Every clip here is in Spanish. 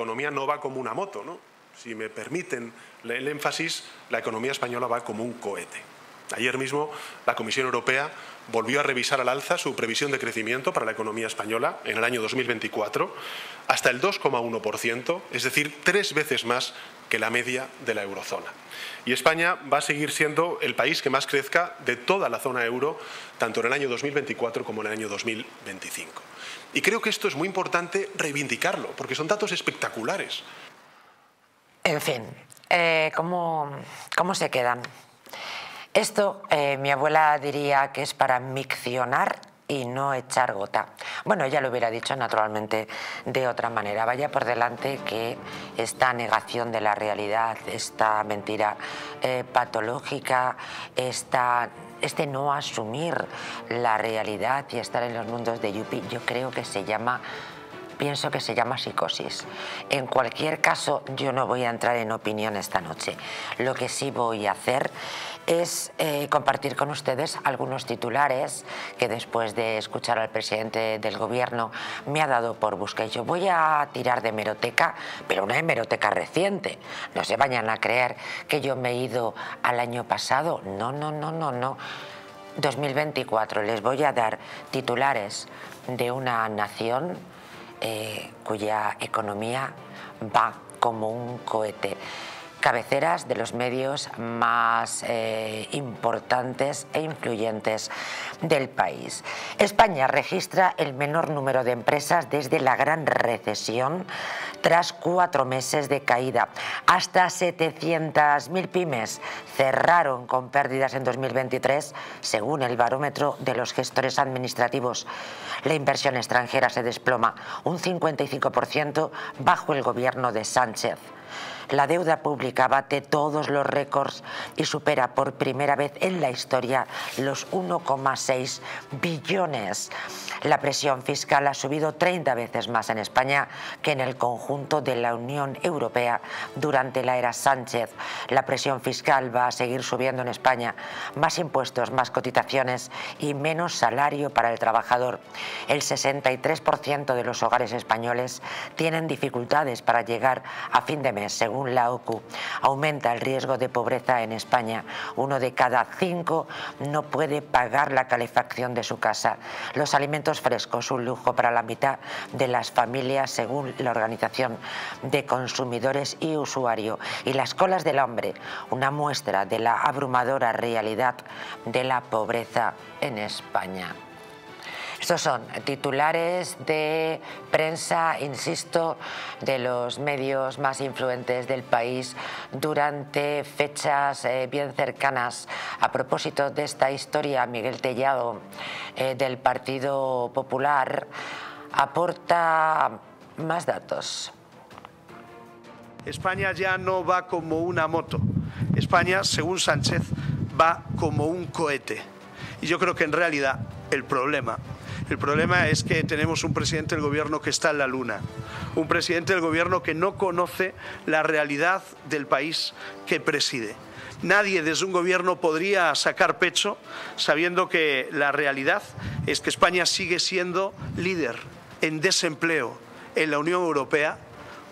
La economía no va como una moto, ¿no? Si me permiten el énfasis, la economía española va como un cohete. Ayer mismo la Comisión Europea volvió a revisar al alza su previsión de crecimiento para la economía española en el año 2024 hasta el 2,1%, es decir, tres veces más que la media de la eurozona. Y España va a seguir siendo el país que más crezca de toda la zona euro, tanto en el año 2024 como en el año 2025. Y creo que esto es muy importante reivindicarlo, porque son datos espectaculares. En fin, eh, ¿cómo, ¿cómo, se quedan? Esto, eh, mi abuela diría que es para miccionar y no echar gota. Bueno, ella lo hubiera dicho naturalmente de otra manera. Vaya por delante que esta negación de la realidad, esta mentira eh, patológica, esta, este no asumir la realidad y estar en los mundos de Yupi, yo creo que se llama pienso que se llama psicosis. En cualquier caso, yo no voy a entrar en opinión esta noche. Lo que sí voy a hacer es eh, compartir con ustedes algunos titulares que después de escuchar al presidente del gobierno me ha dado por buscar. Yo voy a tirar de hemeroteca, pero una hemeroteca reciente. No se vayan a creer que yo me he ido al año pasado. No, no, no, no, no. 2024 les voy a dar titulares de una nación eh, cuya economía va como un cohete cabeceras de los medios más eh, importantes e influyentes del país. España registra el menor número de empresas desde la gran recesión tras cuatro meses de caída. Hasta 700.000 pymes cerraron con pérdidas en 2023, según el barómetro de los gestores administrativos. La inversión extranjera se desploma un 55% bajo el gobierno de Sánchez. La deuda pública bate todos los récords y supera por primera vez en la historia los 1,6 billones. La presión fiscal ha subido 30 veces más en España que en el conjunto de la Unión Europea durante la era Sánchez. La presión fiscal va a seguir subiendo en España. Más impuestos, más cotizaciones y menos salario para el trabajador. El 63% de los hogares españoles tienen dificultades para llegar a fin de mes, según según la OCU. Aumenta el riesgo de pobreza en España. Uno de cada cinco no puede pagar la calefacción de su casa. Los alimentos frescos, un lujo para la mitad de las familias, según la Organización de Consumidores y Usuario. Y las colas del hambre, una muestra de la abrumadora realidad de la pobreza en España. Estos son titulares de prensa, insisto, de los medios más influentes del país durante fechas eh, bien cercanas. A propósito de esta historia, Miguel Tellado eh, del Partido Popular aporta más datos. España ya no va como una moto. España, según Sánchez, va como un cohete. Y yo creo que en realidad el problema el problema es que tenemos un presidente del gobierno que está en la luna, un presidente del gobierno que no conoce la realidad del país que preside. Nadie desde un gobierno podría sacar pecho sabiendo que la realidad es que España sigue siendo líder en desempleo en la Unión Europea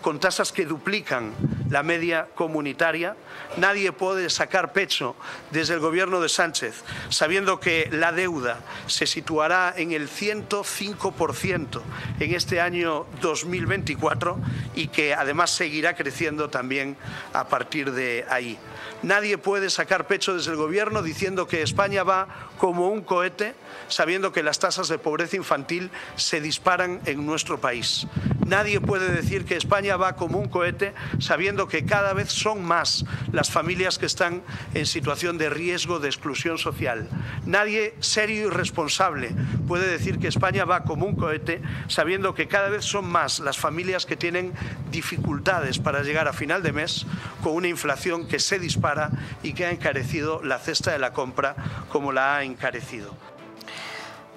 con tasas que duplican la media comunitaria. Nadie puede sacar pecho desde el gobierno de Sánchez sabiendo que la deuda se situará en el 105% en este año 2024 y que además seguirá creciendo también a partir de ahí. Nadie puede sacar pecho desde el gobierno diciendo que España va como un cohete sabiendo que las tasas de pobreza infantil se disparan en nuestro país. Nadie puede decir que España va como un cohete sabiendo que cada vez son más las familias que están en situación de riesgo de exclusión social. Nadie serio y responsable puede decir que España va como un cohete sabiendo que cada vez son más las familias que tienen dificultades para llegar a final de mes con una inflación que se dispara y que ha encarecido la cesta de la compra como la ha encarecido.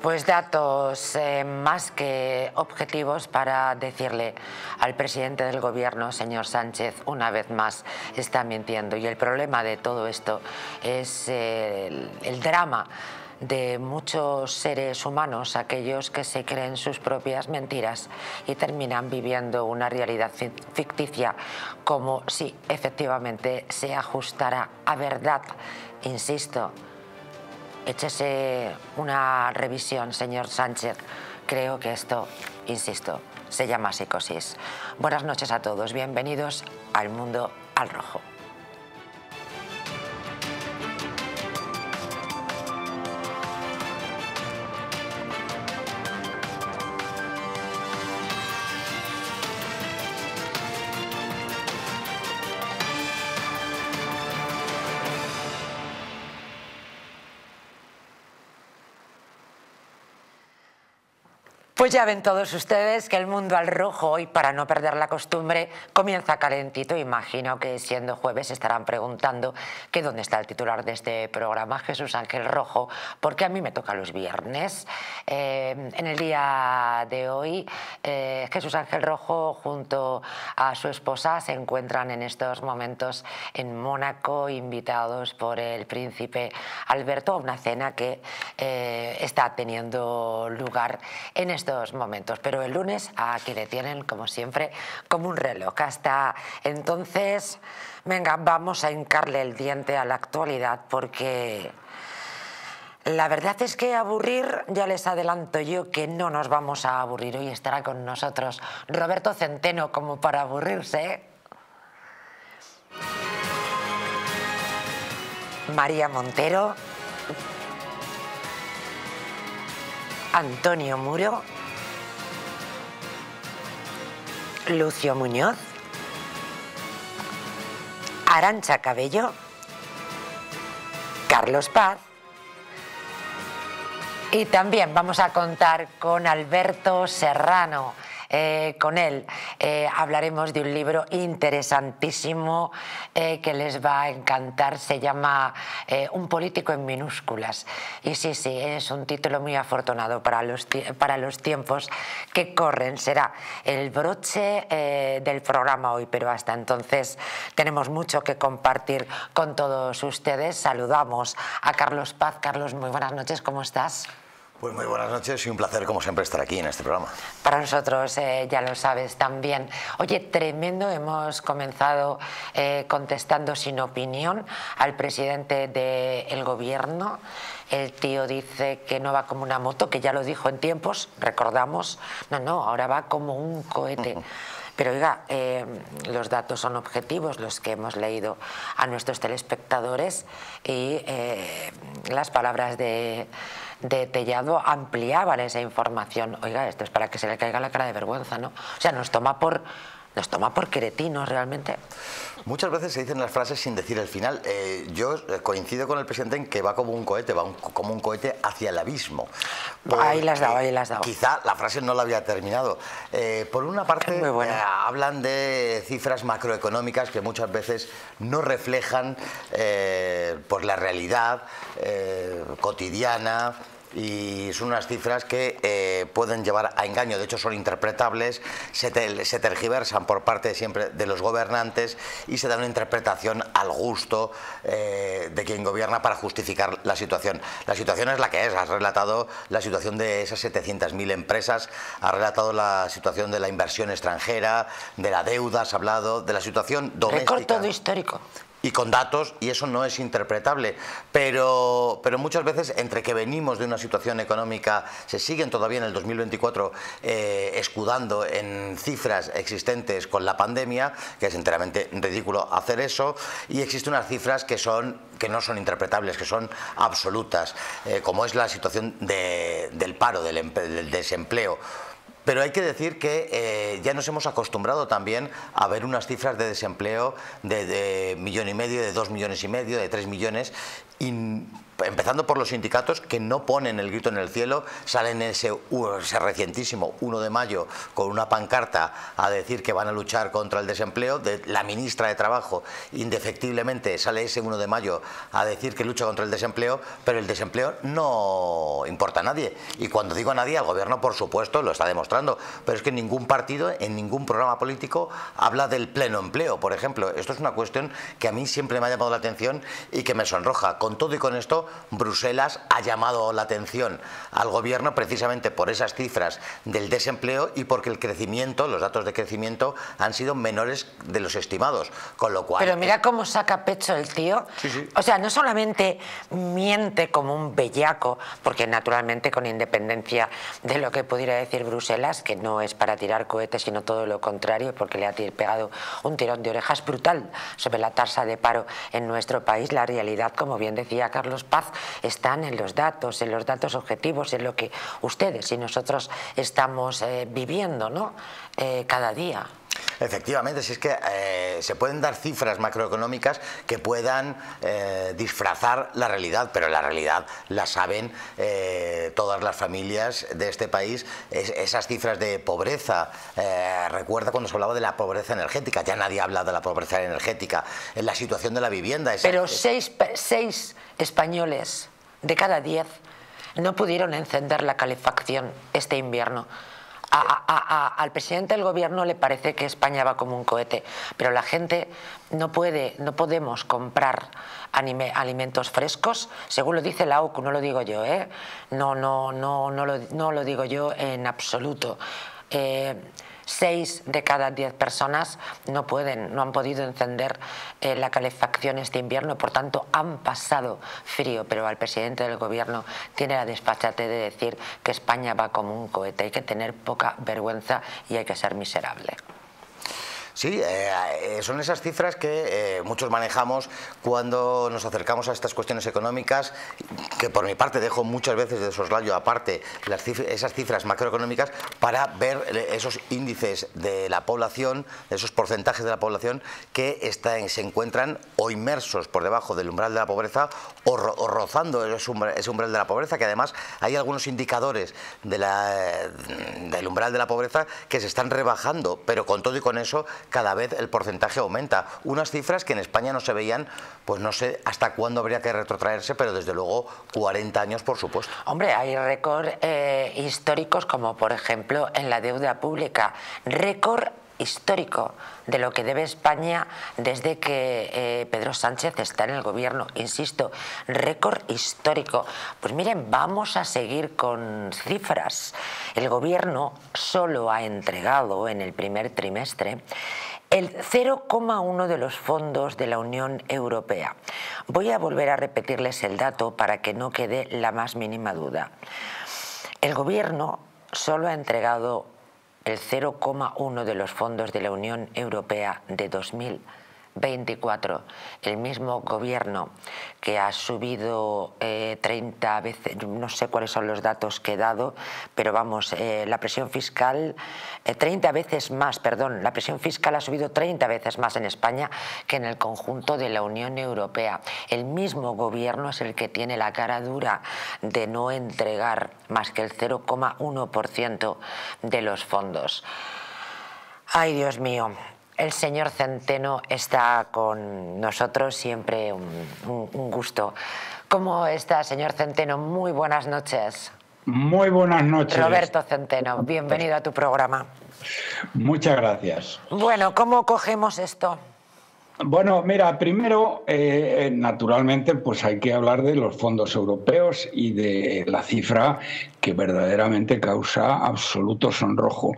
Pues datos eh, más que objetivos para decirle al presidente del gobierno, señor Sánchez, una vez más está mintiendo. Y el problema de todo esto es eh, el, drama de muchos seres humanos, aquellos que se creen sus propias mentiras y terminan viviendo una realidad ficticia como si efectivamente se ajustara a verdad. Insisto, échese una revisión, señor Sánchez. Creo que esto, insisto, se llama psicosis. Buenas noches a todos, bienvenidos al mundo al rojo. Pues ya ven todos ustedes que el mundo al rojo hoy, para no perder la costumbre, comienza calentito. Imagino que siendo jueves estarán preguntando que dónde está el titular de este programa, Jesús Ángel Rojo, porque a mí me toca los viernes. Eh, en el día de hoy, eh, Jesús Ángel Rojo junto a su esposa se encuentran en estos momentos en Mónaco, invitados por el príncipe Alberto a una cena que eh, está teniendo lugar en estos momentos. Pero el lunes aquí le tienen, como siempre, como un reloj. Hasta entonces, venga, vamos a hincarle el diente a la actualidad porque... La verdad es que aburrir, ya les adelanto yo que no nos vamos a aburrir. Hoy estará con nosotros Roberto Centeno como para aburrirse. María Montero. Antonio Muro. Lucio Muñoz, Arancha Cabello, Carlos Paz. Y también vamos a contar con Alberto Serrano eh, con él eh, hablaremos de un libro interesantísimo eh, que les va a encantar. Se llama Un político en minúsculas. Y sí, sí, es un título muy afortunado para los, para los tiempos que corren. Será el broche del programa hoy, pero hasta entonces tenemos mucho que compartir con todos ustedes. Saludamos a Carlos Paz. Carlos, muy buenas noches, ¿cómo estás? Pues muy buenas noches y un placer como siempre estar aquí en este programa. Para nosotros, eh, ya lo sabes también. Oye, tremendo, hemos comenzado eh, contestando sin opinión al presidente del gobierno. El tío dice que no va como una moto, que ya lo dijo en tiempos, recordamos. No, no, ahora va como un cohete. Pero oiga, eh, los datos son objetivos, los que hemos leído a nuestros telespectadores y las palabras de de Tellado ampliaban esa información. Oiga, esto es para que se le caiga la cara de vergüenza, ¿no? O sea, nos toma por, nos toma por cretinos realmente. Muchas veces se dicen las frases sin decir el final. Eh, yo coincido con el presidente en que va como un cohete, va como un cohete hacia el abismo. Ahí las dado, ahí las dado. Quizá la frase no la había terminado. Eh, por una parte, eh, hablan de cifras macroeconómicas que muchas veces no reflejan pues la realidad cotidiana y son unas cifras que eh, pueden llevar a engaño, de hecho son interpretables, se, tergiversan por parte siempre de los gobernantes y se da una interpretación al gusto eh, de quien gobierna para justificar la situación. La situación es la que es, has relatado la situación de esas 700.000 empresas, has relatado la situación de la inversión extranjera, de la deuda, has hablado de la situación doméstica. Recorto histórico y con datos y eso no es interpretable. Pero, pero muchas veces entre que venimos de una situación económica, se siguen todavía en el 2024 eh, escudando en cifras existentes con la pandemia, que es enteramente ridículo hacer eso, y existen unas cifras que, son, que no son interpretables, que son absolutas, eh, como es la situación del paro, del, del desempleo pero hay que decir que eh, ya nos hemos acostumbrado también a ver unas cifras de desempleo de, de millón y medio, de dos millones y medio, de tres millones, y empezando por los sindicatos que no ponen el grito en el cielo, salen ese, recientísimo 1 de mayo con una pancarta a decir que van a luchar contra el desempleo, de, la ministra de Trabajo indefectiblemente sale ese 1 de mayo a decir que lucha contra el desempleo, pero el desempleo no importa a nadie. Y cuando digo a nadie, al gobierno por supuesto lo está demostrando, pero es que ningún partido, en ningún programa político habla del pleno empleo, por ejemplo. Esto es una cuestión que a mí siempre me ha llamado la atención y que me sonroja. Con todo y con esto, Bruselas ha llamado la atención al gobierno precisamente por esas cifras del desempleo y porque el crecimiento, los datos de crecimiento han sido menores de los estimados, con lo cual... Pero mira cómo saca pecho el tío. O sea, no solamente miente como un bellaco, porque naturalmente con independencia de lo que pudiera decir Bruselas, que no es para tirar cohetes, sino todo lo contrario, porque le ha pegado un tirón de orejas brutal sobre la tasa de paro en nuestro país, la realidad, como bien decía Carlos Paz, están en los datos, en los datos objetivos, en lo que ustedes y nosotros estamos eh, viviendo ¿no? Eh, cada día. Efectivamente, si es que eh, se pueden dar cifras macroeconómicas que puedan eh, disfrazar la realidad, pero la realidad la saben eh, todas las familias de este país. esas cifras de pobreza, recuerda cuando se hablaba de la pobreza energética, ya nadie habla de la pobreza energética, en la situación de la vivienda. pero seis, seis españoles de cada diez no pudieron encender la calefacción este invierno al presidente del gobierno le parece que España va como un cohete, pero la gente no puede, no podemos comprar alimentos frescos, según lo dice la OCU, no lo digo yo, ¿eh? no, no, no, no, lo, no lo digo yo en absoluto. Eh, seis de cada diez personas no pueden, no han podido encender eh, la calefacción este invierno, por tanto han pasado frío, pero al presidente del gobierno tiene la despachate de decir que España va como un cohete, hay que tener poca vergüenza y hay que ser miserable. Sí, eh, eh, son esas cifras que eh, muchos manejamos cuando nos acercamos a estas cuestiones económicas, que por mi parte dejo muchas veces de soslayo aparte esas cifras macroeconómicas para ver esos índices de la población, esos porcentajes de la población que están, se encuentran o inmersos por debajo del umbral de la pobreza o, rozando ese umbral, de la pobreza, que además hay algunos indicadores de del umbral de la pobreza que se están rebajando, pero con todo y con eso cada vez el porcentaje aumenta. Unas cifras que en España no se veían, pues no sé hasta cuándo habría que retrotraerse, pero desde luego 40 años por supuesto. Hombre, hay récords eh, históricos como por ejemplo en la deuda pública. Récord histórico de lo que debe España desde que eh, Pedro Sánchez está en el gobierno. Insisto, récord histórico. Pues miren, vamos a seguir con cifras. El gobierno solo ha entregado en el primer trimestre el 0,1 de los fondos de la Unión Europea. Voy a volver a repetirles el dato para que no quede la más mínima duda. El gobierno solo ha entregado el 0,1 de los fondos de la Unión Europea de 2000 24. El mismo gobierno que ha subido 30 eh, veces, no sé cuáles son los datos que he dado, pero vamos, eh, la presión fiscal, 30 eh, veces más, perdón, la presión fiscal ha subido 30 veces más en España que en el conjunto de la Unión Europea. El mismo gobierno es el que tiene la cara dura de no entregar más que el 0,1% de los fondos. Ay, Dios mío, el señor Centeno está con nosotros, siempre un, gusto. ¿Cómo está, señor Centeno? Muy buenas noches. Muy buenas noches. Roberto Centeno, bienvenido a tu programa. Muchas gracias. Bueno, ¿cómo cogemos esto? Bueno, mira, primero, eh, naturalmente, pues hay que hablar de los fondos europeos y de la cifra que verdaderamente causa absoluto sonrojo.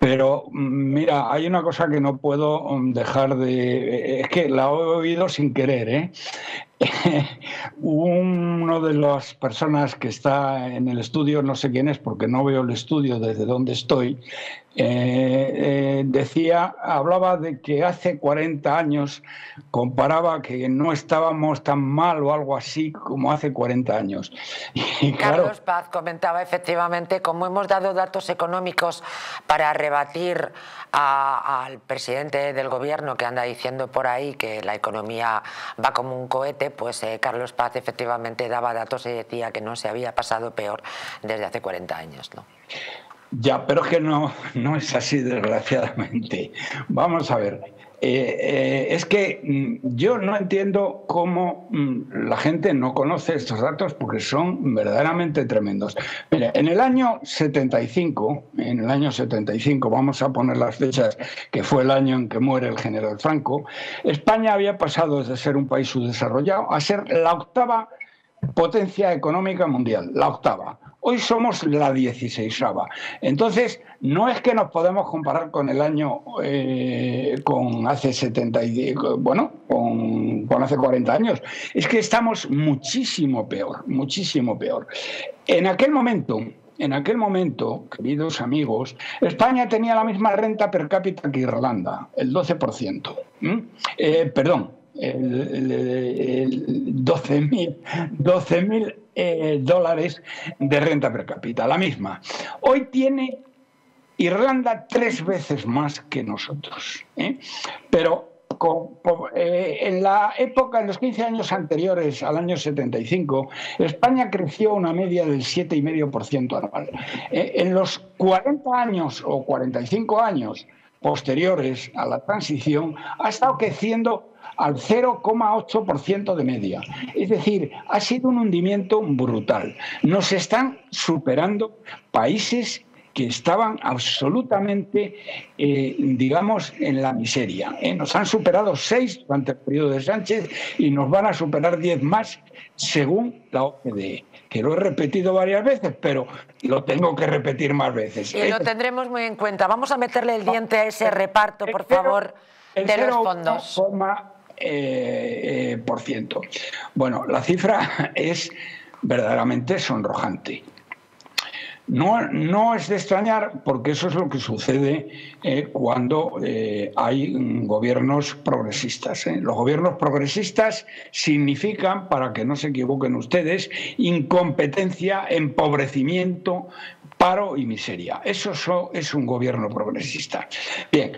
Pero mm, mira, hay una cosa que no puedo mm, dejar de... Es que la he oído sin querer, ¿eh? Uno de las personas que está en el estudio, no sé quién es porque no veo el estudio desde donde estoy, eh, eh, decía, hablaba de que hace 40 años comparaba que no estábamos tan mal o algo así como hace 40 años. Carlos Paz comentaba efectivamente cómo hemos dado datos económicos para rebatir al presidente del gobierno que anda diciendo por ahí que la economía va como un cohete, pues eh, Carlos Paz efectivamente daba datos y decía que no se había pasado peor desde hace 40 años. Ya, pero es que no, no es así, desgraciadamente. Vamos a ver. eh, eh, es que mm, yo no entiendo cómo mm, la gente no conoce estos datos porque son verdaderamente tremendos. Mira, en el año 75, en el año 75, vamos a poner las fechas, que fue el año en que muere el general Franco, España había pasado de ser un país subdesarrollado a ser la octava potencia económica mundial, la octava. Hoy somos la 16 Entonces, no es que nos podemos comparar con el año, eh, con hace 70, bueno, con, hace 40 años. Es que estamos muchísimo peor, muchísimo peor. En aquel momento, en aquel momento, queridos amigos, España tenía la misma renta per cápita que Irlanda, el 12%. Eh, perdón, el, 12.000 12 eh, dólares de renta per cápita, la misma. Hoy tiene Irlanda tres veces más que nosotros. ¿eh? Pero eh, en la época, en los 15 años anteriores al año 75, España creció una media del 7,5% anual. en los 40 años o 45 años posteriores a la transición, ha estado creciendo al 0,8% de media. Es decir, ha sido un hundimiento brutal. Nos están superando países que estaban absolutamente, eh, digamos, en la miseria. ¿eh? Nos han superado seis durante el periodo de Sánchez y nos van a superar diez más según la OCDE que lo he repetido varias veces, pero lo tengo que repetir más veces. Y lo tendremos muy en cuenta. Vamos a meterle el diente a ese reparto, por favor, de los fondos. Eh, por ciento. Bueno, la cifra es verdaderamente sonrojante. No, no, es de extrañar porque eso es lo que sucede eh, cuando eh, hay gobiernos progresistas. Los gobiernos progresistas significan, para que no se equivoquen ustedes, incompetencia, empobrecimiento, paro y miseria. Eso es un gobierno progresista. Bien,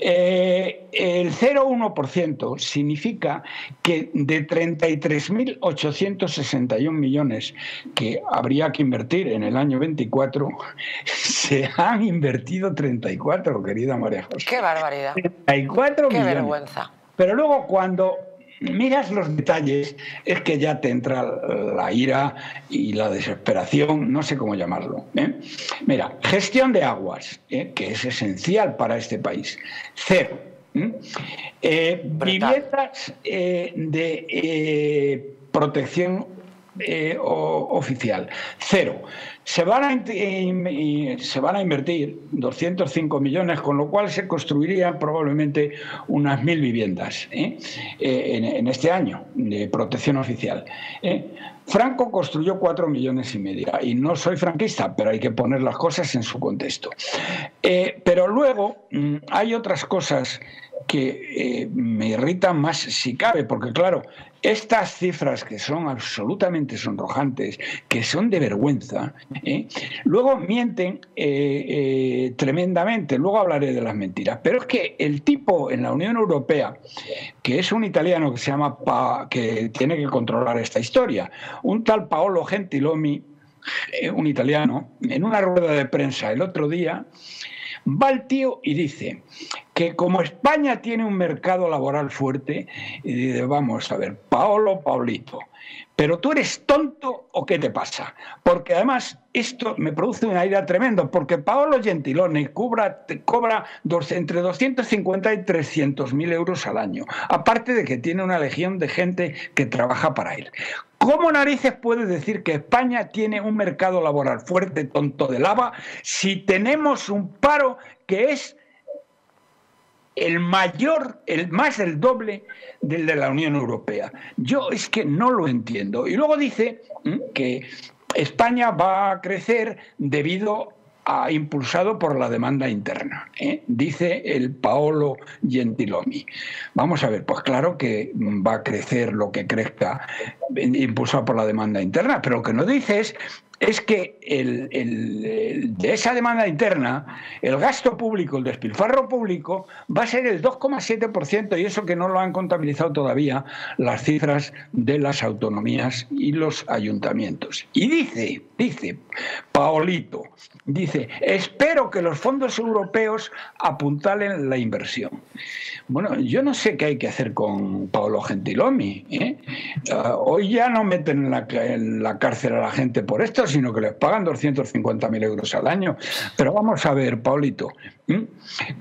eh, el 0,1% significa que de 33.861 millones que habría que invertir en el año 24, se han invertido 34, querida María José. ¡Qué barbaridad! 34 ¡Qué millones. vergüenza! Pero luego cuando miras los detalles, es que ya te entra la ira y la desesperación, no sé cómo llamarlo. ¿eh? Mira, gestión de aguas, ¿eh? que es esencial para este país, cero. ¿eh? viviendas de protección oficial, cero. Se van, a, se van a invertir 205 millones, con lo cual se construirían probablemente unas mil viviendas ¿eh? Eh, en, este año de protección oficial. ¿eh? Franco construyó cuatro millones y medio, y no soy franquista, pero hay que poner las cosas en su contexto. pero luego mm, hay otras cosas que me irritan más si cabe, porque claro, estas cifras que son absolutamente sonrojantes, que son de vergüenza, ¿eh? luego mienten eh, eh, tremendamente, luego hablaré de las mentiras, pero es que el tipo en la Unión Europea, que es un italiano que se llama, que tiene que controlar esta historia, un tal Paolo Gentiloni, un italiano, en una rueda de prensa el otro día, Va el tío y dice que como España tiene un mercado laboral fuerte, y dice, vamos a ver, Paolo, Paulito, pero tú eres tonto o qué te pasa? Porque además esto me produce una idea tremenda, porque Paolo Gentiloni cobra, cobra entre 250 y 300 mil euros al año, aparte de que tiene una legión de gente que trabaja para él. ¿Cómo narices puedes decir que España tiene un mercado laboral fuerte, tonto de lava, si tenemos un paro que es el mayor, el más del doble del de la Unión Europea? Yo es que no lo entiendo. Y luego dice que España va a crecer debido ha impulsado por la demanda interna, ¿eh? dice el Paolo Gentiloni. Vamos a ver, pues claro que va a crecer lo que crezca impulsado por la demanda interna, pero lo que no dice es es que de esa demanda interna, el gasto público, el despilfarro público, va a ser el 2,7%, y eso que no lo han contabilizado todavía las cifras de las autonomías y los ayuntamientos. Y dice, dice Paolito, dice, espero que los fondos europeos apuntalen la inversión. Bueno, yo no sé qué hay que hacer con Paolo Gentiloni. ¿eh? Ah, hoy ya no meten en la, cárcel a la gente por esto, sino que les pagan 250.000 euros al año. Pero vamos a ver, Paulito,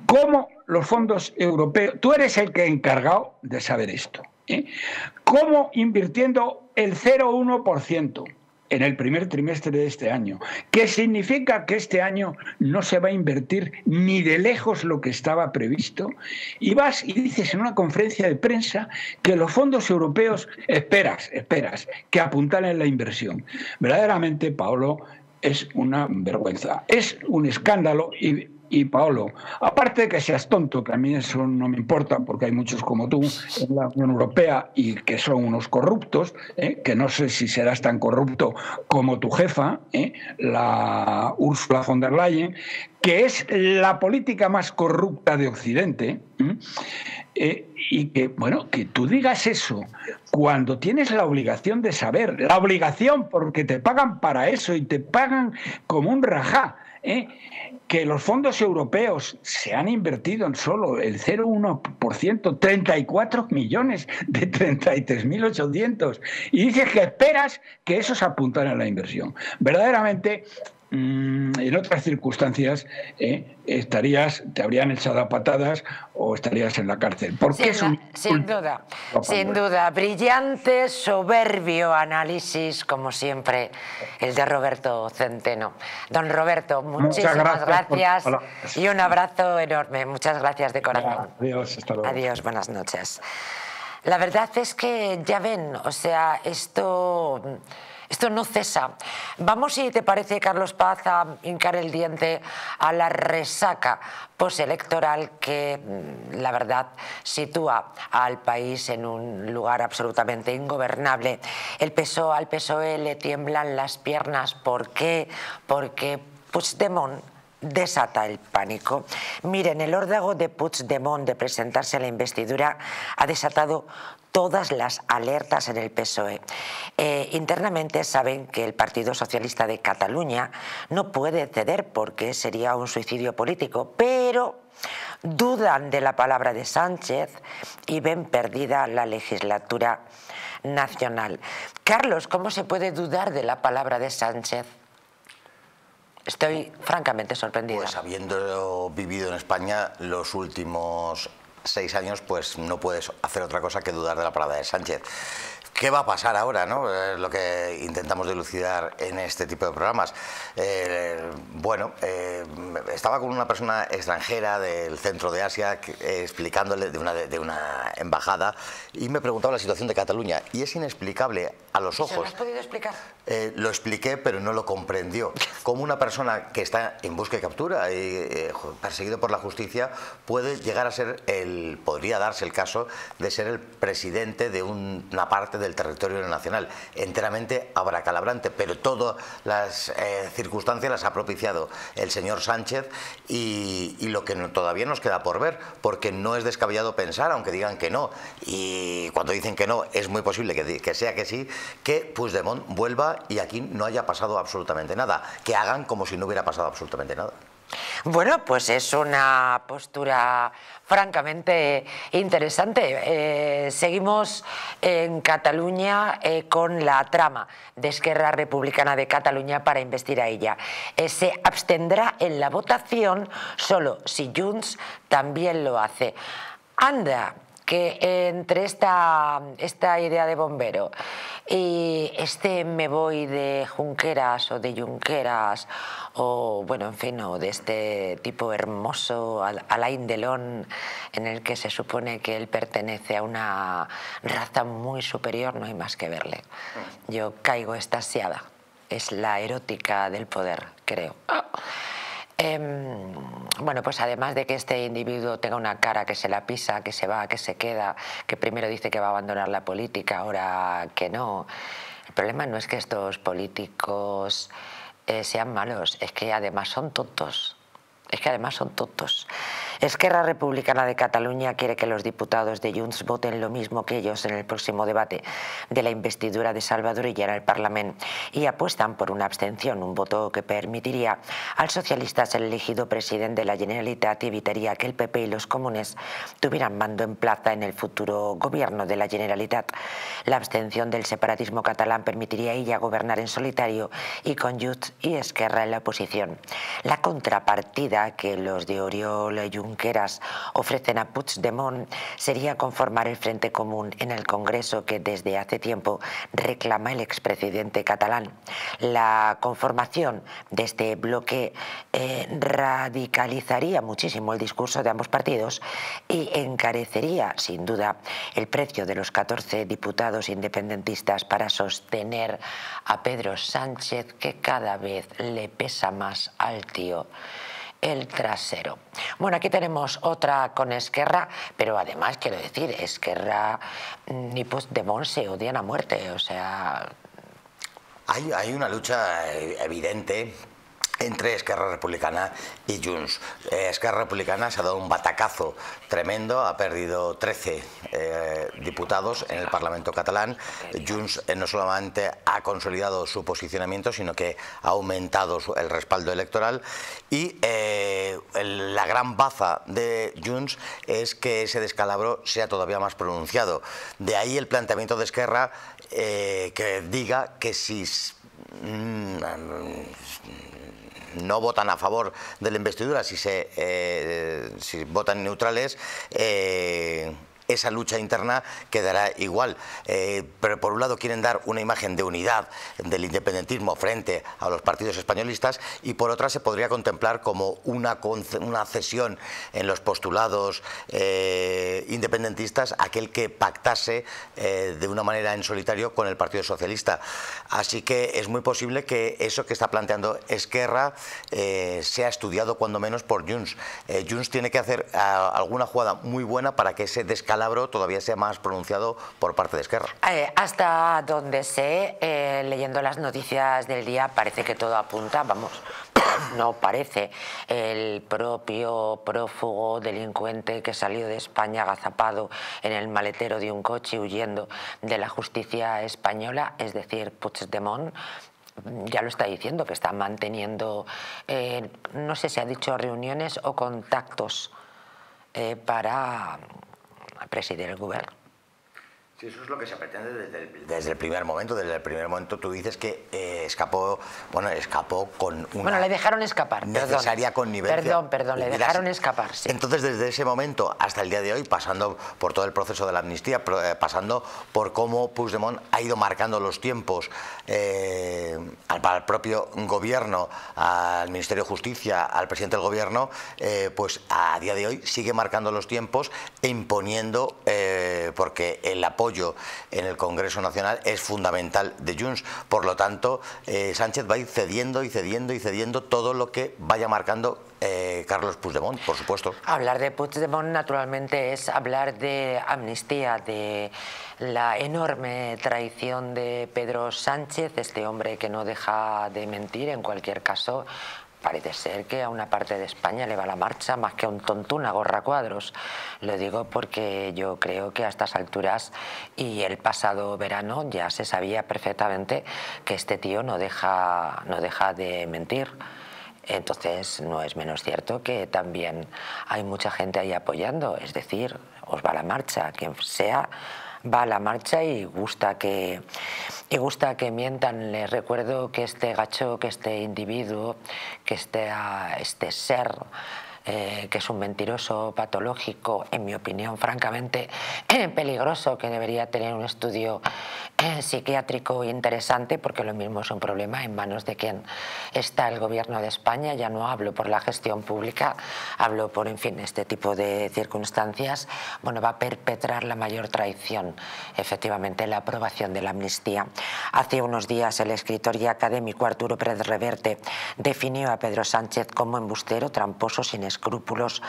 ¿cómo los fondos europeos, tú eres el que encargado de saber esto, ¿eh? ¿cómo invirtiendo el 0,1%? En el primer trimestre de este año, que significa que este año no se va a invertir ni de lejos lo que estaba previsto, y vas y dices en una conferencia de prensa que los fondos europeos, esperas, esperas, que apuntalen la inversión. Verdaderamente, Paolo, es una vergüenza, es un escándalo y y Paolo, aparte de que seas tonto, que a mí eso no me importa porque hay muchos como tú en la Unión Europea y que son unos corruptos, ¿eh? que no sé si serás tan corrupto como tu jefa, ¿eh? la Ursula von der Leyen, que es la política más corrupta de Occidente, ¿eh? y que, bueno, que tú digas eso cuando tienes la obligación de saber, la obligación porque te pagan para eso y te pagan como un rajá. ¿eh? Que los fondos europeos se han invertido en solo el 0,1%, 34 millones de 33.800, y dices que esperas que esos apuntan a la inversión. Verdaderamente en otras circunstancias eh, estarías, te habrían echado a patadas o estarías en la cárcel. Porque sin, sin duda, sin duda. Brillante, soberbio análisis, como siempre, el de Roberto Centeno. Don Roberto, muchísimas gracias, y un abrazo enorme. Muchas gracias de corazón. Adiós, hasta luego. Adiós, buenas noches. La verdad es que ya ven, o sea, esto esto no cesa. Vamos, si te parece, Carlos Paz, a hincar el diente a la resaca postelectoral que, mm, la verdad, sitúa al país en un lugar absolutamente ingobernable. El PSOE, al PSOE le tiemblan las piernas. ¿Por qué? Porque Puigdemont desata el pánico. Miren, el órdago de Puigdemont de presentarse a la investidura ha desatado todas las alertas en el PSOE. Eh, internamente saben que el Partido Socialista de Cataluña no puede ceder porque sería un suicidio político, pero dudan de la palabra de Sánchez y ven perdida la legislatura nacional. Carlos, ¿cómo se puede dudar de la palabra de Sánchez? Estoy francamente sorprendido. Pues habiendo vivido en España los últimos seis años, pues no puedes hacer otra cosa que dudar de la palabra de Sánchez. ¿Qué va a pasar ahora? ¿no? Es lo que intentamos dilucidar en este tipo de programas. Eh, bueno, eh, estaba con una persona extranjera del centro de Asia explicándole de una, de una embajada y me preguntaba la situación de Cataluña. Y es inexplicable a los ojos. ¿Se lo has podido explicar? Eh, lo expliqué, pero no lo comprendió. Como una persona que está en busca y captura y perseguido por la justicia puede llegar a ser el, podría darse el caso de ser el presidente de una parte del territorio nacional, enteramente abracalabrante, pero todas las eh, circunstancias las ha propiciado el señor Sánchez y, lo que todavía nos queda por ver, porque no es descabellado pensar, aunque digan que no, y cuando dicen que no, es muy posible que, que sea que sí, que Puigdemont vuelva y aquí no haya pasado absolutamente nada, que hagan como si no hubiera pasado absolutamente nada. Bueno, pues es una postura francamente interesante. Eh, seguimos en Cataluña eh, con la trama de Esquerra Republicana de Cataluña para investir a ella. Eh, se abstendrá en la votación solo si Junts también lo hace. Anda, que entre esta, esta idea de bombero y este me voy de Junqueras o de Junqueras o bueno, en fin, o de este tipo hermoso Alain Delon en el que se supone que él pertenece a una raza muy superior, no hay más que verle. Yo caigo estasiada, es la erótica del poder, creo. Em, bueno, pues además de que este individuo tenga una cara que se la pisa, que se va, que se queda, que primero dice que va a abandonar la política, ahora que no. El problema no es que estos políticos eh, sean malos, es que además son tontos. Es que además son tontos. Esquerra Republicana de Cataluña quiere que los diputados de Junts voten lo mismo que ellos en el próximo debate de la investidura de Salvador Illa en el Parlamento y apuestan por una abstención, un voto que permitiría al socialista ser elegido presidente de la Generalitat y evitaría que el PP y los comunes tuvieran mando en plaza en el futuro gobierno de la Generalitat. La abstención del separatismo catalán permitiría a ella gobernar en solitario y con Junts y Esquerra en la oposición. La contrapartida que los de Oriol Junts Junqueras ofrecen a Puigdemont sería conformar el Frente Común en el Congreso que desde hace tiempo reclama el expresidente catalán. La conformación de este bloque eh, radicalizaría muchísimo el discurso de ambos partidos y encarecería, sin duda, el precio de los 14 diputados independentistas para sostener a Pedro Sánchez, que cada vez le pesa más al tío el trasero. Bueno, aquí tenemos otra con Esquerra, pero además quiero decir, Esquerra ni Puigdemont se odian a muerte, o sea... Hay una lucha evidente entre Esquerra Republicana y Junts. Eh, Esquerra Republicana se ha dado un batacazo tremendo, ha perdido 13 eh, diputados en el Parlamento catalán. Junts eh, no solamente ha consolidado su posicionamiento, sino que ha aumentado el respaldo electoral y la gran baza de Junts es que ese descalabro sea todavía más pronunciado. De ahí el planteamiento de Esquerra que diga que si mm, no votan a favor de la investidura, si, se, eh, si votan neutrales, eh, esa lucha interna quedará igual. Eh, pero por un lado quieren dar una imagen de unidad del independentismo frente a los partidos españolistas y por otra se podría contemplar como una, una cesión en los postulados eh, independentistas aquel que pactase eh, de una manera en solitario con el Partido Socialista. Así que es muy posible que eso que está planteando Esquerra sea estudiado cuando menos por Junts. Junts tiene que hacer alguna jugada muy buena para que ese descanso calabro todavía sea más pronunciado por parte de Esquerra. Eh, hasta donde sé, eh, leyendo las noticias del día, parece que todo apunta, vamos, no parece, el propio prófugo delincuente que salió de España agazapado en el maletero de un coche huyendo de la justicia española, es decir, Puigdemont, ya lo está diciendo, que está manteniendo, eh, no sé si ha dicho reuniones o contactos para presidir el gobierno. Sí, eso es lo que se pretende desde el, primer momento. Desde el primer momento tú dices que eh, escapó, bueno, escapó con una... Bueno, le dejaron escapar. Necesaria perdón. connivencia. Perdón, perdón, le dejaron escapar, sí. Entonces, desde ese momento hasta el día de hoy, pasando por todo el proceso de la amnistía, eh, pasando por cómo Puigdemont ha ido marcando los tiempos eh, al, propio gobierno, al Ministerio de Justicia, al presidente del gobierno, pues a día de hoy sigue marcando los tiempos e imponiendo, porque el apoyo en el Congreso Nacional es fundamental de Junts. Por lo tanto, eh, Sánchez va a ir cediendo y cediendo y cediendo todo lo que vaya marcando eh, Carlos Puigdemont, por supuesto. Hablar de Puigdemont naturalmente es hablar de amnistía, de la enorme traición de Pedro Sánchez, este hombre que no deja de mentir en cualquier caso parece ser que a una parte de España le va la marcha más que a un tontún a gorra cuadros. Lo digo porque yo creo que a estas alturas y el pasado verano ya se sabía perfectamente que este tío no deja, no deja de mentir. Entonces no es menos cierto que también hay mucha gente ahí apoyando, es decir, os va la marcha, quien sea va a la marcha y gusta que, y gusta que mientan. Les recuerdo que este gacho, que este individuo, que este, este ser eh, que es un mentiroso patológico, en mi opinión, francamente peligroso, que debería tener un estudio eh, psiquiátrico interesante, porque lo mismo es un problema en manos de quien está el gobierno de España. Ya no hablo por la gestión pública, hablo por, en fin, este tipo de circunstancias. Bueno, va a perpetrar la mayor traición, efectivamente, la aprobación de la amnistía. Hace unos días el escritor y académico Arturo Pérez Reverte definió a Pedro Sánchez como embustero, tramposo, sin escrúpulos,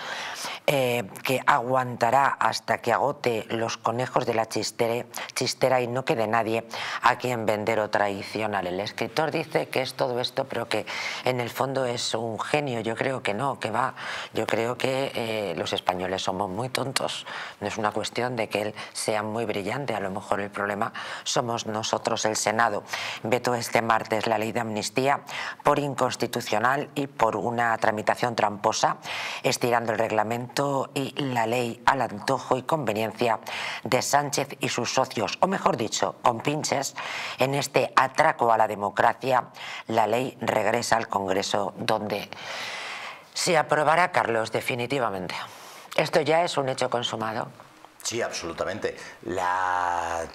eh, que aguantará hasta que agote los conejos de la chistera y no quede nadie a quien vender o traicionar. El escritor dice que es todo esto, pero que en el fondo es un genio. Yo creo que no, que va. Yo creo que eh, los españoles somos muy tontos. No es una cuestión de que él sea muy brillante. A lo mejor el problema somos nosotros, el Senado. Veto este martes la ley de amnistía por inconstitucional y por una tramitación tramposa, estirando el reglamento y la ley al antojo y conveniencia de Sánchez y sus socios, o mejor dicho, con pinches, en este atraco a la democracia, la ley regresa al Congreso donde se aprobará, Carlos, definitivamente. Esto ya es un hecho consumado. Sí, absolutamente. La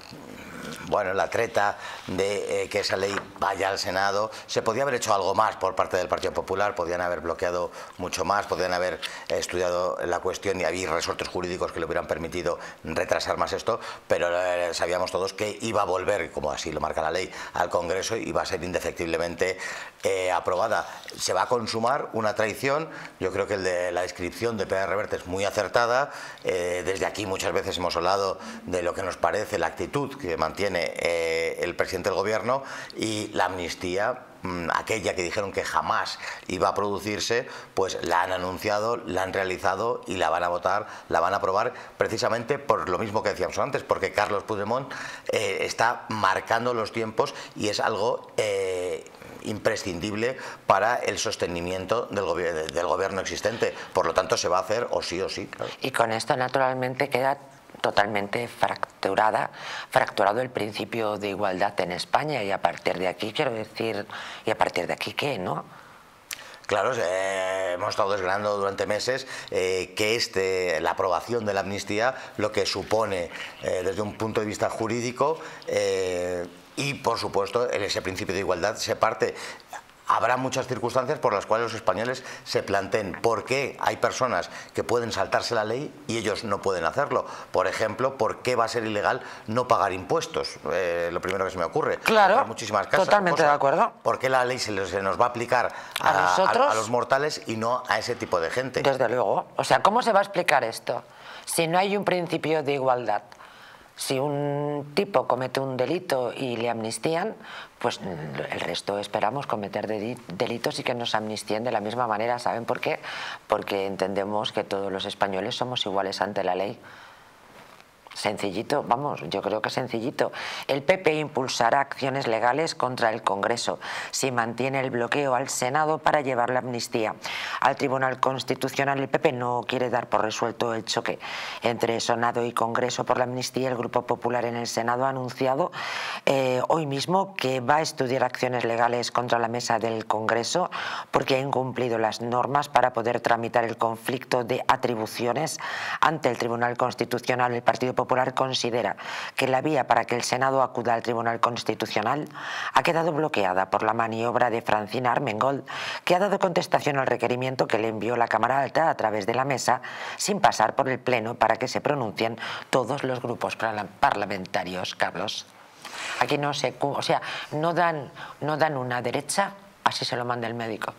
bueno, la treta de eh, que esa ley vaya al Senado. Se podía haber hecho algo más por parte del Partido Popular, podían haber bloqueado mucho más, podían haber estudiado la cuestión y había resortes jurídicos que le hubieran permitido retrasar más esto, pero eh, sabíamos todos que iba a volver, como así lo marca la ley, al Congreso y va a ser indefectiblemente eh, aprobada. Se va a consumar una traición, yo creo que el de la descripción de PR Reverte es muy acertada, desde aquí muchas veces hemos hablado de lo que nos parece la actitud que mantiene eh, el presidente del gobierno y la amnistía mm, aquella que dijeron que jamás iba a producirse, pues la han anunciado, la han realizado y la van a votar, la van a aprobar precisamente por lo mismo que decíamos antes, porque Carlos Puigdemont eh, está marcando los tiempos y es algo eh, imprescindible para el sostenimiento del, gobierno, del gobierno existente. Por lo tanto, se va a hacer o sí o sí. Y con esto, naturalmente, queda totalmente fracturada, fracturado el principio de igualdad en España y a partir de aquí, quiero decir, ¿y a partir de aquí qué, no? Claro, eh, hemos estado desgranando durante meses eh, que este, la aprobación de la amnistía lo que supone eh, desde un punto de vista jurídico y por supuesto en ese principio de igualdad se parte habrá muchas circunstancias por las cuales los españoles se planteen por qué hay personas que pueden saltarse la ley y ellos no pueden hacerlo. Por ejemplo, por qué va a ser ilegal no pagar impuestos. Eh, lo primero que se me ocurre. Claro, muchísimas casas, totalmente de acuerdo. ¿Por qué la ley se, nos va a aplicar a, a los mortales y no a ese tipo de gente? Desde luego. O sea, ¿cómo se va a explicar esto? Si no hay un principio de igualdad si un tipo comete un delito y le amnistían, pues el resto esperamos cometer delitos y que nos amnistíen de la misma manera. ¿Saben por qué? Porque entendemos que todos los españoles somos iguales ante la ley. Sencillito, vamos, yo creo que sencillito. El PP impulsará acciones legales contra el Congreso si mantiene el bloqueo al Senado para llevar la amnistía. Al Tribunal Constitucional el PP no quiere dar por resuelto el choque entre Senado y Congreso por la amnistía. El Grupo Popular en el Senado ha anunciado eh, hoy mismo que va a estudiar acciones legales contra la mesa del Congreso porque ha incumplido las normas para poder tramitar el conflicto de atribuciones ante el Tribunal Constitucional. El Partido Popular Considera que la vía para que el Senado acuda al Tribunal Constitucional ha quedado bloqueada por la maniobra de Francina Armengol, que ha dado contestación al requerimiento que le envió la Cámara Alta a través de la mesa, sin pasar por el Pleno para que se pronuncien todos los grupos parlamentarios, Carlos. Aquí no se, o sea, no dan, no dan una derecha, así se lo manda el médico.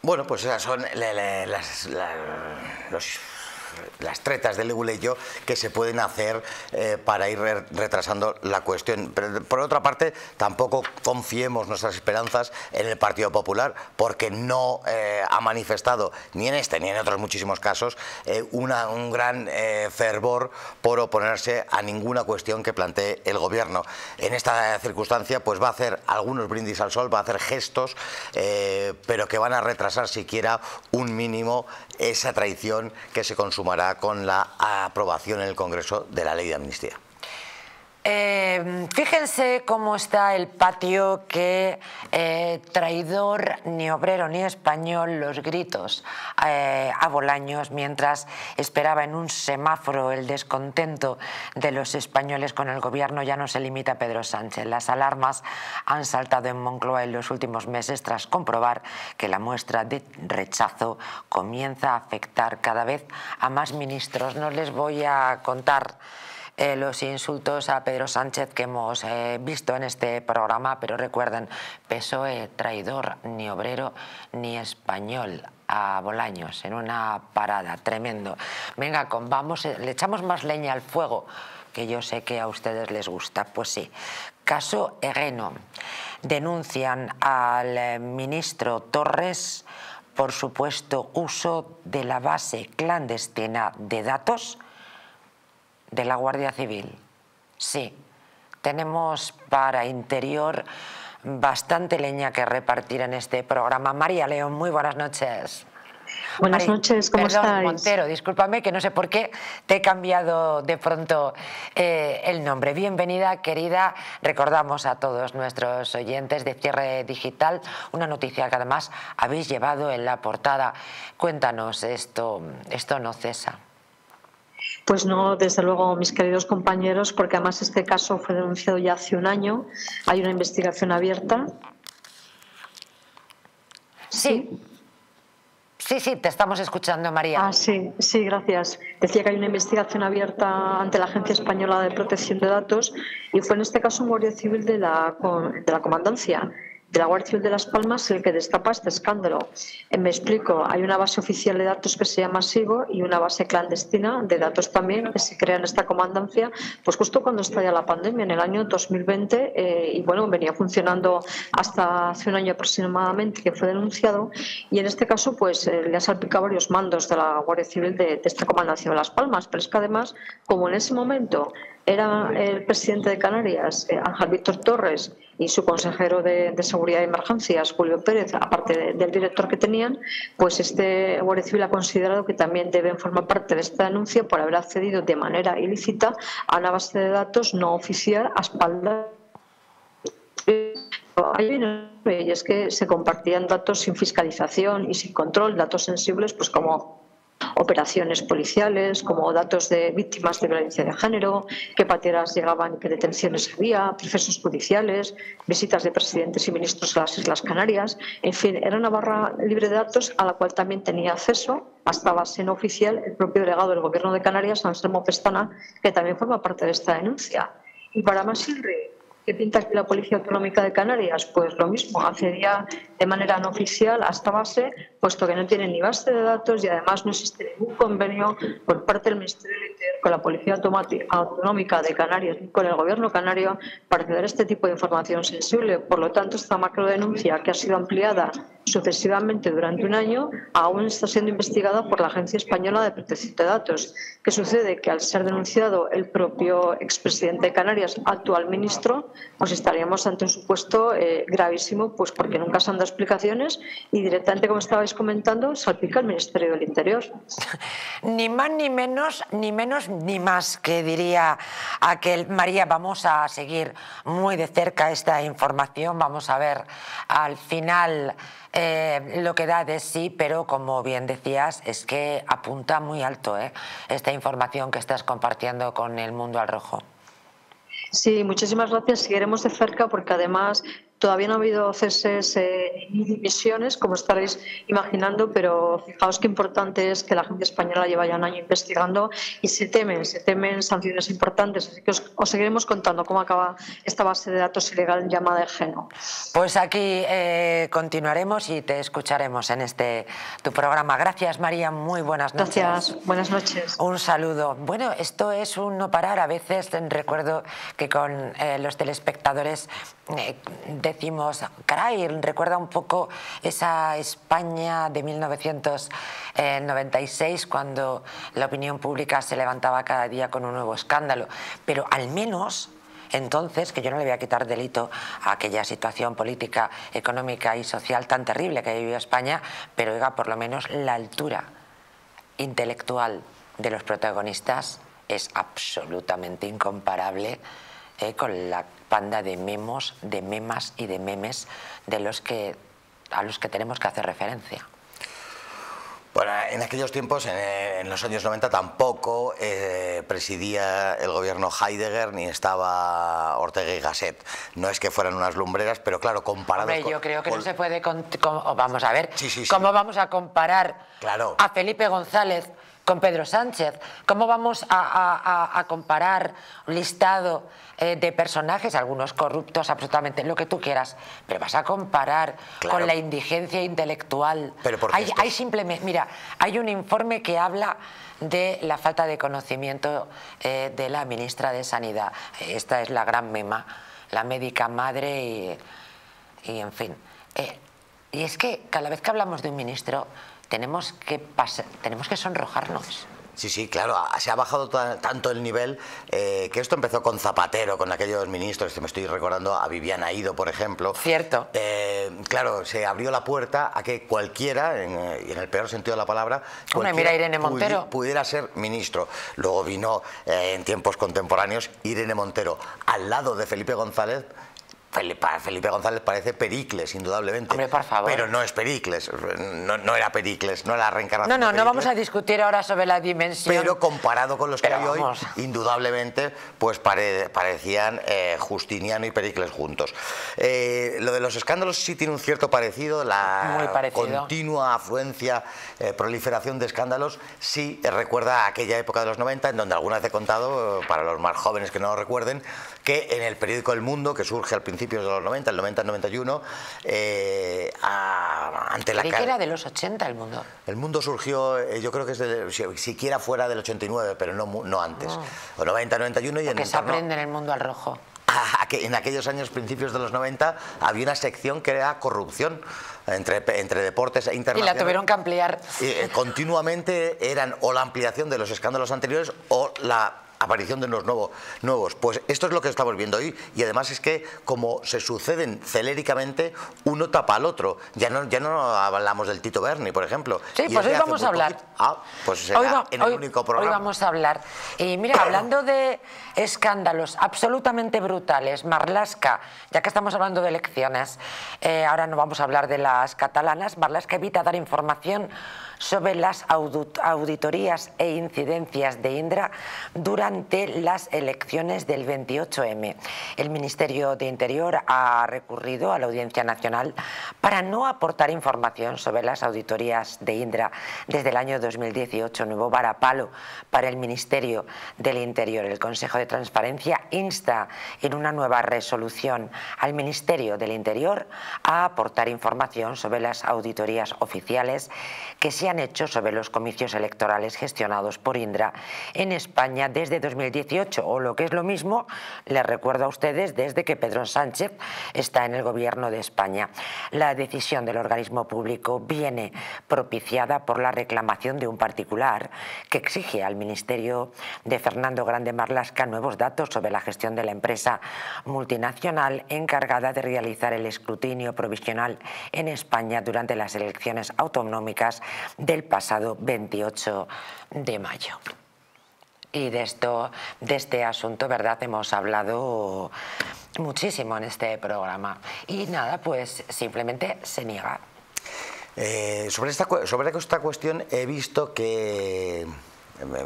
Bueno, pues son los las tretas de leguleyo que se pueden hacer eh, para ir retrasando la cuestión. Pero por otra parte, tampoco confiemos nuestras esperanzas en el Partido Popular, porque no eh, ha manifestado, ni en este ni en otros muchísimos casos, eh, una, un gran fervor por oponerse a ninguna cuestión que plantee el Gobierno. En esta circunstancia, pues va a hacer algunos brindis al sol, va a hacer gestos, pero que van a retrasar siquiera un mínimo esa traición que se con la aprobación en el Congreso de la ley de amnistía. Eh, fíjense cómo está el patio que eh, traidor ni obrero ni español los gritos eh, a Bolaños mientras esperaba en un semáforo el descontento de los españoles con el gobierno ya no se limita a Pedro Sánchez. Las alarmas han saltado en Moncloa en los últimos meses tras comprobar que la muestra de rechazo comienza a afectar cada vez a más ministros. No les voy a contar eh, los insultos a Pedro Sánchez que hemos eh, visto en este programa, pero recuerden, PSOE traidor, ni obrero ni español a Bolaños en una parada, tremendo. Venga, con, vamos, eh, le echamos más leña al fuego, que yo sé que a ustedes les gusta. Pues sí, caso Ereno. Denuncian al ministro Torres por supuesto uso de la base clandestina de datos de la Guardia Civil. Sí, tenemos para interior bastante leña que repartir en este programa. María León, muy buenas noches. Buenas noches, ¿cómo perdón, Montero, discúlpame que no sé por qué te he cambiado de pronto eh, el nombre. Bienvenida, querida. Recordamos a todos nuestros oyentes de Cierre Digital una noticia que además habéis llevado en la portada. Cuéntanos, esto, esto no cesa. Pues no, desde luego, mis queridos compañeros, porque además este caso fue denunciado ya hace un año, hay una investigación abierta. Sí. Sí, sí, te estamos escuchando, María. Ah, sí, sí, gracias. Decía que hay una investigación abierta ante la Agencia Española de Protección de Datos y fue en este caso un guardia civil de la, de la comandancia de la Guardia Civil de Las Palmas el que destapa este escándalo. Eh, me explico, hay una base oficial de datos que se llama SIGO y una base clandestina de datos también que se crea en esta comandancia, pues justo cuando estalla la pandemia, en el año 2020, eh, y bueno, venía funcionando hasta hace un año aproximadamente que fue denunciado, y en este caso pues eh, le ha salpicado varios mandos de la Guardia Civil de, de esta comandancia de Las Palmas, pero es que además, como en ese momento era el presidente de Canarias, Ángel Víctor Torres, y su consejero de, Seguridad y Emergencias, Julio Pérez, aparte del director que tenían, pues este Guardia Civil ha considerado que también deben formar parte de esta denuncia por haber accedido de manera ilícita a una base de datos no oficial a espaldas y es que se compartían datos sin fiscalización y sin control, datos sensibles, pues como operaciones policiales, como datos de víctimas de violencia de género, qué pateras llegaban, qué detenciones había, procesos judiciales, visitas de presidentes y ministros a las Islas Canarias. En fin, era una barra libre de datos a la cual también tenía acceso hasta base no oficial el propio delegado del Gobierno de Canarias, Anselmo Pestana, que también forma parte de esta denuncia. Y para más ¿Qué pinta aquí la Policía Autonómica de Canarias? Pues lo mismo, accedía de manera no oficial a esta base, puesto que no tiene ni base de datos y además no existe ningún convenio por parte del Ministerio del Interior con la Policía Autonómica de Canarias ni con el Gobierno canario para acceder a este tipo de información sensible. Por lo tanto, esta macrodenuncia que ha sido ampliada sucesivamente durante un año aún está siendo investigada por la Agencia Española de Protección de Datos. ¿Qué sucede? Que al ser denunciado el propio expresidente de Canarias, actual ministro, pues estaríamos ante un supuesto eh, gravísimo, pues porque nunca se han dado explicaciones y directamente, como comentando, salpica el Ministerio del Interior. Ni más ni menos, ni menos ni más que diría aquel María, vamos a seguir muy de cerca esta información, vamos a ver al final eh, lo que da de sí, pero como bien decías, es que apunta muy alto ¿eh? esta información que estás compartiendo con el mundo al rojo. Sí, muchísimas gracias. Seguiremos de cerca porque además Todavía no ha habido ceses eh, ni dimisiones, como estaréis imaginando, pero fijaos qué importante es que la agencia española lleva ya un año investigando y se temen, se temen sanciones importantes. Así que os, seguiremos contando cómo acaba esta base de datos ilegal llamada Geno. Pues aquí eh, continuaremos y te escucharemos en este tu programa. Gracias, María. Muy buenas noches. Gracias. Buenas noches. Un saludo. Bueno, esto es un no parar. A veces recuerdo que con eh, los telespectadores decimos, caray, recuerda un poco esa España de 1996 cuando la opinión pública se levantaba cada día con un nuevo escándalo. Pero al menos entonces, que yo no le voy a quitar delito a aquella situación política, económica y social tan terrible que vivió España, pero oiga, por lo menos la altura intelectual de los protagonistas es absolutamente incomparable eh, con la panda de memos, de memas y de memes de los que, a los que tenemos que hacer referencia. Bueno, en aquellos tiempos, en, los años 90, tampoco eh, presidía el gobierno Heidegger ni estaba Ortega y Gasset. No es que fueran unas lumbreras, pero claro, comparados Hombre, yo creo que no se puede... vamos a ver, ¿cómo vamos a comparar a Felipe González con Pedro Sánchez. ¿Cómo vamos a, comparar un listado eh, de personajes, algunos corruptos, absolutamente lo que tú quieras, pero vas a comparar con la indigencia intelectual? Pero hay, hay simplemente, mira, hay un informe que habla de la falta de conocimiento eh, de la ministra de Sanidad. Esta es la gran mema, la médica madre y, y en fin. Eh, y es que cada vez que hablamos de un ministro tenemos que, tenemos que sonrojarnos. Sí, sí, claro, se ha bajado tanto el nivel eh, que esto empezó con Zapatero, con aquellos ministros, me estoy recordando a Viviana Ido, por ejemplo. Cierto. Eh, claro, se abrió la puerta a que cualquiera, en, en el peor sentido de la palabra, mira Irene Montero. pudiera ser ministro. Luego vino eh, en tiempos contemporáneos Irene Montero al lado de Felipe González Felipe González parece Pericles, indudablemente. Hombre, por favor. Pero no es Pericles, no, era Pericles, no era la reencarnación. No, no, no vamos a discutir ahora sobre la dimensión. Pero comparado con los que hay hoy, indudablemente, pues parecían eh, Justiniano y Pericles juntos. Eh, lo de los escándalos sí tiene un cierto parecido, la continua afluencia, eh, proliferación de escándalos, sí recuerda a aquella época de los 90, en donde alguna vez he contado, para los más jóvenes que no lo recuerden, que en el periódico El Mundo, que surge al principio de los 90, el 90-91, eh, ante la... que era de los 80 El Mundo. El Mundo surgió, eh, yo creo que es de, siquiera fuera del 89, pero no, no antes. O 90-91 y en Que se aprende en el mundo al rojo. en aquellos años, principios de los 90, había una sección que era corrupción. Entre, entre, deportes e internacionales. Y la tuvieron que ampliar. Eh, continuamente eran o la ampliación de los escándalos anteriores o la aparición de los nuevos, nuevos. Pues esto es lo que estamos viendo hoy y además es que como se suceden celéricamente, uno tapa al otro. Ya no, ya no hablamos del Tito Berni, por ejemplo. Sí, pues hoy vamos a hablar. Ah, pues será en el único programa. Hoy vamos a hablar. Y mira, hablando de escándalos absolutamente brutales, Marlasca, ya que estamos hablando de elecciones, eh, ahora no vamos a hablar de las catalanas, Marlasca evita dar información sobre las auditorías e incidencias de Indra durante las elecciones del 28M. El Ministerio de Interior ha recurrido a la Audiencia Nacional para no aportar información sobre las auditorías de Indra desde el año 2018, nuevo varapalo para el Ministerio del Interior. El Consejo de Transparencia insta en una nueva resolución al Ministerio del Interior a aportar información sobre las auditorías oficiales que se han hecho sobre los comicios electorales gestionados por Indra en España desde 2018, o lo que es lo mismo, les recuerdo a ustedes, desde que Pedro Sánchez está en el gobierno de España. La decisión del organismo público viene propiciada por la reclamación de un particular que exige al Ministerio de Fernando Grande Marlasca nuevos datos sobre la gestión de la empresa multinacional encargada de realizar el escrutinio provisional en España durante las elecciones autonómicas del pasado 28 de mayo. Y de, esto, de este asunto, ¿verdad? Hemos hablado muchísimo en este programa. Y nada, pues simplemente se niega. Eh, sobre, esta, sobre esta cuestión he visto que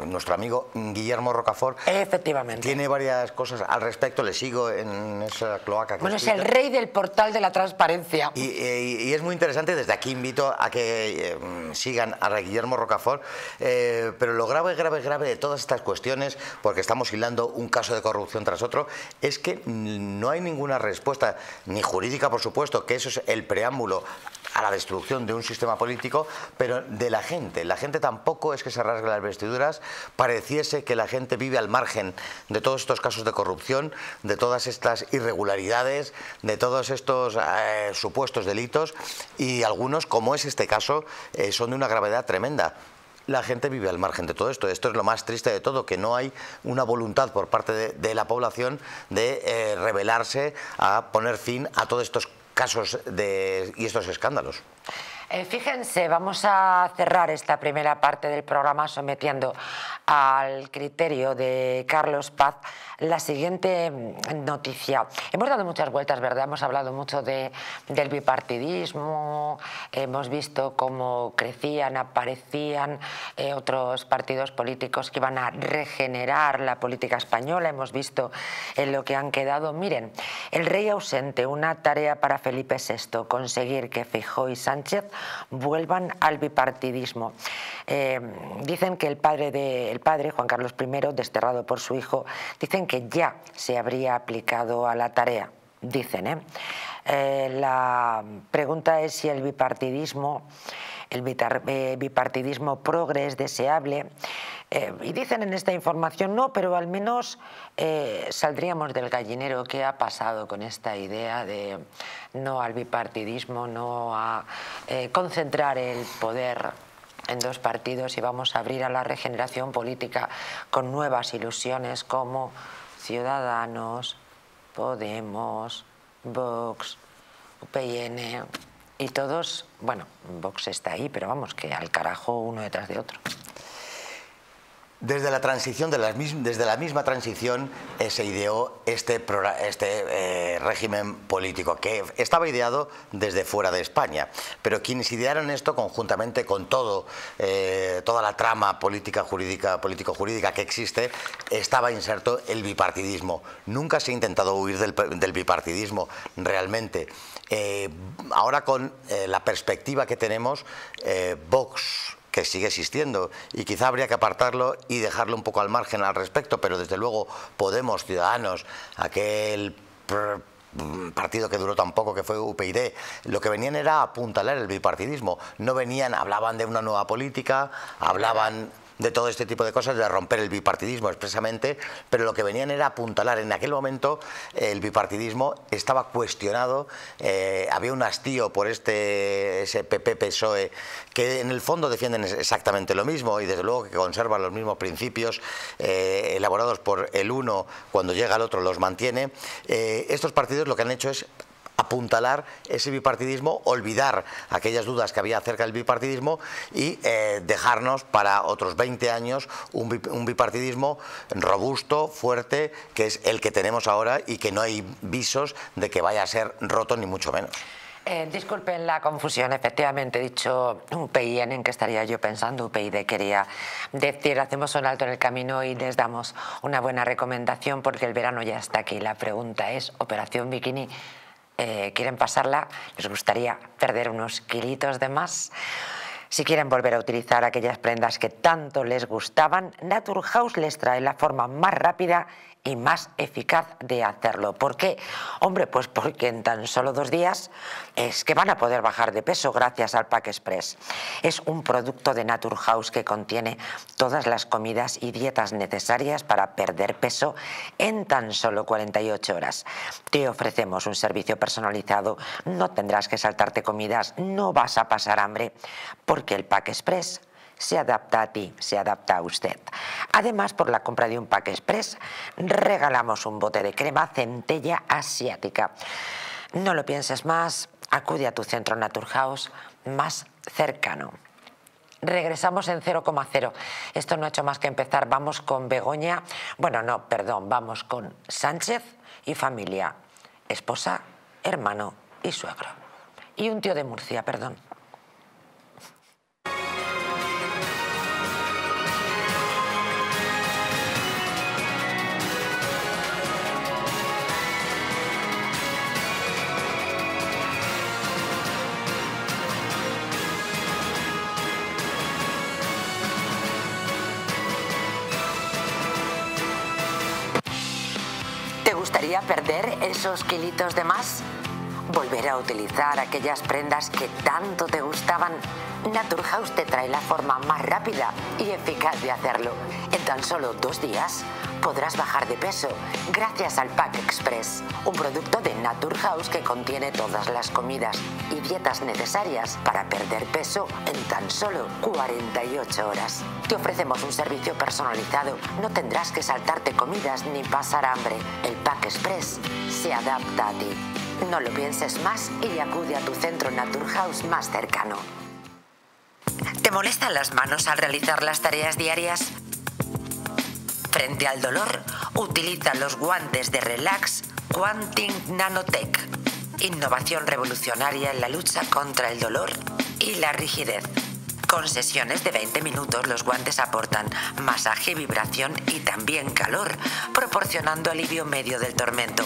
nuestro amigo Guillermo Rocafort Efectivamente. tiene varias cosas al respecto, le sigo en esa cloaca. Que bueno, es el rey del portal de la transparencia. Y, es muy interesante, desde aquí invito a que eh, sigan a Guillermo Rocafort, eh, pero lo grave, grave, grave de todas estas cuestiones, porque estamos hilando un caso de corrupción tras otro, es que no hay ninguna respuesta, ni jurídica por supuesto, que eso es el preámbulo a la destrucción de un sistema político, pero de la gente. La gente tampoco es que se rasgue las vestiduras, pareciese que la gente vive al margen de todos estos casos de corrupción, de todas estas irregularidades, de todos estos eh, supuestos delitos y algunos, como es este caso, eh, son de una gravedad tremenda la gente vive al margen de todo esto. Esto es lo más triste de todo, que no hay una voluntad por parte de, la población de eh, rebelarse a poner fin a todos estos casos y estos escándalos. Eh, fíjense, vamos a cerrar esta primera parte del programa sometiendo al criterio de Carlos Paz la siguiente mm, noticia. Hemos dado muchas vueltas, ¿verdad? Hemos hablado mucho de, del bipartidismo, hemos visto cómo crecían, aparecían eh, otros partidos políticos que iban a regenerar la política española, hemos visto en lo que han quedado. Miren, el rey ausente, una tarea para Felipe VI, conseguir que Feijóo y Sánchez vuelvan al bipartidismo. Eh, dicen que el padre, de, el padre, Juan Carlos I, desterrado por su hijo, dicen que ya se habría aplicado a la tarea. Dicen, ¿eh? Eh, la pregunta es si el bipartidismo, el bipartidismo progre es deseable. y dicen en esta información no, pero al menos saldríamos del gallinero. ¿Qué ha pasado con esta idea de no al bipartidismo, no a concentrar el poder en dos partidos y vamos a abrir a la regeneración política con nuevas ilusiones como Ciudadanos, Podemos, Vox, UPN y todos, bueno, Vox está ahí, pero vamos, que al carajo uno detrás de otro. Desde la transición, desde la misma transición, eh, se ideó este, este eh, régimen político, que estaba ideado desde fuera de España. Pero quienes idearon esto, conjuntamente con todo, eh, toda la trama política jurídica, político-jurídica que existe, estaba inserto el bipartidismo. Nunca se ha intentado huir del, del bipartidismo, realmente. ahora con la perspectiva que tenemos, Vox que sigue existiendo y quizá habría que apartarlo y dejarlo un poco al margen al respecto, pero desde luego Podemos, Ciudadanos, aquel partido que duró tan poco que fue UPyD, lo que venían era apuntalar el bipartidismo, no venían, hablaban de una nueva política, hablaban de todo este tipo de cosas, de romper el bipartidismo expresamente, pero lo que venían era apuntalar. En aquel momento el bipartidismo estaba cuestionado, eh, había un hastío por este ese PP-PSOE que en el fondo defienden exactamente lo mismo y desde luego que conservan los mismos principios eh, elaborados por el uno cuando llega el otro los mantiene. Eh, estos partidos lo que han hecho es apuntalar ese bipartidismo, olvidar aquellas dudas que había acerca del bipartidismo y eh, dejarnos para otros 20 años un, bipartidismo robusto, fuerte, que es el que tenemos ahora y que no hay visos de que vaya a ser roto ni mucho menos. Eh, disculpen la confusión, efectivamente he dicho UPIN en que estaría yo pensando, UPyD quería decir, hacemos un alto en el camino y les damos una buena recomendación porque el verano ya está aquí. La pregunta es, Operación Bikini eh, quieren pasarla, les gustaría perder unos kilitos de más. Si quieren volver a utilizar aquellas prendas que tanto les gustaban, Naturhaus les trae la forma más rápida y más eficaz de hacerlo. ¿Por qué? Hombre, pues porque en tan solo dos días es que van a poder bajar de peso gracias al Pack Express. Es un producto de Naturhaus que contiene todas las comidas y dietas necesarias para perder peso en tan solo 48 horas. Te ofrecemos un servicio personalizado, no tendrás que saltarte comidas, no vas a pasar hambre, porque el Pack Express se adapta a ti, se adapta a usted. Además, por la compra de un pack express, regalamos un bote de crema centella asiática. No lo pienses más, acude a tu centro Naturhaus más cercano. Regresamos en 0,0. Esto no ha hecho más que empezar. Vamos con Begoña. Bueno, no, perdón, vamos con Sánchez y familia. Esposa, hermano y suegro. Y un tío de Murcia, perdón. Perder esos kilitos de más? ¿Volver a utilizar aquellas prendas que tanto te gustaban? Naturhaus te trae la forma más rápida y eficaz de hacerlo. En tan solo dos días podrás bajar de peso gracias al Pack Express, un producto de Naturhaus que contiene todas las comidas y dietas necesarias para perder peso en tan solo 48 horas. Te ofrecemos un servicio personalizado, no tendrás que saltarte comidas ni pasar hambre. El Pack Express se adapta a ti. No lo pienses más y acude a tu centro Naturhaus más cercano. Molestan las manos al realizar las tareas diarias? Frente al dolor, utiliza los guantes de Relax Quanting Nanotech. Innovación revolucionaria en la lucha contra el dolor y la rigidez. Con sesiones de 20 minutos los guantes aportan masaje, vibración y también calor, proporcionando alivio medio del tormento.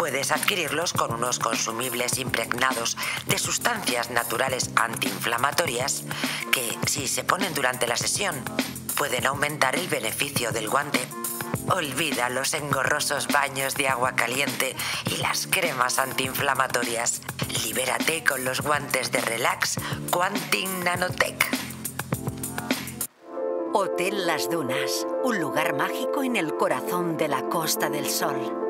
Puedes adquirirlos con unos consumibles impregnados de sustancias naturales antiinflamatorias que, si se ponen durante la sesión, pueden aumentar el beneficio del guante. Olvida los engorrosos baños de agua caliente y las cremas antiinflamatorias. Libérate con los guantes de Relax Quanting Nanotech. Hotel Las Dunas, un lugar mágico en el corazón de la Costa del Sol.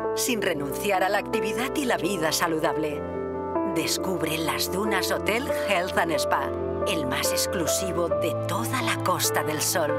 sin renunciar a la actividad y la vida saludable. Descubre las Dunas Hotel Health and Spa el más exclusivo de toda la Costa del Sol.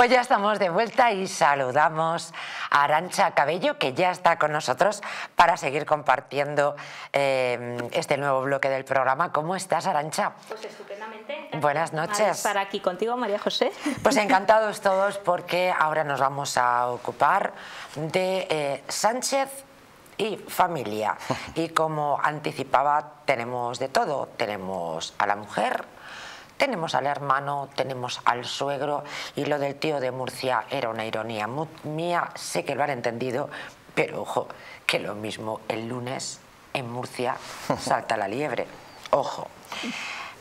Pues ya estamos de vuelta y saludamos a Arancha Cabello, que ya está con nosotros para seguir compartiendo eh, este nuevo bloque del programa. ¿Cómo estás, Arancha? Pues estupendamente. Buenas noches. Estar aquí contigo, María José. Pues encantados todos porque ahora nos vamos a ocupar de eh, Sánchez y familia. Y como anticipaba, tenemos de todo. Tenemos a la mujer, tenemos al hermano, tenemos al suegro y lo del tío de Murcia era una ironía mía, sé que lo han entendido, pero ojo, que lo mismo el lunes en Murcia salta la liebre. Ojo.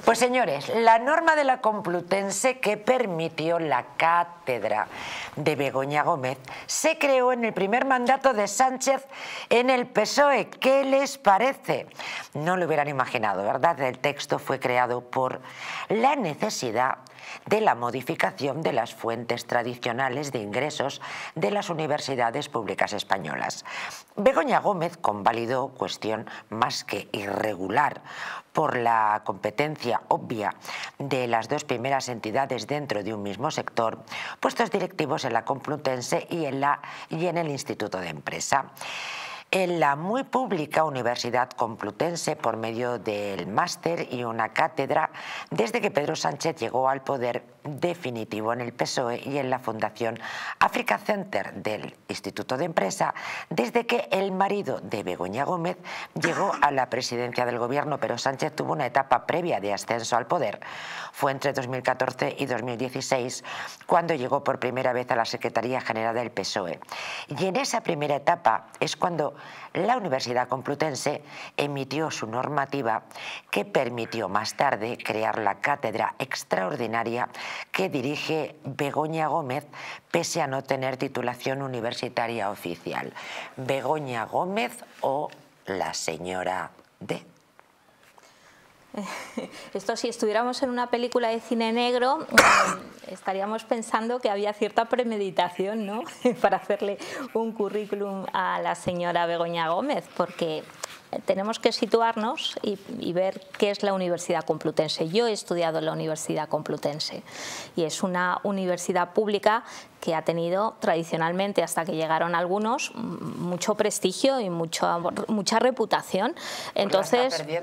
Pues señores, la norma de la Complutense que permitió la cátedra de Begoña Gómez se creó en el primer mandato de Sánchez en el PSOE. ¿Qué les parece? No lo hubieran imaginado, ¿verdad? El texto fue creado por la necesidad de la modificación de las fuentes tradicionales de ingresos de las universidades públicas españolas. Begoña Gómez convalidó, cuestión más que irregular, por la competencia obvia de las dos primeras entidades dentro de un mismo sector, puestos directivos en la Complutense y en, la, y en el Instituto de Empresa en la muy pública Universidad Complutense por medio del máster y una cátedra desde que Pedro Sánchez llegó al poder definitivo en el PSOE y en la Fundación Africa Center del Instituto de Empresa desde que el marido de Begoña Gómez llegó a la presidencia del gobierno, pero Sánchez tuvo una etapa previa de ascenso al poder. Fue entre 2014 y 2016 cuando llegó por primera vez a la Secretaría General del PSOE. Y en esa primera etapa es cuando la Universidad Complutense emitió su normativa que permitió más tarde crear la cátedra extraordinaria que dirige Begoña Gómez pese a no tener titulación universitaria oficial. Begoña Gómez o la señora D. Esto si estuviéramos en una película de cine negro mm, estaríamos pensando que había cierta premeditación ¿no? para hacerle un currículum a la señora Begoña Gómez, porque tenemos que situarnos y, ver qué es la Universidad Complutense. Yo he estudiado en la Universidad Complutense y es una universidad pública que ha tenido tradicionalmente, hasta que llegaron algunos, mucho prestigio y mucho, mucha reputación. Entonces, ¿eh?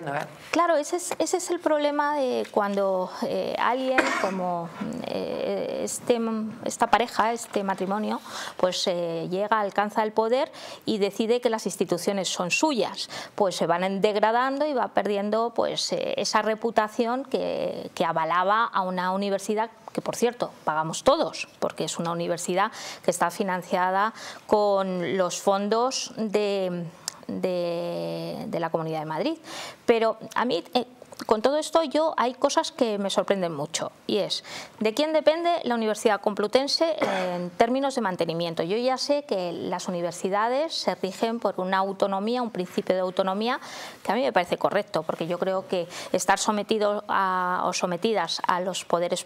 claro, ese es, ese es el problema de cuando eh, alguien como eh, este, esta pareja, este matrimonio, pues llega, alcanza el poder y decide que las instituciones son suyas, pues se van degradando y va perdiendo pues esa reputación que, que avalaba a una universidad que por cierto pagamos todos, porque es una universidad que está financiada con los fondos de, de, la Comunidad de Madrid. Pero a mí, eh, con todo esto yo hay cosas que me sorprenden mucho y es de quién depende la Universidad Complutense en términos de mantenimiento. Yo ya sé que las universidades se rigen por una autonomía, un principio de autonomía que a mí me parece correcto porque yo creo que estar sometidos o sometidas a los poderes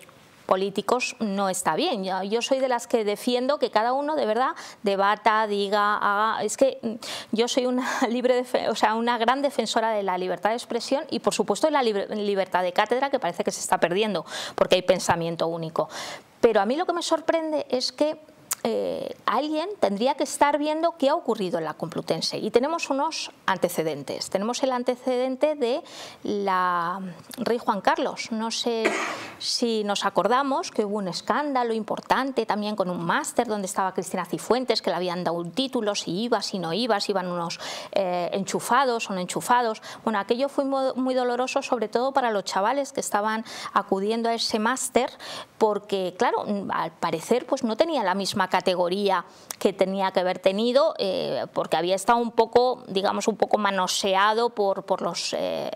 políticos no está bien. Yo, soy de las que defiendo que cada uno de verdad debata, diga, haga. Es que mm, yo soy una libre, o sea, una gran defensora de la libertad de expresión y por supuesto de la libertad de cátedra que parece que se está perdiendo porque hay pensamiento único. Pero a mí lo que me sorprende es que eh, alguien tendría que estar viendo qué ha ocurrido en la Complutense. Y tenemos unos antecedentes. Tenemos el antecedente de la rey Juan Carlos. No sé si nos acordamos que hubo un escándalo importante también con un máster donde estaba Cristina Cifuentes, que le habían dado un título, si iba, si no iba, si iban unos eh, enchufados o no enchufados. Bueno, aquello fue muy doloroso, sobre todo para los chavales que estaban acudiendo a ese máster, porque, claro, al parecer pues no tenía la misma categoría que tenía que haber tenido, eh, porque había estado un poco, digamos, un poco manoseado por, por los, eh,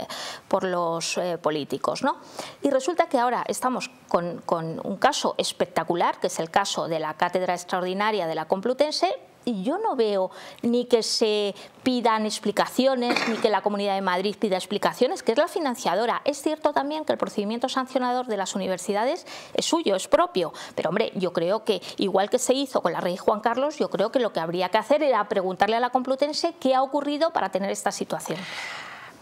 por los eh, políticos. ¿no? Y resulta que ahora estamos con, con un caso espectacular, que es el caso de la Cátedra Extraordinaria de la Complutense, yo no veo ni que se pidan explicaciones, ni que la Comunidad de Madrid pida explicaciones, que es la financiadora. Es cierto también que el procedimiento sancionador de las universidades es suyo, es propio, pero hombre, yo creo que igual que se hizo con la Rey Juan Carlos, yo creo que lo que habría que hacer era preguntarle a la Complutense qué ha ocurrido para tener esta situación.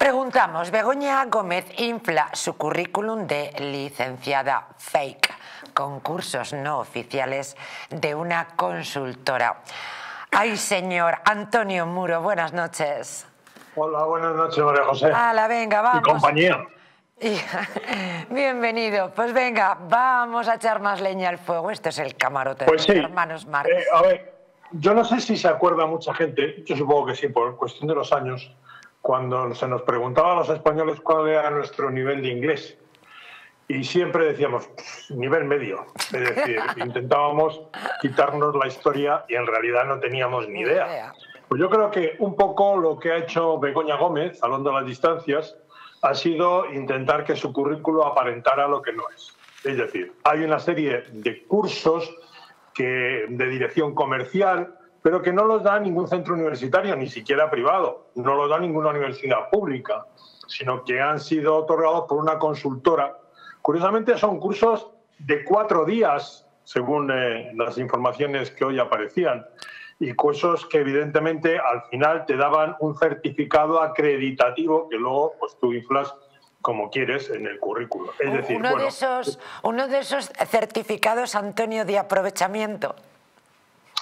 Preguntamos, Begoña Gómez infla su currículum de licenciada fake, concursos no oficiales de una consultora. Ay, señor. Antonio Muro, buenas noches. Hola, buenas noches, María José. Hala, venga, vamos. Y compañía. Bienvenido. Pues venga, vamos a echar más leña al fuego. Esto es el camarote pues de los hermanos Marx. Eh, a ver, yo no sé si se acuerda mucha gente, yo supongo que sí, por cuestión de los años, cuando se nos preguntaba a los españoles cuál era nuestro nivel de inglés y siempre decíamos nivel medio, es decir, intentábamos quitarnos la historia y en realidad no teníamos ni idea. Pues yo creo que un poco lo que ha hecho Begoña Gómez, hablando de las distancias, ha sido intentar que su currículo aparentara lo que no es. Es decir, hay una serie de cursos que, de dirección comercial, pero que no los da ningún centro universitario, ni siquiera privado, no los da ninguna universidad pública, sino que han sido otorgados por una consultora Curiosamente son cursos de cuatro días, según eh, las informaciones que hoy aparecían, y cursos que evidentemente al final te daban un certificado acreditativo que luego pues tú inflas como quieres en el currículo. Es decir, uno, de esos, uno de esos certificados, Antonio, de aprovechamiento.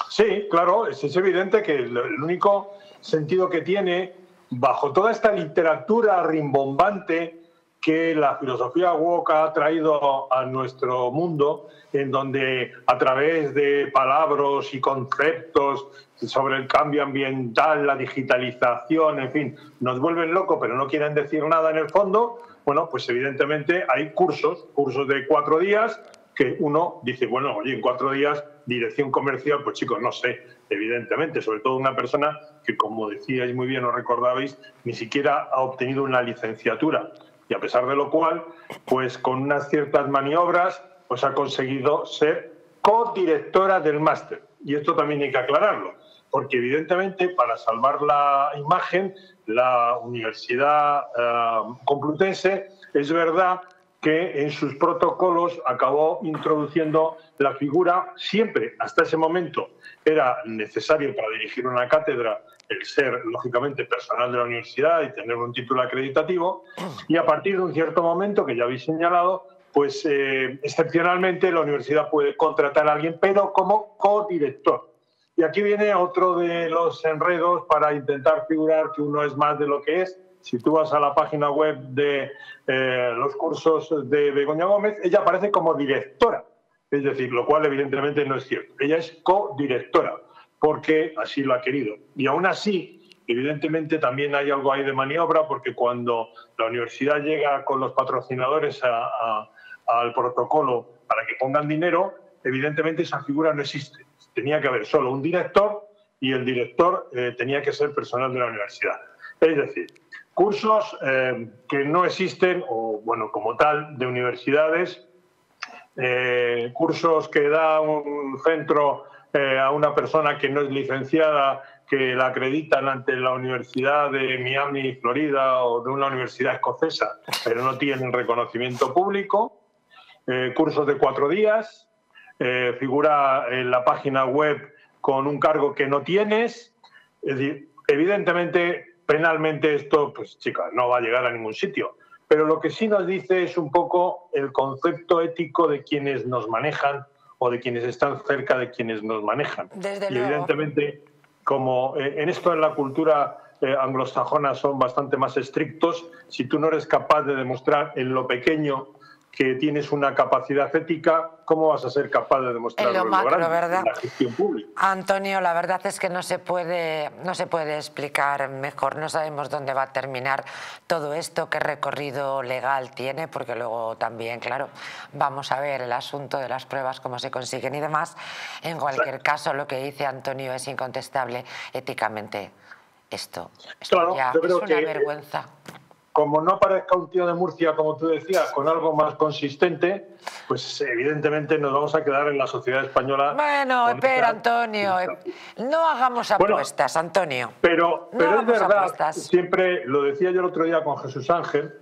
Sí, claro, es, es evidente que el, el único sentido que tiene, bajo toda esta literatura rimbombante, que la filosofía woke ha traído a nuestro mundo, en donde a través de palabras y conceptos sobre el cambio ambiental, la digitalización, en fin, nos vuelven locos, pero no quieren decir nada en el fondo, bueno, pues evidentemente hay cursos, cursos de cuatro días, que uno dice, bueno, oye, en cuatro días, dirección comercial, pues chicos, no sé, evidentemente, sobre todo una persona que, como decíais muy bien, os recordabais, ni siquiera ha obtenido una licenciatura y a pesar de lo cual, pues con unas ciertas maniobras, pues ha conseguido ser codirectora del máster. Y esto también hay que aclararlo, porque evidentemente para salvar la imagen, la Universidad eh, Complutense es verdad que en sus protocolos acabó introduciendo la figura, siempre hasta ese momento era necesario para dirigir una cátedra el ser, lógicamente, personal de la universidad y tener un título acreditativo. Y a partir de un cierto momento, que ya habéis señalado, pues eh, excepcionalmente la universidad puede contratar a alguien, pero como codirector. Y aquí viene otro de los enredos para intentar figurar que uno es más de lo que es. Si tú vas a la página web de eh, los cursos de Begoña Gómez, ella aparece como directora. Es decir, lo cual evidentemente no es cierto. Ella es codirectora, porque así lo ha querido. Y aún así, evidentemente también hay algo ahí de maniobra, porque cuando la universidad llega con los patrocinadores al protocolo para que pongan dinero, evidentemente esa figura no existe. Tenía que haber solo un director y el director eh, tenía que ser personal de la universidad. Es decir, cursos eh, que no existen, o bueno, como tal, de universidades, eh, cursos que da un centro a una persona que no es licenciada, que la acreditan ante la Universidad de Miami, Florida, o de una universidad escocesa, pero no tienen reconocimiento público, cursos de cuatro días, eh, figura en la página web con un cargo que no tienes. Es decir, evidentemente, penalmente esto, pues chicas, no va a llegar a ningún sitio. Pero lo que sí nos dice es un poco el concepto ético de quienes nos manejan o de quienes están cerca de quienes nos manejan. Desde y evidentemente, como eh, en esto en la cultura eh, anglosajona son bastante más estrictos, si tú no eres capaz de demostrar en lo pequeño que tienes una capacidad ética, ¿cómo vas a ser capaz de demostrarlo en lo macro, ¿verdad? en la gestión pública? Antonio, la verdad es que no se puede no se puede explicar mejor, no sabemos dónde va a terminar todo esto, qué recorrido legal tiene, porque luego también, claro, vamos a ver el asunto de las pruebas, cómo se consiguen y demás. En cualquier caso, lo que dice Antonio es incontestable éticamente. Esto, esto ya es una vergüenza como no aparezca un tío de Murcia, como tú decías, con algo más consistente, pues evidentemente nos vamos a quedar en la sociedad española. Bueno, espera, Antonio, eh, no hagamos apuestas, Antonio. Pero, pero es verdad, siempre, lo decía yo el otro día con Jesús Ángel,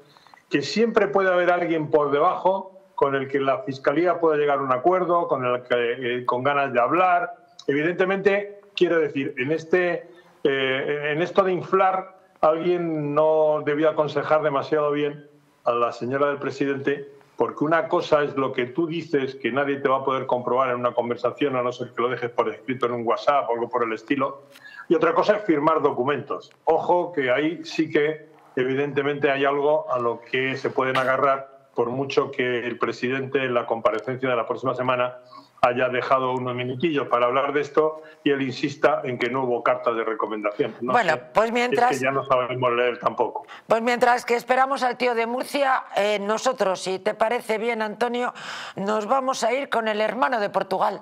que siempre puede haber alguien por debajo con el que la Fiscalía pueda llegar a un acuerdo, con el que eh, con ganas de hablar. Evidentemente, quiero decir, en, este, eh, en esto de inflar alguien no debió aconsejar demasiado bien a la señora del presidente, porque una cosa es lo que tú dices, que nadie te va a poder comprobar en una conversación, a no ser que lo dejes por escrito en un WhatsApp o algo por el estilo, y otra cosa es firmar documentos. Ojo que ahí sí que evidentemente hay algo a lo que se pueden agarrar, por mucho que el presidente en la comparecencia de la próxima semana haya dejado unos minutillos para hablar de esto y él insista en que no hubo carta de recomendación. bueno, pues mientras... Es que ya no sabemos leer tampoco. Pues mientras que esperamos al tío de Murcia, eh, nosotros, si te parece bien, Antonio, nos vamos a ir con el hermano de Portugal.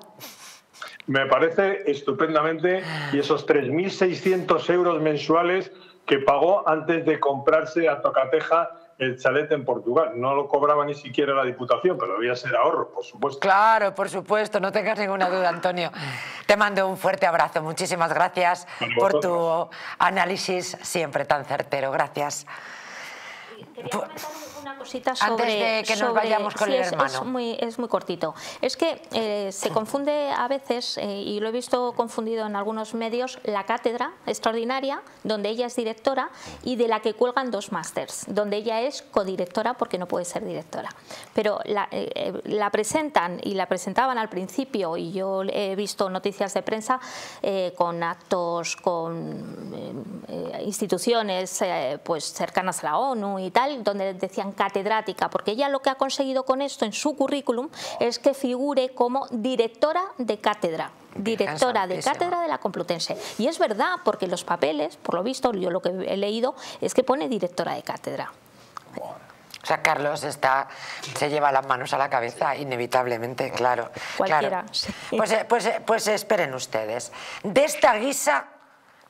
Me parece estupendamente y esos 3.600 euros mensuales que pagó antes de comprarse a Tocateja el chalet en Portugal. No lo cobraba ni siquiera la Diputación, pero debía ser ahorro, por supuesto. Claro, por supuesto, no tengas ninguna duda, Antonio. Te mando un fuerte abrazo. Muchísimas gracias por tu análisis siempre tan certero. Gracias cosita sobre... Antes de que nos vayamos con el hermano. Es, muy, es muy cortito. Es que eh, se confunde a veces, eh, y lo he visto confundido en algunos medios, la cátedra extraordinaria, donde ella es directora, y de la que cuelgan dos másters, donde ella es codirectora porque no puede ser directora. Pero la, eh, la presentan y la presentaban al principio, y yo he visto noticias de prensa con actos, con instituciones pues cercanas a la ONU y tal, donde decían catedrática, porque ella lo que ha conseguido con esto en su currículum es que figure como directora de cátedra directora de cátedra de la Complutense. Y es verdad, porque los papeles, por lo visto, yo lo que he leído, es que pone directora de cátedra. O sea, Carlos está, se lleva las manos a la cabeza, inevitablemente, claro. Cualquiera. Pues, eh, pues, eh, pues esperen ustedes. De esta guisa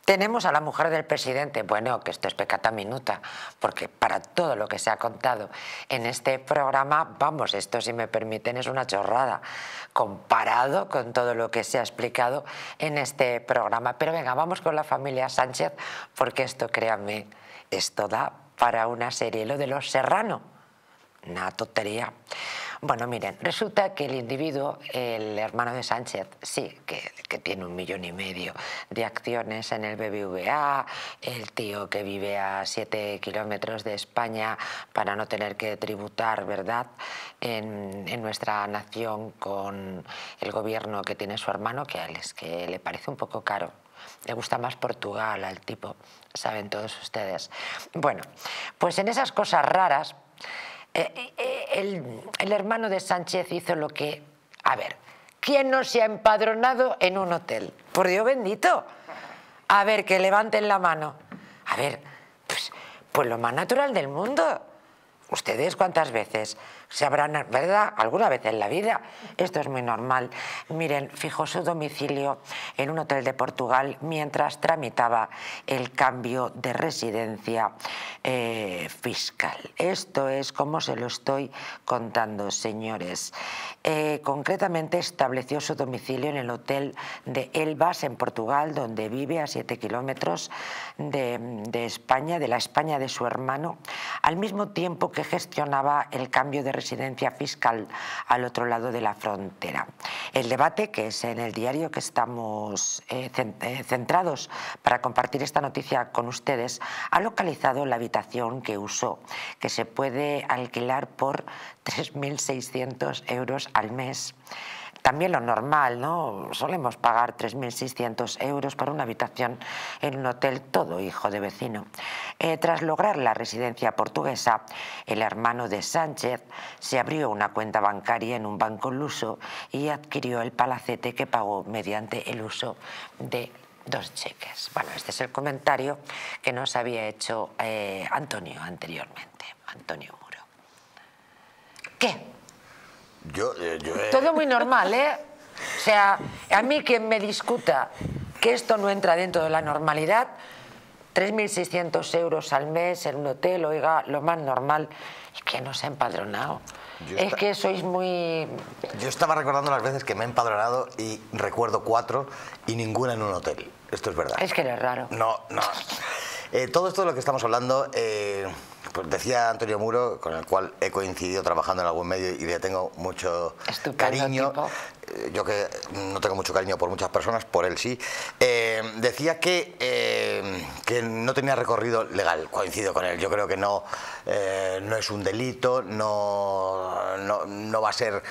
tenemos a la mujer del presidente, bueno, que esto es pecata minuta, porque para todo lo que se ha contado en este programa, vamos, esto si me permiten es una chorrada, comparado con todo lo que se ha explicado en este programa. Pero venga, vamos con la familia Sánchez, porque esto, créanme, esto da para una serie, lo de los Serrano, una tontería. Bueno, miren, resulta que el individuo, el hermano de Sánchez, sí, que, tiene un millón y medio de acciones en el BBVA, el tío que vive a siete kilómetros de España para no tener que tributar, ¿verdad?, en, en, nuestra nación con el gobierno que tiene su hermano, que a él es que le parece un poco caro. Le gusta más Portugal al tipo, saben todos ustedes. Bueno, pues en esas cosas raras, eh, eh, el, el hermano de Sánchez hizo lo que... A ver, ¿quién no se ha empadronado en un hotel? Por Dios bendito. A ver, que levanten la mano. A ver, pues, pues lo más natural del mundo. ¿Ustedes cuántas veces se habrán, verdad? Alguna vez en la vida. Esto es muy normal. Miren, fijó su domicilio en un hotel de Portugal mientras tramitaba el cambio de residencia eh, fiscal. Esto es como se lo estoy contando, señores. Eh, concretamente estableció su domicilio en el hotel de Elbas, en Portugal, donde vive a siete kilómetros de, de España, de la España de su hermano, al mismo tiempo que gestionaba el cambio de residencia fiscal al otro lado de la frontera. El debate, que es en el diario que estamos eh, eh, centrados para compartir esta noticia con ustedes, ha localizado la habitación que usó, que se puede alquilar por 3.600 euros al mes también lo normal, ¿no? Solemos pagar 3.600 euros por una habitación en un hotel, todo hijo de vecino. Eh, tras lograr la residencia portuguesa, el hermano de Sánchez se abrió una cuenta bancaria en un banco luso y adquirió el palacete que pagó mediante el uso de dos cheques. Bueno, este es el comentario que nos había hecho eh, Antonio anteriormente, Antonio Muro. ¿Qué? Yo, eh, yo Todo muy normal, ¿eh? O sea, a mí quien me discuta que esto no entra dentro de la normalidad, 3.600 euros al mes en un hotel, oiga, lo más normal, es que no se ha empadronado. Yo es que sois muy... Yo estaba recordando las veces que me he empadronado y recuerdo cuatro y ninguna en un hotel. Esto es verdad. Es que eres raro. No, no. Eh, todo esto de lo que estamos hablando... Eh, pues decía Antonio Muro, con el cual he coincidido trabajando en algún medio y le tengo mucho cariño. Yo que no tengo mucho cariño por muchas personas, por él sí. Eh, decía que, eh, que no tenía recorrido legal. Coincido con él. Yo creo que no, no es un delito, no, no, no va a ser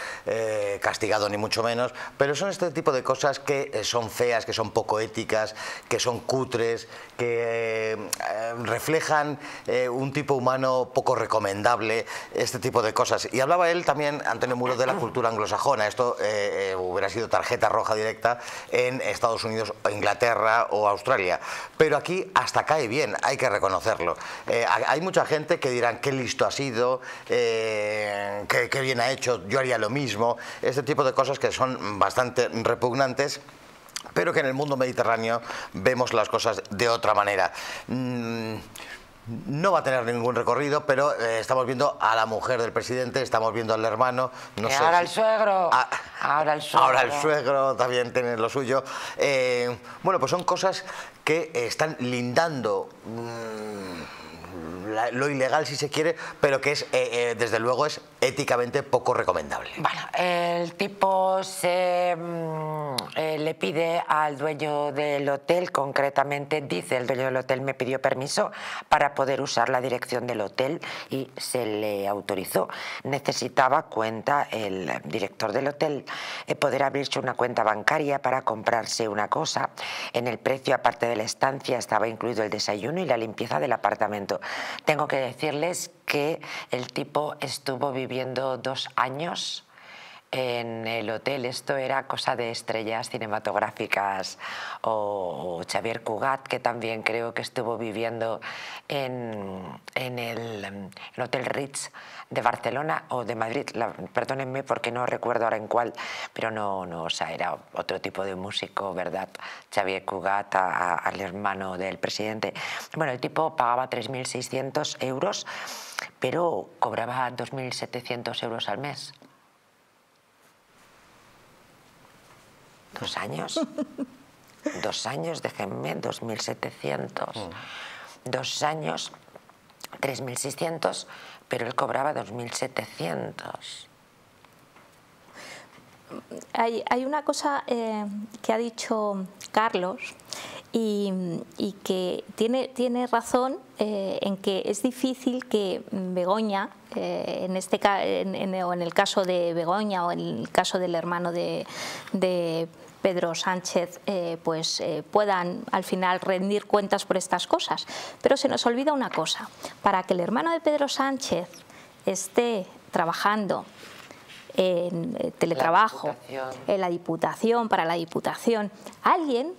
castigado ni mucho menos. Pero son este tipo de cosas que son feas, que son poco éticas, que son cutres, que reflejan un tipo humano poco recomendable, este tipo de cosas. Y hablaba él también, Antonio Muro, de la cultura anglosajona. Esto eh, eh, hubiera sido tarjeta roja directa en Estados Unidos, Inglaterra o Australia. Pero aquí hasta cae bien, hay que reconocerlo. Eh, hay mucha gente que dirán qué listo ha sido, qué, qué bien ha hecho, yo haría lo mismo. Este tipo de cosas que son bastante repugnantes pero que en el mundo mediterráneo vemos las cosas de otra manera. Mm, no va a tener ningún recorrido, pero eh, estamos viendo a la mujer del presidente, estamos viendo al hermano. No sé ahora el suegro. Ah, ahora el suegro. Ahora el suegro también tiene lo suyo. Eh, bueno, pues son cosas que están lindando. Mm, lo ilegal si se quiere, pero que es, eh, eh, desde luego es éticamente poco recomendable. Bueno, el tipo se mm, eh, le pide al dueño del hotel, concretamente dice el dueño del hotel me pidió permiso para poder usar la dirección del hotel y se le autorizó. Necesitaba cuenta el director del hotel poder abrirse una cuenta bancaria para comprarse una cosa. En el precio, aparte de la estancia, estaba incluido el desayuno y la limpieza del apartamento. Tengo que decirles que el tipo estuvo viviendo dos años en el hotel. Esto era cosa de estrellas cinematográficas o, Xavier Cugat, que también creo que estuvo viviendo en, el, Hotel Ritz de Barcelona o de Madrid. perdónenme porque no recuerdo ahora en cuál, pero no, no, o sea, era otro tipo de músico, ¿verdad? Xavier Cugat, al hermano del presidente. Bueno, el tipo pagaba 3.600 euros, pero cobraba 2.700 euros al mes. Dos años. Dos años, déjenme, 2.700. Mm. Dos años, 3.600, pero él cobraba 2.700. hay, hay una cosa eh, que ha dicho Carlos y, y que tiene, tiene razón eh, en que es difícil que Begoña, eh, en, este, ca- en, en- o en el caso de Begoña o en el caso del hermano de, de Pedro Sánchez, eh, pues eh, puedan al final rendir cuentas por estas cosas. Pero se nos olvida una cosa, para que el hermano de Pedro Sánchez esté trabajando en eh, teletrabajo, en la Diputación, para la Diputación, alguien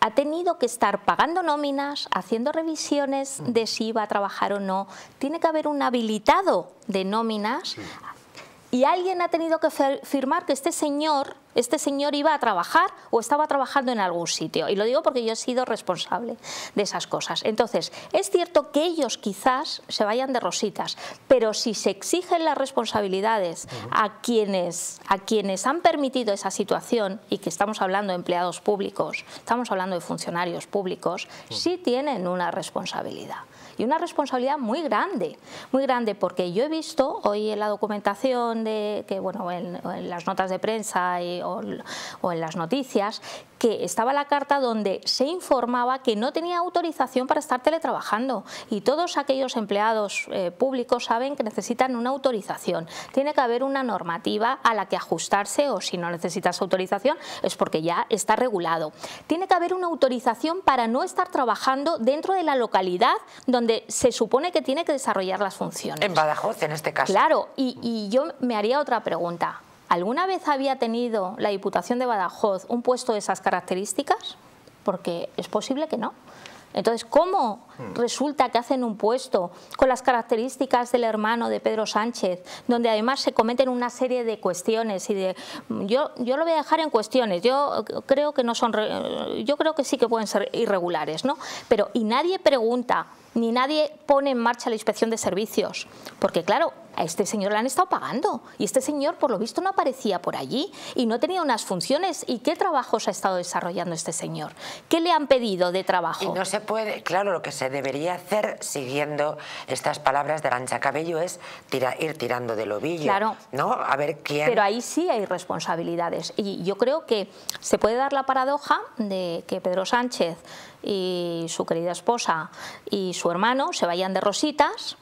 ha tenido que estar pagando nóminas, haciendo revisiones de si iba a trabajar o no. Tiene que haber un habilitado de nóminas y alguien ha tenido que fir- firmar que este señor, este señor iba a trabajar o estaba trabajando en algún sitio. Y lo digo porque yo he sido responsable de esas cosas. Entonces, es cierto que ellos quizás se vayan de rositas, pero si se exigen las responsabilidades a quienes, a quienes han permitido esa situación, y que estamos hablando de empleados públicos, estamos hablando de funcionarios públicos, sí tienen una responsabilidad y una responsabilidad muy grande, muy grande, porque yo he visto hoy en la documentación de que bueno en, las notas de prensa y- o, o en las noticias que estaba la carta donde se informaba que no tenía autorización para estar teletrabajando y todos aquellos empleados eh, públicos saben que necesitan una autorización. Tiene que haber una normativa a la que ajustarse o si no necesitas autorización es porque ya está regulado. Tiene que haber una autorización para no estar trabajando dentro de la localidad donde se supone que tiene que desarrollar las funciones. En Badajoz, en este caso. Claro, y, y yo me haría otra pregunta. ¿Alguna vez había tenido la Diputación de Badajoz un puesto de esas características? Porque es posible que no. Entonces, ¿cómo resulta que hacen un puesto con las características del hermano de Pedro Sánchez, donde además se cometen una serie de cuestiones y de yo yo lo voy a dejar en cuestiones. Yo creo que no son yo creo que sí que pueden ser irregulares, ¿no? Pero y nadie pregunta ni nadie pone en marcha la inspección de servicios, porque claro, a este señor le han estado pagando y este señor por lo visto no aparecía por allí y no tenía unas funciones. ¿Y qué trabajos ha estado desarrollando este señor? ¿Qué le han pedido de trabajo? Y no se puede, claro, lo que se debería hacer siguiendo estas palabras de Arancha Cabello es tira- ir tirando del ovillo, Claro. ¿no? A ver quién... Pero ahí sí hay responsabilidades. Y yo creo que se puede dar la paradoja de que Pedro Sánchez y su querida esposa y su hermano se vayan de rositas,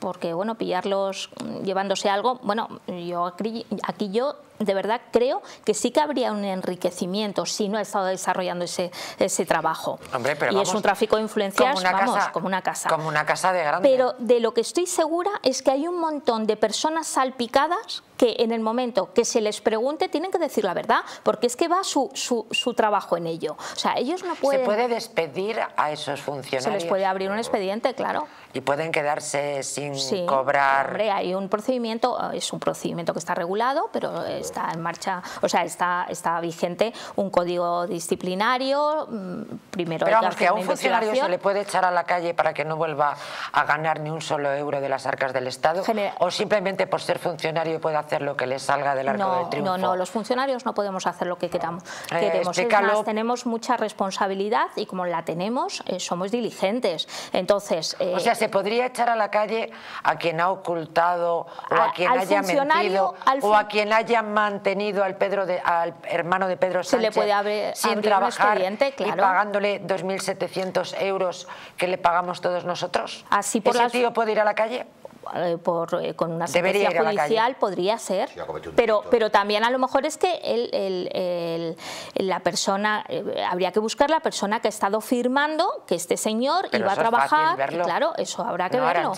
porque bueno, pillarlos mm, llevándose algo, bueno, yo aquí, aquí yo de verdad creo que sí que habría un enriquecimiento si no ha estado desarrollando ese, ese trabajo. Hombre, pero y es un tráfico de influencias, como una vamos, casa- como una casa. Como una casa de grande. Pero de lo que estoy segura es que hay un montón de personas salpicadas que en el momento que se les pregunte tienen que decir la verdad, porque es que va su, su, su trabajo en ello. O sea, ellos no pueden... ¿Se puede despedir a esos funcionarios? se les puede abrir un expediente, claro. Y pueden quedarse sin Sí, cobrar... Hombre, hay un procedimiento, es un procedimiento que está regulado, pero está en marcha, o sea, está, está vigente un código disciplinario. mm, Primero Pero que vamos, que hacer a un funcionario se le puede echar a la calle para que no vuelva a ganar ni un solo euro de las arcas del Estado, o simplemente por ser funcionario puede hacer lo que le salga del arco del No, triunfo. no, no, los funcionarios no podemos hacer lo que queramos. Eh, queremos. Más, tenemos mucha responsabilidad y como la tenemos, eh, somos diligentes. Entonces, eh, O sea, se podría echar a la calle a quien ha ocultado o a, A- quien haya mentido al o a quien haya mantenido al Pedro de- al hermano de Pedro Se Sánchez le puede abrir- sin abrir trabajar expediente, y claro. pagándole 2.700 euros que le pagamos todos nosotros. Así por ¿Ese las- tío puede ir a la calle? eh, por, eh, con una sentencia judicial podría ser, Sí, pero, pero también a lo mejor es que el- el- el- la persona, eh, habría que buscar la persona que ha estado firmando que este señor Pero iba a eso es fácil trabajar, claro, eso habrá que No, verlo.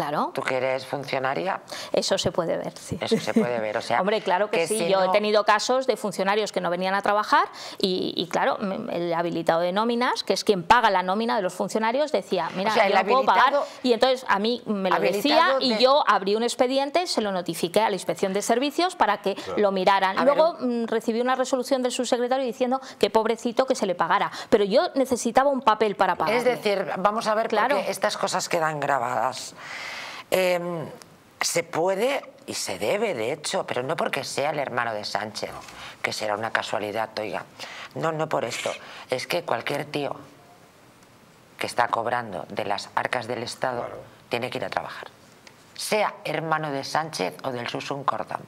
Claro, Tú que eres funcionaria, eso se puede ver, sí. eso se puede ver. O sea, Hombre, claro que, que sí. si Yo no- he tenido casos de funcionarios que no venían a trabajar y, y, claro, me- el habilitado de nóminas, que es quien paga la nómina de los funcionarios, decía, mira, O sea, yo el no puedo pagar. Y entonces a mí me lo decía y yo abrí un expediente, se lo notifiqué a la inspección de servicios para que lo miraran. A Luego mm, recibí una resolución del subsecretario diciendo que pobrecito que se le pagara. Pero yo necesitaba un papel para pagar. Es decir, vamos a ver Claro. porque estas cosas quedan grabadas. Eh, se puede y se debe, de hecho, pero no porque sea el hermano de Sánchez, que será una casualidad, oiga. No, no por esto. Es que cualquier tío que está cobrando de las arcas del Estado tiene que ir a trabajar. Sea hermano de Sánchez o del Susun Cordam.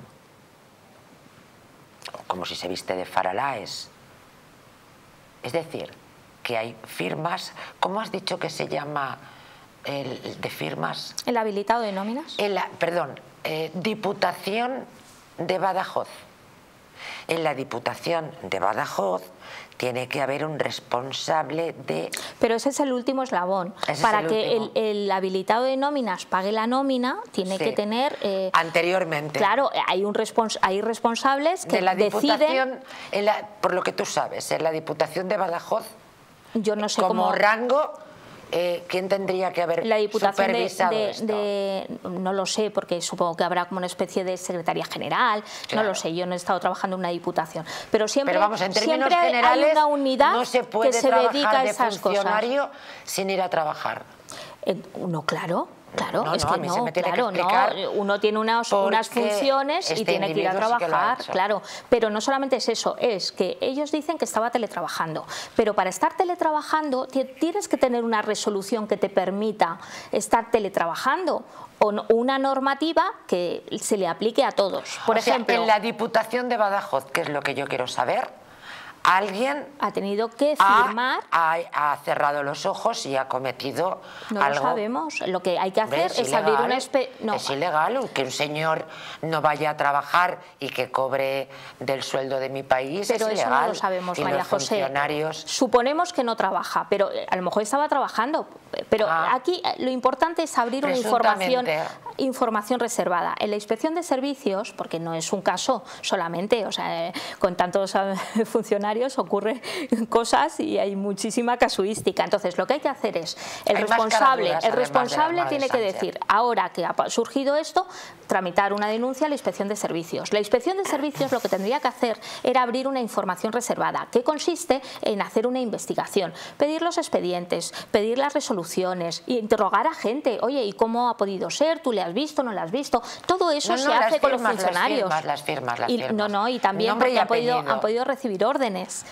como si se viste de faralaes. Es decir, que hay firmas, ¿cómo has dicho que se llama el de firmas? ¿El habilitado de nóminas? En la, perdón, eh, Diputación de Badajoz. En la Diputación de Badajoz tiene que haber un responsable de... Pero ese es el último eslabón. Para que el, habilitado de nóminas pague la nómina, tiene que tener... Eh, Anteriormente. Claro, hay, un respons hay responsables que de la deciden... por lo que tú sabes, en la Diputación de Badajoz, yo no sé como cómo... rango eh, ¿quién tendría que haber la Diputación supervisado de, esto? no lo sé, porque supongo que habrá como una especie de secretaría general, no lo sé, yo no he estado trabajando en una diputación, pero siempre, vamos, en siempre generales, hay una unidad no se puede que se dedica a esas funcionario sin ir a trabajar. Eh, no, claro. Claro, es que no, claro, no. Uno tiene unas, unas funciones y este tiene que ir a trabajar, claro. Pero no solamente es eso, es que ellos dicen que estaba teletrabajando, pero para estar teletrabajando tienes que tener una resolución que te permita estar teletrabajando o una normativa que se le aplique a todos. Por ejemplo, en la Diputación de Badajoz, que es lo que yo quiero saber, alguien ha tenido que firmar. Ha, cerrado los ojos y ha cometido no algo. lo sabemos. Lo que hay que hacer es, abrir una especie. Es ilegal que un señor no vaya a trabajar y que cobre del sueldo de mi país. Pero es eso ilegal. no lo sabemos, y María los José. Funcionarios... Suponemos que no trabaja, pero eh, a lo mejor estaba trabajando. Pero Ah. aquí eh, lo importante es abrir una información, información reservada. En la inspección de servicios, porque no es un caso solamente, o sea, eh, con tantos funcionarios ocurre cosas y hay muchísima casuística. Entonces, lo que hay que hacer es, el responsable, el responsable tiene que decir, ahora que ha surgido esto, tramitar una denuncia a la inspección de servicios. La inspección de servicios lo que tendría que hacer era abrir una información reservada, que consiste en hacer una investigación, pedir los expedientes, pedir las resoluciones y interrogar a gente, oye, ¿y cómo ha podido ser? ¿Tú le has visto? ¿No le has visto? Todo eso se hace con los funcionarios. Las firmas, las y, firmas. No, no, y también porque han podido, han podido recibir órdenes.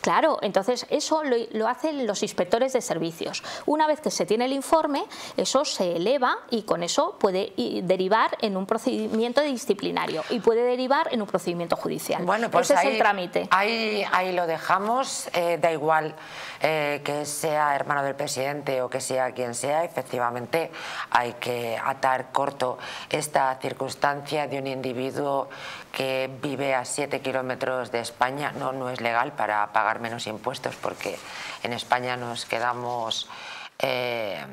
Claro, entonces eso lo, hacen los inspectores de servicios. Una vez que se tiene el informe, eso se eleva y con eso puede derivar en un procedimiento disciplinario y puede derivar en un procedimiento judicial. Bueno, pues Ese ahí, es el trámite. Ahí, ahí lo dejamos, eh, da igual eh, que sea hermano del presidente o que sea quien sea, efectivamente hay que atar corto esta circunstancia de un individuo que vive a 7 kilómetros de España. No, no es legal para pagar menos impuestos porque en España nos quedamos eh,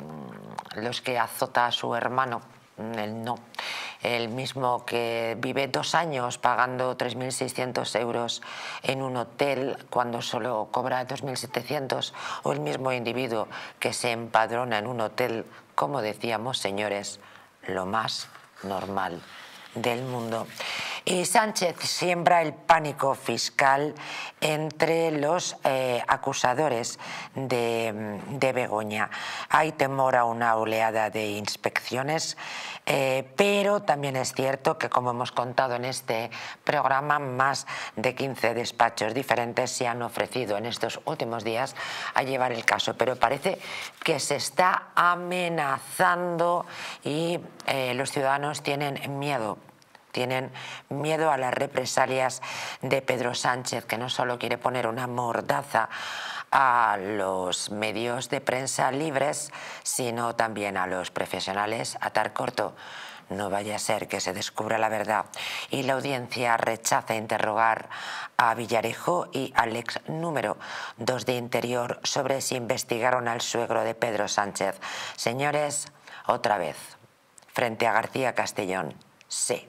los que azota a su hermano. El no. El mismo que vive dos años pagando 3.600 euros en un hotel cuando solo cobra 2.700 o el mismo individuo que se empadrona en un hotel, como decíamos, señores, lo más normal del mundo. Y Sánchez siembra el pánico fiscal entre los eh, acusadores de, de, Begoña. Hay temor a una oleada de inspecciones, eh, pero también es cierto que, como hemos contado en este programa, más de 15 despachos diferentes se han ofrecido en estos últimos días a llevar el caso. Pero parece que se está amenazando y eh, los ciudadanos tienen miedo tienen miedo a las represalias de Pedro Sánchez, que no solo quiere poner una mordaza a los medios de prensa libres, sino también a los profesionales atar corto. No vaya a ser que se descubra la verdad y la audiencia rechaza interrogar a Villarejo y al ex número 2 de Interior sobre si investigaron al suegro de Pedro Sánchez. Señores, otra vez, frente a García Castellón, sí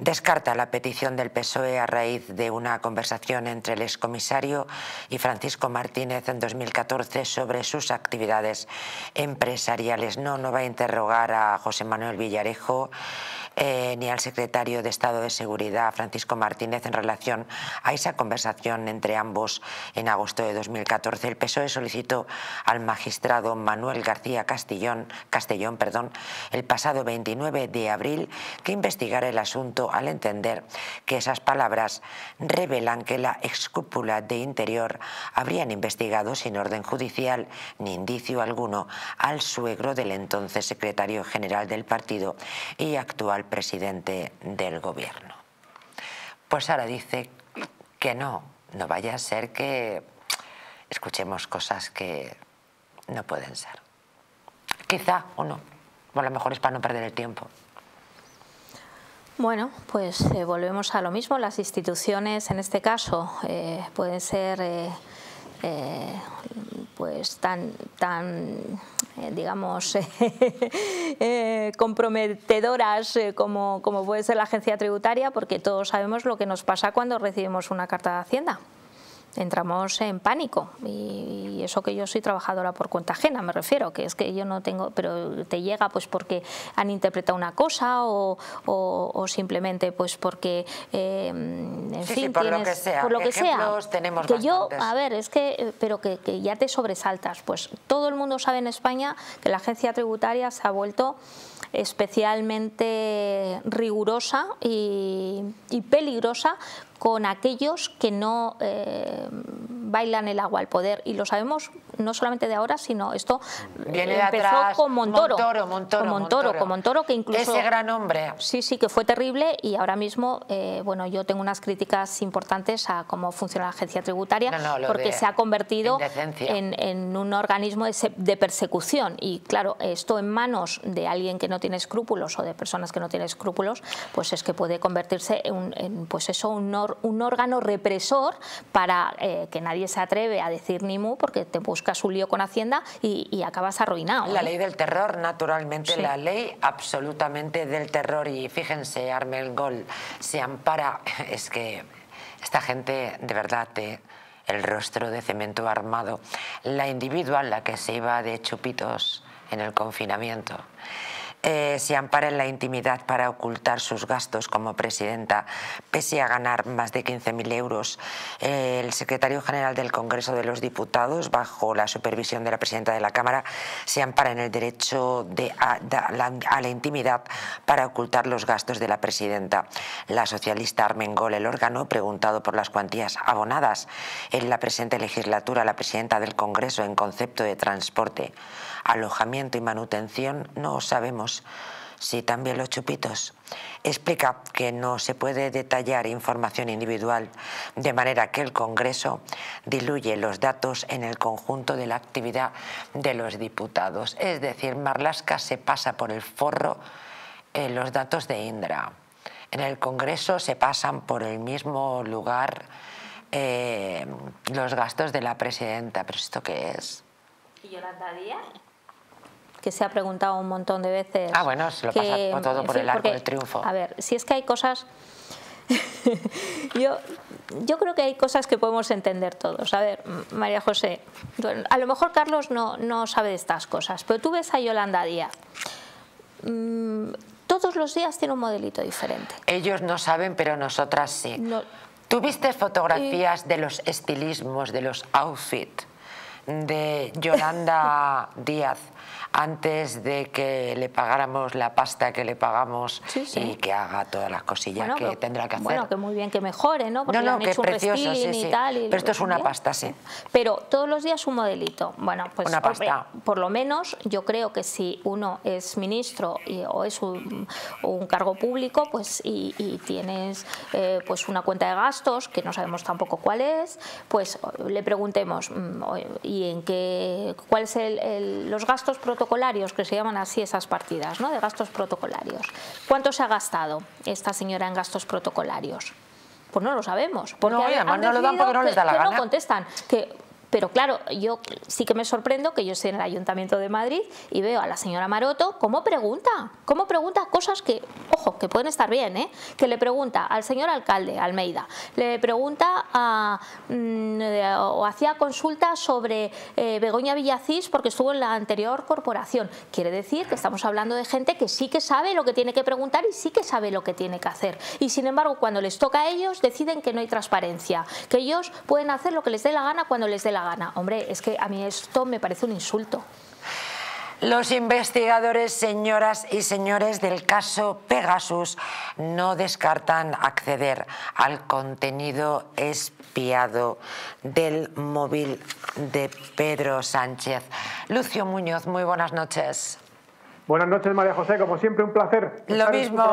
descarta la petición del PSOE a raíz de una conversación entre el excomisario y Francisco Martínez en 2014 sobre sus actividades empresariales. No, no va a interrogar a José Manuel Villarejo eh, ni al secretario de Estado de Seguridad, Francisco Martínez, en relación a esa conversación entre ambos en agosto de 2014. El PSOE solicitó al magistrado Manuel García Castellón, Castellón perdón, el pasado 29 de abril que investigara el asunto al entender que esas palabras revelan que la excúpula de Interior habrían investigado sin orden judicial ni indicio alguno al suegro del entonces secretario general del partido y actual presidente del gobierno. pues ahora dice que no, no vaya a ser que escuchemos cosas que no pueden ser. Quizá o no, o a lo mejor es para no perder el tiempo. Bueno, pues eh, volvemos a lo mismo. Las instituciones, en este caso, eh, pueden ser eh, pues tan, tan digamos, comprometedoras como, como puede ser la agencia tributaria, porque todos sabemos lo que nos pasa cuando recibimos una carta de Hacienda entramos en pánico. Y eso que yo soy trabajadora por cuenta ajena me refiero que es que yo no tengo pero te llega pues porque han interpretado una cosa o, simplemente pues porque eh, en fin por lo que sea. por lo que sea. Tenemos que yo a ver es que pero que, que ya te sobresaltas pues todo el mundo sabe en España que la agencia tributaria se ha vuelto especialmente rigurosa y, y peligrosa con aquellos que no eh, bailan el agua al poder. Y lo sabemos no solamente de ahora, sino esto Viene empezó con Montoro. Montoro, Montoro, con Montoro, con Montoro, que incluso... Ese gran hombre. Sí, sí, que fue terrible y ahora mismo, eh, bueno, yo tengo unas críticas importantes a cómo funciona la agencia tributaria, porque se ha convertido en, un organismo de, persecución. Y claro, esto en manos de alguien que no tiene escrúpulos o de personas que no tienen escrúpulos, pues es que puede convertirse en, en pues eso, un un órgano represor para eh, que nadie se atreve a decir ni mu porque te buscas un lío con Hacienda y, acabas arruinado. La ley del terror, naturalmente, la ley absolutamente del terror. Y fíjense, Armengol se ampara, es que esta gente de verdad... el rostro de cemento armado, la individual, la que se iba de chupitos en el confinamiento. Eh, se ampara en la intimidad para ocultar sus gastos como presidenta, pese a ganar más de 15.000 euros. Eh, el secretario general del Congreso de los Diputados, bajo la supervisión de la presidenta de la Cámara, se ampara en el derecho a, la, intimidad para ocultar los gastos de la presidenta. La socialista Armengol, el órgano, preguntado por las cuantías abonadas en la presente legislatura la presidenta del Congreso en concepto de transporte, alojamiento y manutención, no sabemos si también los chupitos. Explica que no se puede detallar información individual de manera que el Congreso diluye los datos en el conjunto de la actividad de los diputados. Es decir, Marlasca se pasa por el forro en los datos de Indra. En el Congreso se pasan por el mismo lugar eh, los gastos de la presidenta. ¿Pero esto qué es? ¿Y Yolanda Díaz? Que se ha preguntado un montón de veces. Ah, bueno, se lo pasa todo por el arco del triunfo. A ver, si es que hay cosas... yo, yo creo que hay cosas que podemos entender todos. A ver, María José, a lo mejor Carlos no, no sabe de estas cosas, pero tú ves a Yolanda Díaz. Mm, todos los días tiene un modelito diferente. Ellos no saben, pero nosotras sí. No, ¿Tú viste fotografías de los estilismos, de los outfits de Yolanda Díaz? Antes de que le pagáramos la pasta que le pagamos y que haga todas las cosillas que tendrá que hacer. Bueno, que muy bien que mejore, ¿no? Porque no, no, que precioso, sí, Y tal, Pero esto es una pasta, sí. Pero todos los días un modelito. Bueno, pues una pasta. por lo menos yo creo que si uno es ministro o es un, cargo público, pues y, tienes eh, pues una cuenta de gastos que no sabemos tampoco cuál es, pues le preguntemos mm, y en qué cuáles el, los gastos protocolarios, que se llaman así esas partidas, ¿no? de gastos protocolarios. ¿Cuánto se ha gastado esta señora en gastos protocolarios? Pues no lo sabemos. Porque no, además no lo dan porque no les da la gana. no contestan. Que pero claro, yo sí que me sorprendo que yo estoy en el Ayuntamiento de Madrid y veo a la señora Maroto cómo pregunta, cómo pregunta cosas que, ojo, que pueden estar bien, ¿eh? que le pregunta al señor alcalde, Almeida, le pregunta a, mm, o hacía consulta sobre eh, Begoña Villacís porque estuvo en la anterior corporación. Quiere decir que estamos hablando de gente que sí que sabe lo que tiene que preguntar y sí que sabe lo que tiene que hacer. Y sin embargo, cuando les toca a ellos, deciden que no hay transparencia, que ellos pueden hacer lo que les dé la gana cuando les dé la gana. Hombre, es que a mí esto me parece un insulto. Los investigadores, señoras y señores del caso Pegasus, no descartan acceder al contenido espiado del móvil de Pedro Sánchez. Lucio Muñoz, muy buenas noches. Buenas noches, María José, como siempre, un placer. Lo mismo,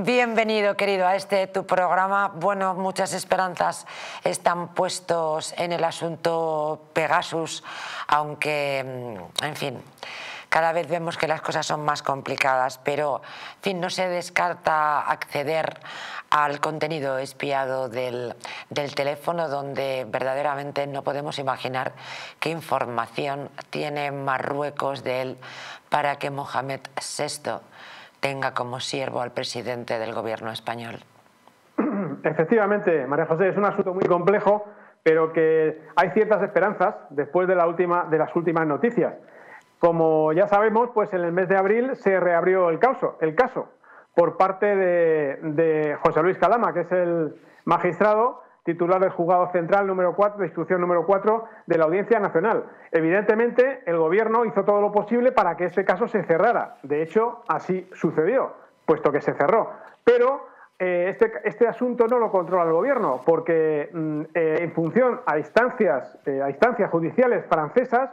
bienvenido, querido, a este tu programa. Bueno, muchas esperanzas están puestos en el asunto Pegasus, aunque, mm, en fin, cada vez vemos que las cosas son más complicadas, pero, fin, no se descarta acceder al contenido espiado del, del, teléfono donde verdaderamente no podemos imaginar qué información tiene Marruecos de él para que Mohamed VI tenga como siervo al presidente del gobierno español. Efectivamente, María José, es un asunto muy complejo, pero que hay ciertas esperanzas después de, la última, de las últimas noticias. Como ya sabemos, pues en el mes de abril se reabrió el caso, el caso por parte de, José Luis Calama, que es el magistrado titular del juzgado central número 4, de instrucción número 4 de la Audiencia Nacional. Evidentemente, el Gobierno hizo todo lo posible para que este caso se cerrara. De hecho, así sucedió, puesto que se cerró. Pero eh, este, este, asunto no lo controla el Gobierno, porque mm, eh, en función a instancias, eh, a instancias judiciales francesas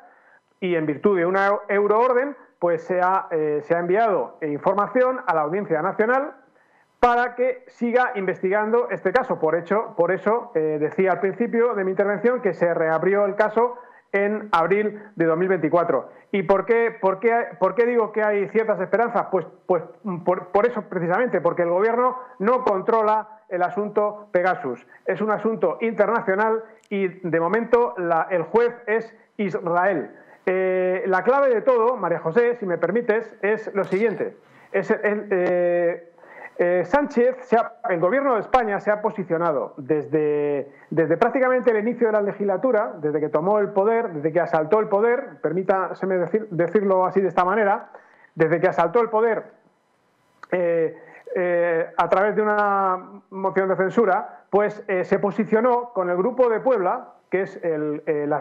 y en virtud de una euroorden, pues se ha, se ha enviado información a la Audiencia Nacional para que siga investigando este caso. Por, hecho, por eso eh, decía al principio de mi intervención que se reabrió el caso en abril de 2024. ¿Y por qué, por qué, digo que hay ciertas esperanzas? Pues, pues por, eso precisamente, porque el Gobierno no controla el asunto Pegasus. Es un asunto internacional y de momento el juez es Israel. Eh, la clave de todo, María José, si me permites, es lo siguiente. Eh, eh, Sánchez, el gobierno de España se ha posicionado desde, prácticamente el inicio de la legislatura, desde que tomó el poder, desde que asaltó el poder, permítaseme decirlo así de esta manera, desde que asaltó el poder a través de una moción de censura, pues se posicionó con el Grupo de Puebla, que es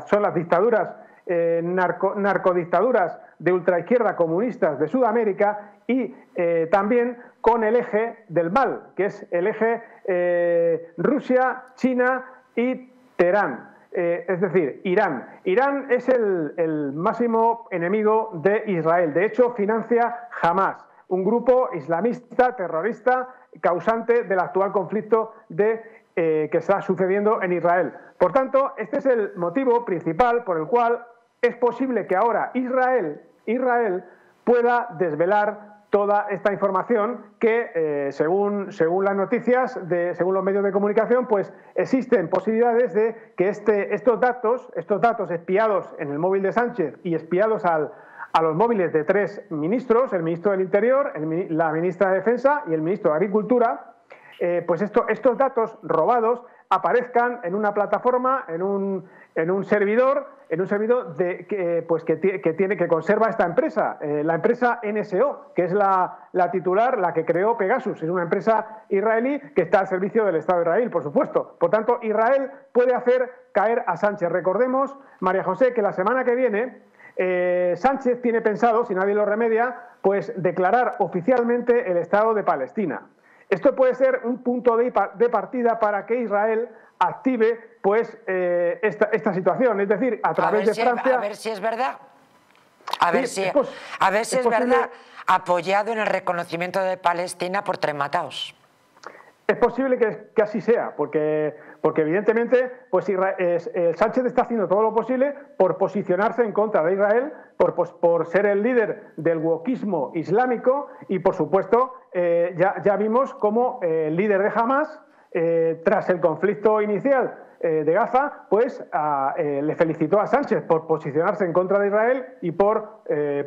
son las dictaduras, narcodictaduras de ultraizquierda comunistas de Sudamérica y también con el eje del mal, que es el eje eh, Rusia, China y Teherán. Eh, es decir, Irán. Irán es el, máximo enemigo de Israel. De hecho, financia Hamas, un grupo islamista, terrorista, causante del actual conflicto de, eh, que está sucediendo en Israel. Por tanto, este es el motivo principal por el cual es posible que ahora Israel, Israel pueda desvelar toda esta información que, eh, según, según las noticias, de, según los medios de comunicación, pues existen posibilidades de que este, estos datos, estos datos espiados en el móvil de Sánchez y espiados al, a los móviles de tres ministros, el ministro del Interior, la ministra de Defensa y el ministro de Agricultura, eh, pues esto, estos datos robados aparezcan en una plataforma, en un, en un servidor, en un servidor de, que, pues que, tiene, que conserva esta empresa, eh, la empresa NSO, que es la, titular, la que creó Pegasus. Es una empresa israelí que está al servicio del Estado de Israel, por supuesto. Por tanto, Israel puede hacer caer a Sánchez. Recordemos, María José, que la semana que viene eh, Sánchez tiene pensado, si nadie lo remedia, pues declarar oficialmente el Estado de Palestina. Esto puede ser un punto de, partida para que Israel active pues eh, esta, situación, es decir, a través de Francia... a ver si es verdad. A ver si, a ver si es, verdad, apoyado en el reconocimiento de Palestina por Tremataos. Es posible que, así sea, porque, porque evidentemente pues el Sánchez está haciendo todo lo posible por posicionarse en contra de Israel, por, pues, por ser el líder del wokismo islámico y, por supuesto, eh, ya, ya, vimos cómo eh, el líder de Hamas, eh, tras el conflicto inicial de Gaza, pues le felicitó a Sánchez por posicionarse en contra de Israel y por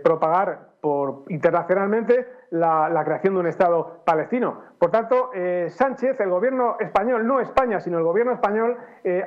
propagar por, internacionalmente la, creación de un Estado palestino. Por tanto, Sánchez, el gobierno español, no España, sino el gobierno español,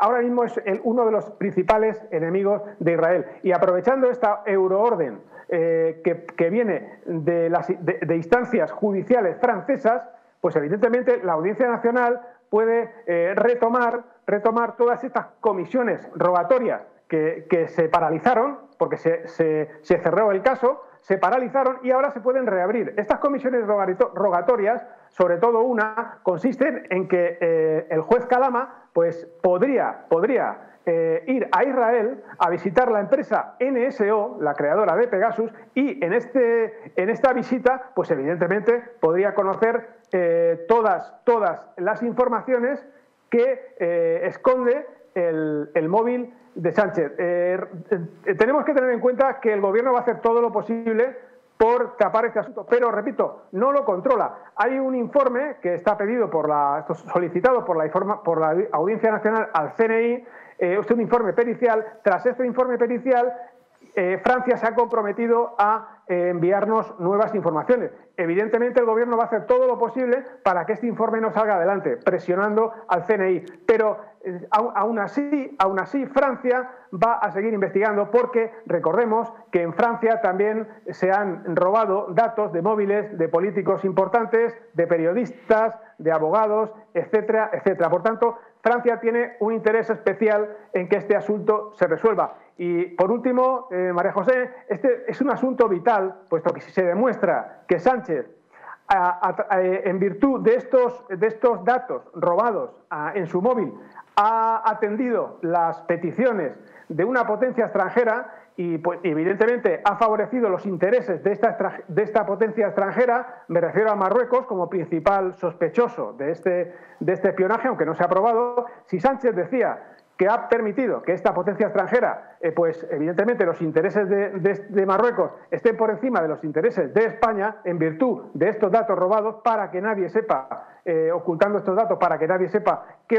ahora mismo es uno de los principales enemigos de Israel. Y aprovechando esta euroorden que, viene de, las, de instancias judiciales francesas, pues evidentemente la Audiencia Nacional puede eh, retomar, retomar todas estas comisiones rogatorias que, se paralizaron, porque se, cerró el caso, se paralizaron y ahora se pueden reabrir. Estas comisiones rogatorias, sobre todo una, consisten en que eh, el juez Calama pues, podría, podría eh, ir a Israel a visitar la empresa NSO, la creadora de Pegasus, y en, este, en esta visita, pues evidentemente podría conocer eh, todas, todas las informaciones que eh, esconde el, el, móvil de Sánchez. tenemos que tener en cuenta que el gobierno va a hacer todo lo posible por tapar este asunto. Pero, repito, no lo controla. Hay un informe que está pedido por la, solicitado por la, por la Audiencia Nacional al CNI, eh, es un informe pericial. Tras este informe pericial, eh, Francia se ha comprometido a eh, enviarnos nuevas informaciones. Evidentemente el Gobierno va a hacer todo lo posible para que este informe no salga adelante, presionando al CNI. Pero eh, aún, así, aún así, Francia va a seguir investigando porque recordemos que en Francia también se han robado datos de móviles de políticos importantes, de periodistas, de abogados, etcétera, etcétera. Por tanto, Francia tiene un interés especial en que este asunto se resuelva. Y por último, eh, María José, este es un asunto vital, puesto que si se demuestra que Sánchez, en virtud de estos, de estos datos robados en su móvil, ha atendido las peticiones de una potencia extranjera y pues, evidentemente ha favorecido los intereses de esta, de esta potencia extranjera, me refiero a Marruecos como principal sospechoso de este, de este espionaje, aunque no se ha probado, si Sánchez decía que ha permitido que esta potencia extranjera, eh, pues evidentemente los intereses de, Marruecos estén por encima de los intereses de España en virtud de estos datos robados para que nadie sepa, eh, ocultando estos datos para que nadie sepa qué,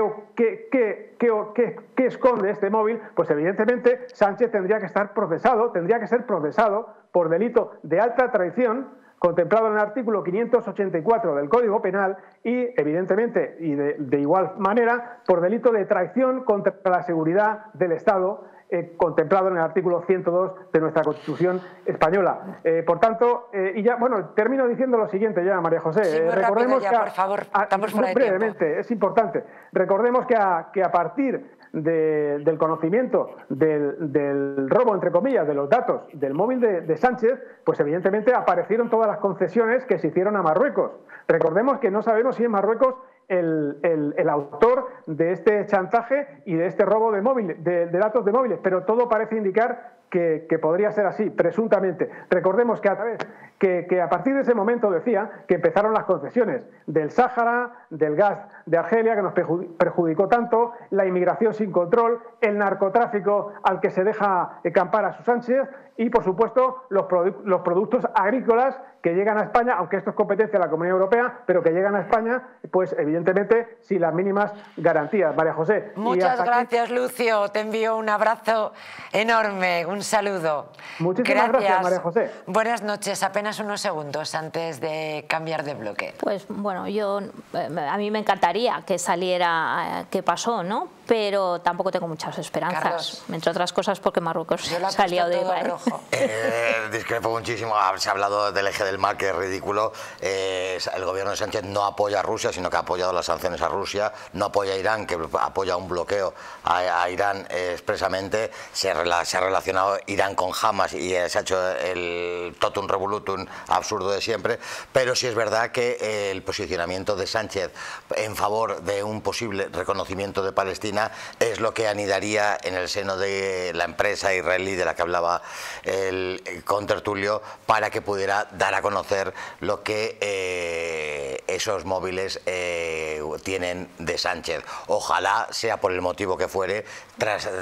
esconde este móvil, pues evidentemente Sánchez tendría que estar procesado, tendría que ser procesado por delito de alta traición contemplado en el artículo 584 del Código Penal y, evidentemente, y de, igual manera, por delito de traición contra la seguridad del Estado, eh, contemplado en el artículo 102 de nuestra Constitución española. Eh, por tanto, eh, y ya, bueno, termino diciendo lo siguiente ya, María José. Sí, recordemos que, por favor, estamos brevemente, es importante. Recordemos que a, que a partir del conocimiento del, robo, entre comillas, de los datos del móvil de, Sánchez, pues evidentemente aparecieron todas las concesiones que se hicieron a Marruecos. Recordemos que no sabemos si en Marruecos el, autor de este chantaje y de este robo de, móvil, de, datos de móviles, pero todo parece indicar que, que, podría ser así, presuntamente. Recordemos que a través que, a partir de ese momento decía que empezaron las concesiones del Sáhara, del gas de Argelia, que nos perjudicó tanto, la inmigración sin control, el narcotráfico al que se deja campar a sus Sánchez y, por supuesto, los, los productos agrícolas que llegan a España, aunque esto es competencia de la Comunidad Europea, pero que llegan a España, pues evidentemente sin las mínimas garantías. María José. Muchas gracias, Lucio. Te envío un abrazo enorme, un saludo. Muchísimas gracias, María José. Buenas noches. Apenas unos segundos antes de cambiar de bloque. Pues bueno, yo eh, a mí me encantaría que saliera eh, qué pasó, ¿no? Pero tampoco tengo muchas esperanzas, entre otras cosas porque Marruecos salió de eh, discrepo muchísimo. Ah, se ha hablado del eje del mal, que es ridículo. el gobierno de Sánchez no apoya a Rusia, sino que ha apoyado las sanciones a Rusia. No apoya a Irán, que apoya un bloqueo a, Irán expresamente. Se, se, ha relacionado Irán con Hamas y se ha hecho el totum revolutum absurdo de siempre, pero sí es verdad que eh, el posicionamiento de Sánchez en favor de un posible reconocimiento de Palestina es lo que anidaría en el seno de la empresa israelí de la que hablaba el contertulio para que pudiera dar a conocer lo que eh, esos móviles eh, tienen de Sánchez. Ojalá sea por el motivo que fuere,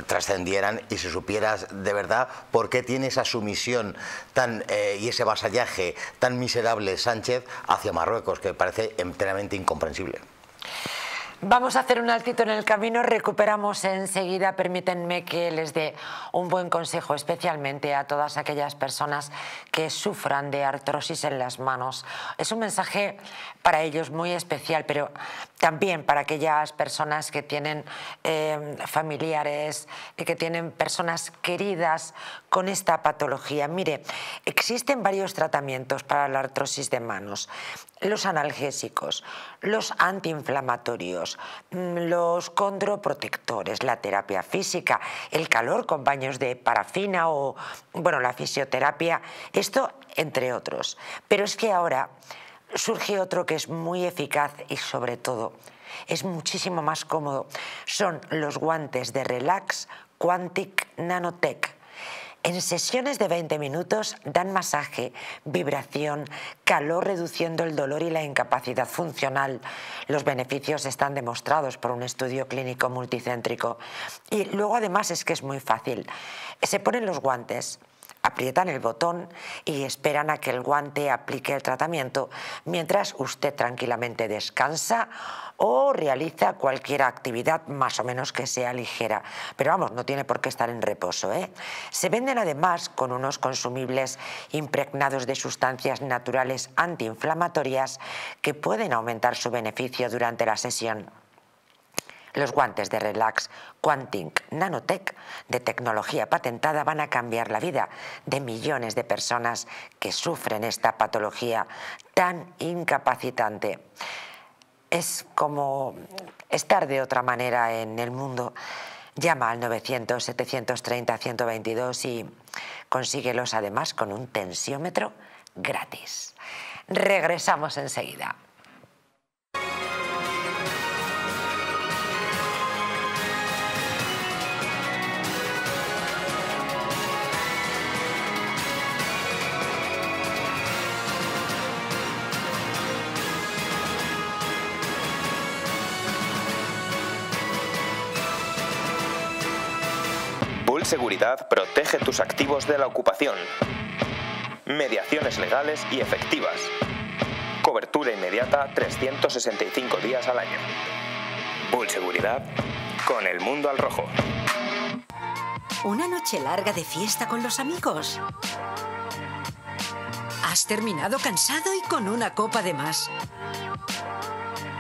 trascendieran y se supieras de verdad por qué tiene esa sumisión tan, y ese vasallaje tan miserable Sánchez hacia Marruecos, que parece enteramente incomprensible. Vamos a hacer un altito en el camino, recuperamos enseguida. Permítanme que les dé un buen consejo, especialmente a todas aquellas personas que sufran de artrosis en las manos. Es un mensaje para ellos muy especial, pero también para aquellas personas que tienen eh, familiares, que tienen personas queridas con esta patología. Mire, existen varios tratamientos para la artrosis de manos los analgésicos, los antiinflamatorios, mm, los condroprotectores, la terapia física, el calor con baños de parafina o bueno, la fisioterapia, esto entre otros. Pero es que ahora surge otro que es muy eficaz y sobre todo es muchísimo más cómodo. Son los guantes de Relax Quantic Nanotech en sesiones de 20 minutos dan masaje, vibración, calor reduciendo el dolor y la incapacidad funcional. Los beneficios están demostrados por un estudio clínico multicéntrico. Y luego además es que es muy fácil. Se ponen los guantes, aprietan el botón y esperan a que el guante aplique el tratamiento mientras usted tranquilamente descansa o realiza cualquier actividad más o menos que sea ligera. Pero vamos, no tiene por qué estar en reposo. ¿eh? Se venden además con unos consumibles impregnados de sustancias naturales antiinflamatorias que pueden aumentar su beneficio durante la sesión. Los guantes de Relax Quantic Nanotech de tecnología patentada van a cambiar la vida de millones de personas que sufren esta patología tan incapacitante. Es como estar de otra manera en el mundo. Llama al 900-730-122 y consíguelos además con un tensiómetro gratis. Regresamos enseguida. Seguridad protege tus activos de la ocupación. Mediaciones legales y efectivas. Cobertura inmediata 365 días al año. Bull Seguridad con el mundo al rojo. Una noche larga de fiesta con los amigos. Has terminado cansado y con una copa de más.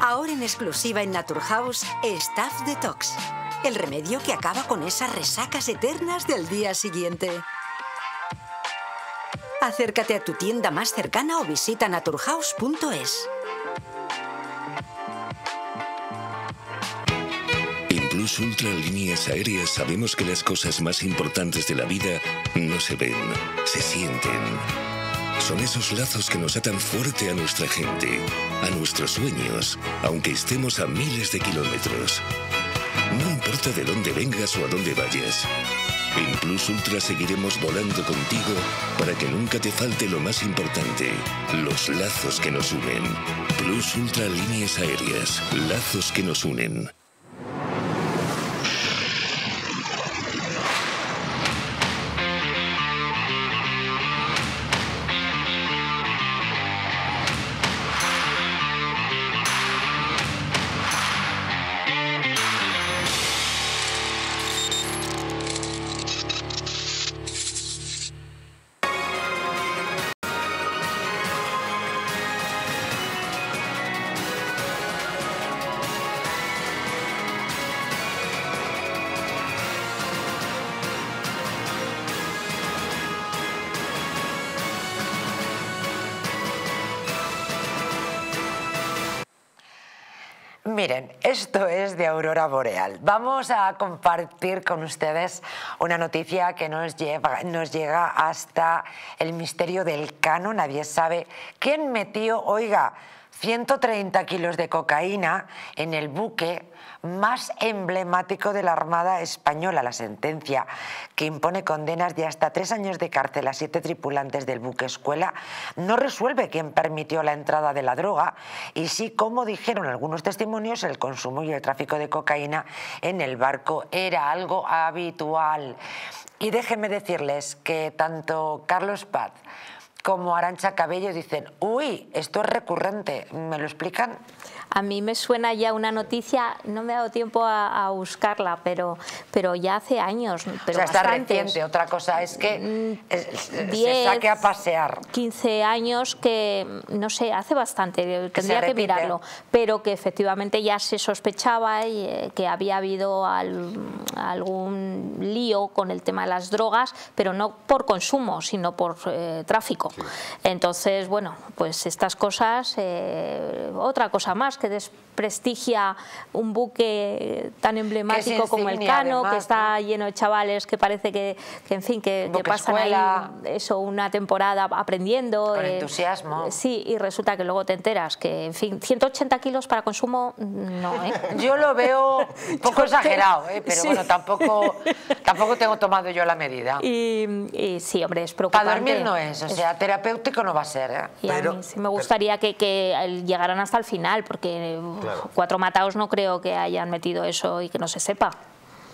Ahora en exclusiva en Naturhaus, Staff Detox el remedio que acaba con esas resacas eternas del día siguiente. Acércate a tu tienda más cercana o visita naturhaus.es. En Plus Ultra Líneas Aéreas sabemos que las cosas más importantes de la vida no se ven, se sienten. Son esos lazos que nos atan fuerte a nuestra gente, a nuestros sueños, aunque estemos a miles de kilómetros. No importa de dónde vengas o a dónde vayas. En Plus Ultra seguiremos volando contigo para que nunca te falte lo más importante, los lazos que nos unen. Plus Ultra Líneas Aéreas, lazos que nos unen. Aurora Boreal. Vamos a compartir con ustedes una noticia que nos, nos llega hasta el misterio del cano. Nadie sabe quién metió, oiga, 130 kilos de cocaína en el buque más emblemático de la Armada Española. La sentencia que impone condenas de hasta tres años de cárcel a siete tripulantes del buque escuela no resuelve quién permitió la entrada de la droga y sí, como dijeron algunos testimonios, el consumo y el tráfico de cocaína en el barco era algo habitual. Y déjenme decirles que tanto Carlos Paz como Arancha Cabello dicen, uy, esto es recurrente, ¿me lo explican? A mí me suena ya una noticia, no me ha dado tiempo a, buscarla, pero, pero ya hace años. Pero o sea, está reciente. Otra cosa es que mm, se saque a pasear. 15 años que, no sé, hace bastante, tendría que mirarlo, pero que efectivamente ya se sospechaba y, eh, que había habido algún lío con el tema de las drogas, pero no por consumo, sino por eh, tráfico. Entonces, bueno, pues estas cosas, eh, otra cosa más que desprestigia un buque tan emblemático como el Cano, que está lleno de chavales que parece que, en fin, que, pasan ahí eso una temporada aprendiendo. Con eh, entusiasmo. Sí, y resulta que luego te enteras que, en fin, 180 kilos para consumo, no, ¿eh? Yo lo veo un poco exagerado, ¿eh? pero bueno, tampoco, tampoco tengo tomado yo la medida. Y, sí, hombre, es preocupante. Para dormir no es, o sea, terapéutico no va a ser. ¿eh? Y a mí sí me gustaría que, que, llegaran hasta el final, porque cuatro mataos no creo que hayan metido eso y que no se sepa.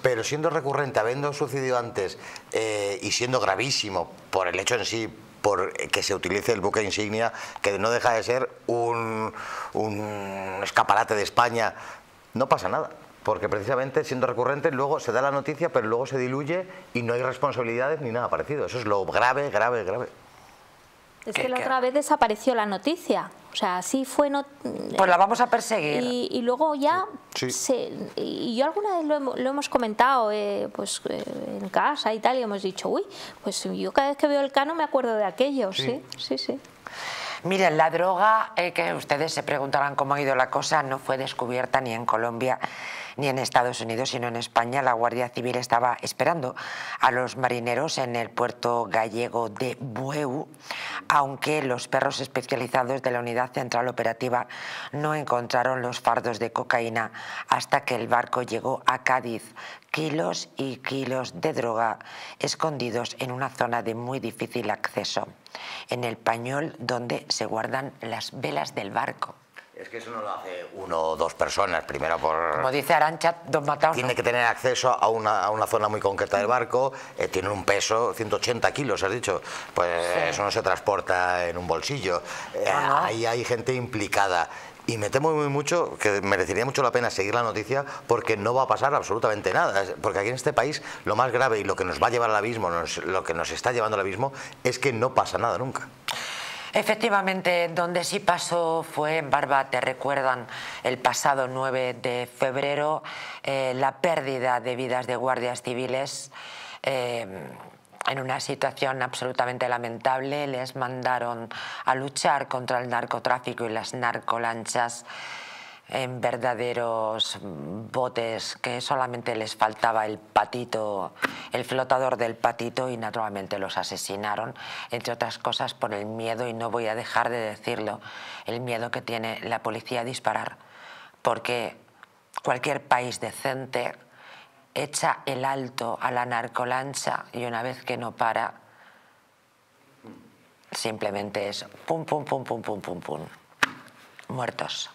Pero siendo recurrente, habiendo sucedido antes eh, y siendo gravísimo por el hecho en sí, por que se utilice el buque insignia, que no deja de ser un, un escaparate de España, no pasa nada porque precisamente siendo recurrente luego se da la noticia pero luego se diluye y no hay responsabilidades ni nada parecido. Eso es lo grave, grave, grave. Es que la otra vez desapareció la noticia. O sea, así fue... No... Pues la vamos a perseguir. Y, luego ya... Se... y yo alguna vez lo, hemos comentado eh, pues, eh, en casa y tal, y hemos dicho, uy, pues yo cada vez que veo el cano me acuerdo de aquello, sí, sí, sí. Miren, la droga, eh, que ustedes se preguntarán cómo ha ido la cosa, no fue descubierta ni en Colombia ni en Estados Unidos, sino en España. La Guardia Civil estaba esperando a los marineros en el puerto gallego de Bueu, aunque los perros especializados de la Unidad Central Operativa no encontraron los fardos de cocaína hasta que el barco llegó a Cádiz. Kilos y kilos de droga escondidos en una zona de muy difícil acceso, en el pañol donde se guardan las velas del barco. Es que eso no lo hace uno o dos personas, primero por... Como dice Arancha, dos matados. Tiene que tener acceso a una, a una, zona muy concreta del barco, eh, tiene un peso, 180 kilos, has dicho, pues eso no se transporta en un bolsillo. Eh, ahí hay gente implicada. Y me temo muy mucho que merecería mucho la pena seguir la noticia porque no va a pasar absolutamente nada. Porque aquí en este país lo más grave y lo que nos va a llevar al abismo, lo que nos está llevando al abismo, es que no pasa nada nunca. Efectivamente, donde sí pasó fue en Barbate, recuerdan el pasado 9 de febrero eh, la pérdida de vidas de guardias civiles. Eh, en una situación absolutamente lamentable, les mandaron a luchar contra el narcotráfico y las narcolanchas en verdaderos botes que solamente les faltaba el patito, el flotador del patito y naturalmente los asesinaron, entre otras cosas por el miedo, y no voy a dejar de decirlo, el miedo que tiene la policía a disparar, porque cualquier país decente echa el alto a la narcolancha y una vez que no para, simplemente es pum, pum, pum, pum, pum, pum, pum, muertos.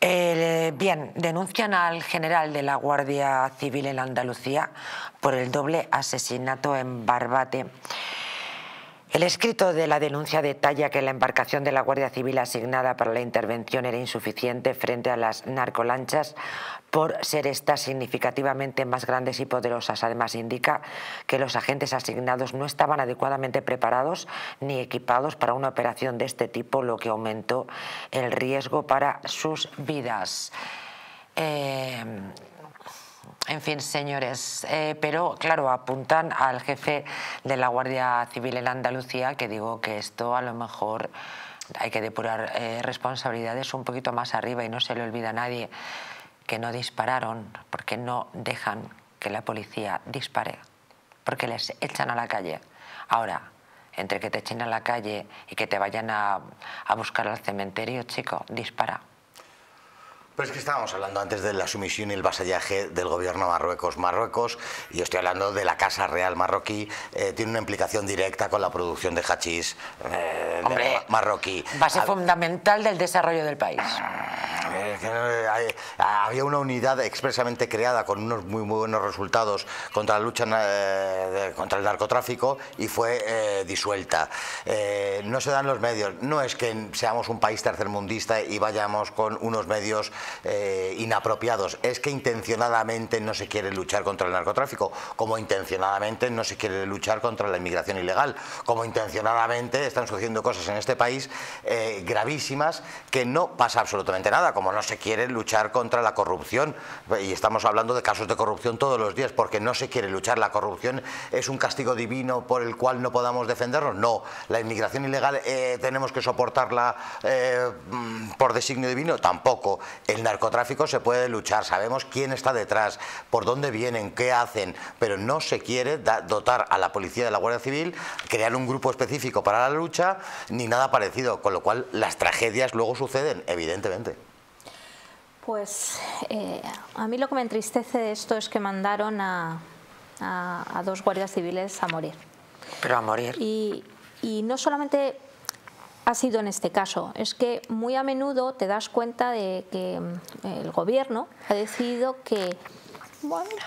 Eh, bien, denuncian al general de la Guardia Civil en Andalucía por el doble asesinato en Barbate. El escrito de la denuncia detalla que la embarcación de la Guardia Civil asignada para la intervención era insuficiente frente a las narcolanchas por ser estas significativamente más grandes y poderosas. Además, indica que los agentes asignados no estaban adecuadamente preparados ni equipados para una operación de este tipo, lo que aumentó el riesgo para sus vidas. Eh, en fin, señores, eh, pero claro, apuntan al jefe de la Guardia Civil en Andalucía que digo que esto a lo mejor hay que depurar eh, responsabilidades un poquito más arriba y no se le olvida a nadie que no dispararon porque no dejan que la policía dispare, porque les echan a la calle. Ahora, entre que te echen a la calle y que te vayan a, a buscar al cementerio, chico, dispara. Pues es que estábamos hablando antes de la sumisión y el vasallaje del gobierno Marruecos. Marruecos, y estoy hablando de la Casa Real marroquí, eh, tiene una implicación directa con la producción de hachís eh, marroquí. Base fundamental del desarrollo del país. Eh, había una unidad expresamente creada con unos muy, muy buenos resultados contra la lucha contra el narcotráfico y fue disuelta. no se dan los medios. No es que seamos un país tercermundista y vayamos con unos medios eh, inapropiados. Es que intencionadamente no se quiere luchar contra el narcotráfico, como intencionadamente no se quiere luchar contra la inmigración ilegal, como intencionadamente están sucediendo cosas en este país eh, gravísimas que no pasa absolutamente nada, como no se quiere luchar contra la corrupción. Y estamos hablando de casos de corrupción todos los días, porque no se quiere luchar. La corrupción es un castigo divino por el cual no podamos defendernos. No, la inmigración ilegal eh, tenemos que soportarla mm, por designio divino. Tampoco. El narcotráfico se puede luchar. Sabemos quién está detrás, por dónde vienen, qué hacen, pero no se quiere dotar a la policía de la Guardia Civil, crear un grupo específico para la lucha, ni nada parecido. Con lo cual las tragedias luego suceden, evidentemente. Pues eh, a mí lo que me entristece de esto es que mandaron a, dos guardias civiles a morir. Pero a morir. Y, no solamente ha sido en este caso, es que muy a menudo te das cuenta de que mm, el gobierno ha decidido que,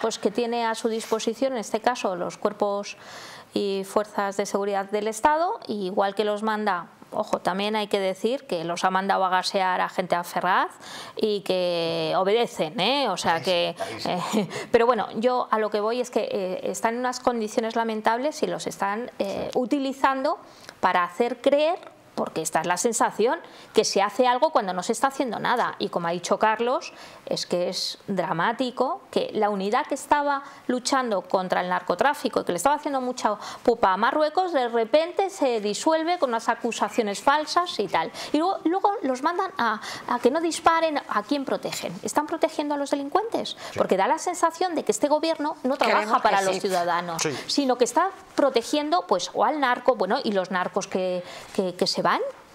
pues que tiene a su disposición, en este caso, los cuerpos y fuerzas de seguridad del Estado, igual que los manda ojo, también hay que decir que los ha mandado a gasear a gente a Ferraz y que obedecen, ¿eh? O sea que... Eh, pero bueno, yo a lo que voy es que eh, están en unas condiciones lamentables y los están utilizando para hacer creer porque esta es la sensación, que se hace algo cuando no se está haciendo nada. Y como ha dicho Carlos, es que es dramático que la unidad que estaba luchando contra el narcotráfico y que le estaba haciendo mucha pupa a Marruecos, de repente se disuelve con unas acusaciones falsas y tal. Y luego, los mandan a, que no disparen. ¿A quién protegen? ¿Están protegiendo a los delincuentes? Porque da la sensación de que este gobierno no trabaja para los ciudadanos, sino que está protegiendo pues o al narco, bueno, y los narcos que, que se van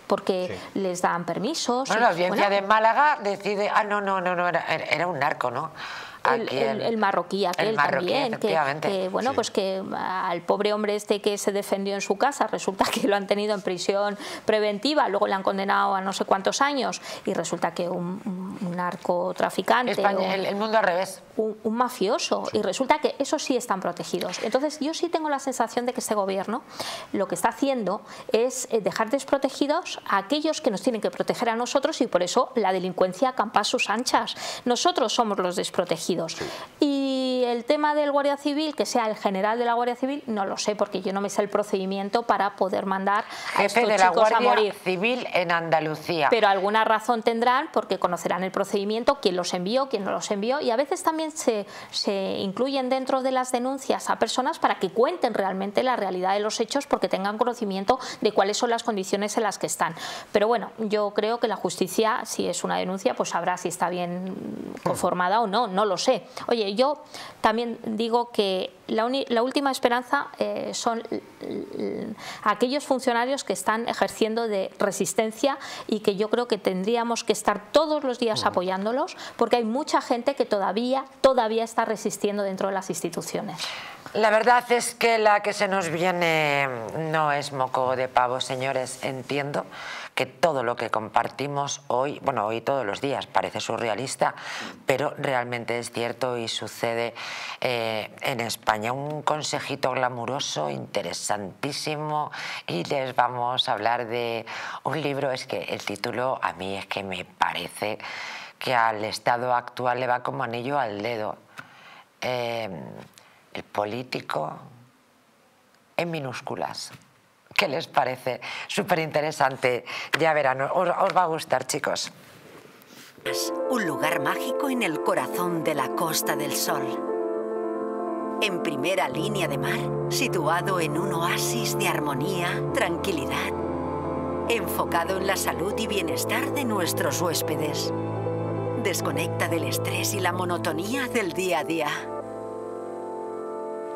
porque les dan permisos. Bueno, la audiencia de Málaga decide, ah, no, no, no, no era, era un narco, ¿no? El, marroquí aquel también, que, bueno, pues que al pobre hombre este que se defendió en su casa, resulta que lo han tenido en prisión preventiva, luego le han condenado a no sé cuántos años y resulta que un, narcotraficante... el, mundo al revés. Un, mafioso y resulta que esos sí están protegidos. Entonces yo sí tengo la sensación de que este gobierno lo que está haciendo es eh, dejar desprotegidos a aquellos que nos tienen que proteger a nosotros y por eso la delincuencia acampa a sus anchas. Nosotros somos los desprotegidos. Y el tema del Guardia Civil, que sea el general de la Guardia Civil, no lo sé, porque yo no me sé el procedimiento para poder mandar a estos de la Guardia a morir. Civil en Andalucía. Pero alguna razón tendrán, porque conocerán el procedimiento, quién los envió, quién no los envió, y a veces también se, se incluyen dentro de las denuncias a personas para que cuenten realmente la realidad de los hechos, porque tengan conocimiento de cuáles son las condiciones en las que están. Pero bueno, yo creo que la justicia, si es una denuncia, pues sabrá si está bien conformada o no, no lo sé. Oye, yo también digo que la, última esperanza eh, son aquellos funcionarios que están ejerciendo de resistencia y que yo creo que tendríamos que estar todos los días apoyándolos porque hay mucha gente que todavía, todavía está resistiendo dentro de las instituciones. La verdad es que la que se nos viene no es moco de pavo, señores, entiendo que todo lo que compartimos hoy, bueno, hoy todos los días, parece surrealista, pero realmente es cierto y sucede eh, en España. Un consejito glamuroso, interesantísimo, y les vamos a hablar de un libro, es que el título a mí es que me parece que al estado actual le va como anillo al dedo. Eh, el político en minúsculas. ¿Qué les parece? Súper interesante. Ya verán, os, os va a gustar, chicos. Un lugar mágico en el corazón de la Costa del Sol. En primera línea de mar, situado en un oasis de armonía, tranquilidad, enfocado en la salud y bienestar de nuestros huéspedes. Desconecta del estrés y la monotonía del día a día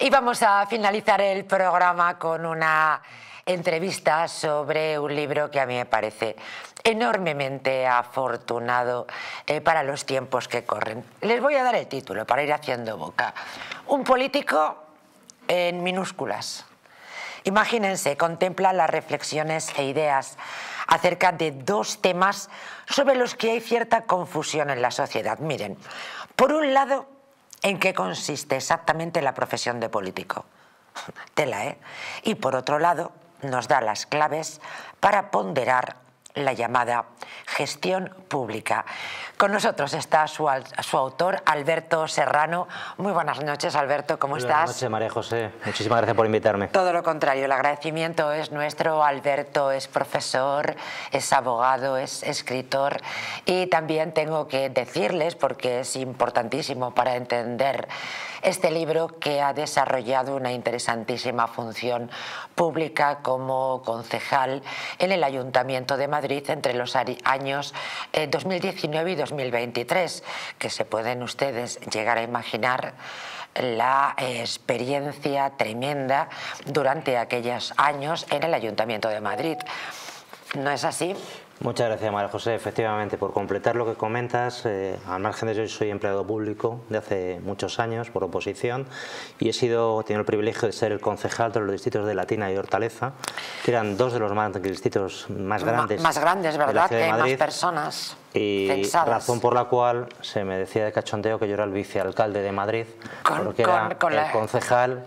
Y vamos a finalizar el programa con una entrevista sobre un libro que a mí me parece enormemente afortunado eh, para los tiempos que corren. Les voy a dar el título para ir haciendo boca. Un político en minúsculas. Imagínense, contempla las reflexiones e ideas acerca de dos temas sobre los que hay cierta confusión en la sociedad. Miren, por un lado, ¿en qué consiste exactamente la profesión de político? Tela, ¿eh? Y por otro lado, nos da las claves para ponderar la llamada gestión pública. Con nosotros está su, autor, Alberto Serrano. Muy buenas noches, Alberto, ¿cómo estás? Buenas noches, María José. Muchísimas gracias por invitarme. Todo lo contrario, el agradecimiento es nuestro. Alberto es profesor, es abogado, es escritor y también tengo que decirles, porque es importantísimo para entender este libro que ha desarrollado una interesantísima función pública como concejal en el Ayuntamiento de Madrid entre los años 2019 eh, y 2023, que se pueden ustedes llegar a imaginar la experiencia tremenda durante aquellos años en el Ayuntamiento de Madrid. ¿No es así? Muchas gracias, María José. Efectivamente, por completar lo que comentas, eh, al margen de eso, yo soy empleado público de hace muchos años por oposición y he sido, tenido el privilegio de ser el concejal de los distritos de Latina y Hortaleza, que eran dos de los más, distritos más grandes. más grandes, ¿verdad? Que más personas. Y razón por la cual se me decía de cachondeo que yo era el vicealcalde de Madrid, porque era el concejal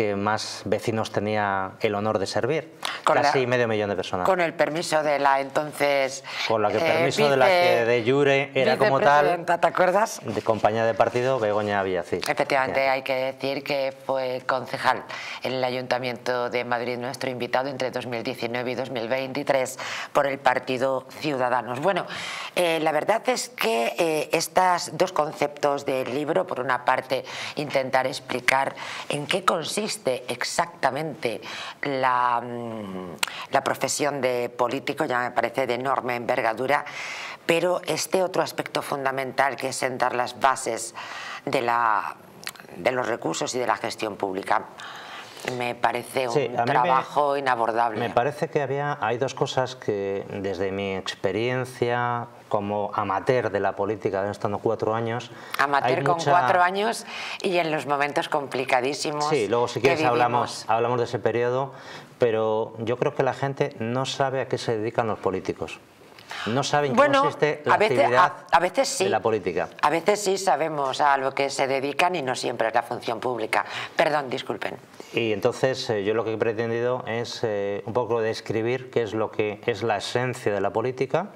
que más vecinos tenía el honor de servir. Casi medio millón de personas. Con el permiso de la entonces. Con la que eh, permiso de la que de Jure era como tal. ¿Te acuerdas? De compañía de partido Begoña Villacís. Efectivamente, hay que decir que fue concejal en el Ayuntamiento de Madrid, nuestro invitado entre 2019 y 2023 por el Partido Ciudadanos. Bueno, eh, la verdad es que eh, estos dos conceptos del libro, por una parte, intentar explicar en qué consiste exactamente la mm, la profesión de político ya me parece de enorme envergadura, pero este otro aspecto fundamental que es sentar las bases de, la, de los recursos y de la gestión pública me parece un trabajo inabordable. Me parece que había, hay dos cosas que desde mi experiencia como amateur de la política, estando cuatro años. Amateur con cuatro años y en los momentos complicadísimos. Sí, luego si quieres hablamos, hablamos de ese periodo, pero yo creo que la gente no sabe a qué se dedican los políticos. No saben qué consiste la actividad a, veces sí, de la política. A veces sí sabemos a lo que se dedican y no siempre es la función pública. Perdón, disculpen. Y entonces eh, yo lo que he pretendido es eh, un poco describir qué es lo que es la esencia de la política,